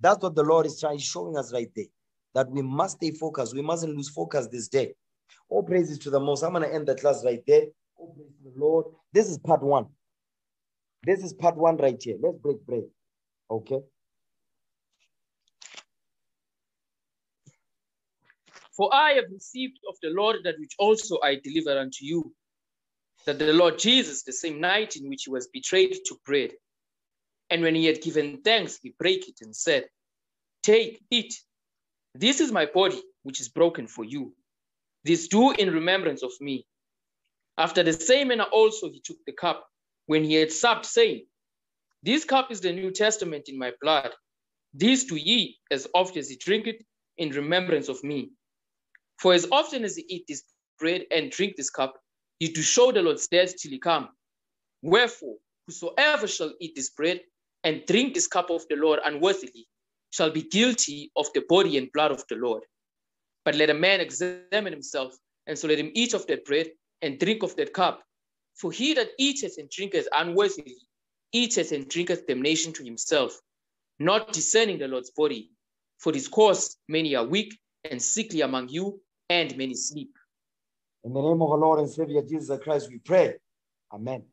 That's what the Lord is trying, showing us right there. That we must stay focused. We mustn't lose focus this day. All praises to the most. I'm going to end the class right there. All praise to the Lord. This is part one. This is part one right here. Let's break bread. Okay. For I have received of the Lord that which also I delivered unto you, that the Lord Jesus, the same night in which he was betrayed, took bread. And when he had given thanks, he brake it and said, Take, eat. This is my body, which is broken for you. This do in remembrance of me. After the same manner also he took the cup when he had supped, saying, This cup is the New Testament in my blood. This do ye as oft as ye drink it in remembrance of me. For as often as ye eat this bread and drink this cup, ye do show the Lord's death till he come. Wherefore, whosoever shall eat this bread and drink this cup of the Lord unworthily shall be guilty of the body and blood of the Lord. But let a man examine himself, and so let him eat of that bread and drink of that cup. For he that eateth and drinketh unworthily eateth and drinketh damnation to himself, not discerning the Lord's body. For this cause many are weak and sickly among you, and many sleep. In the name of our Lord and Savior Jesus Christ, we pray. Amen.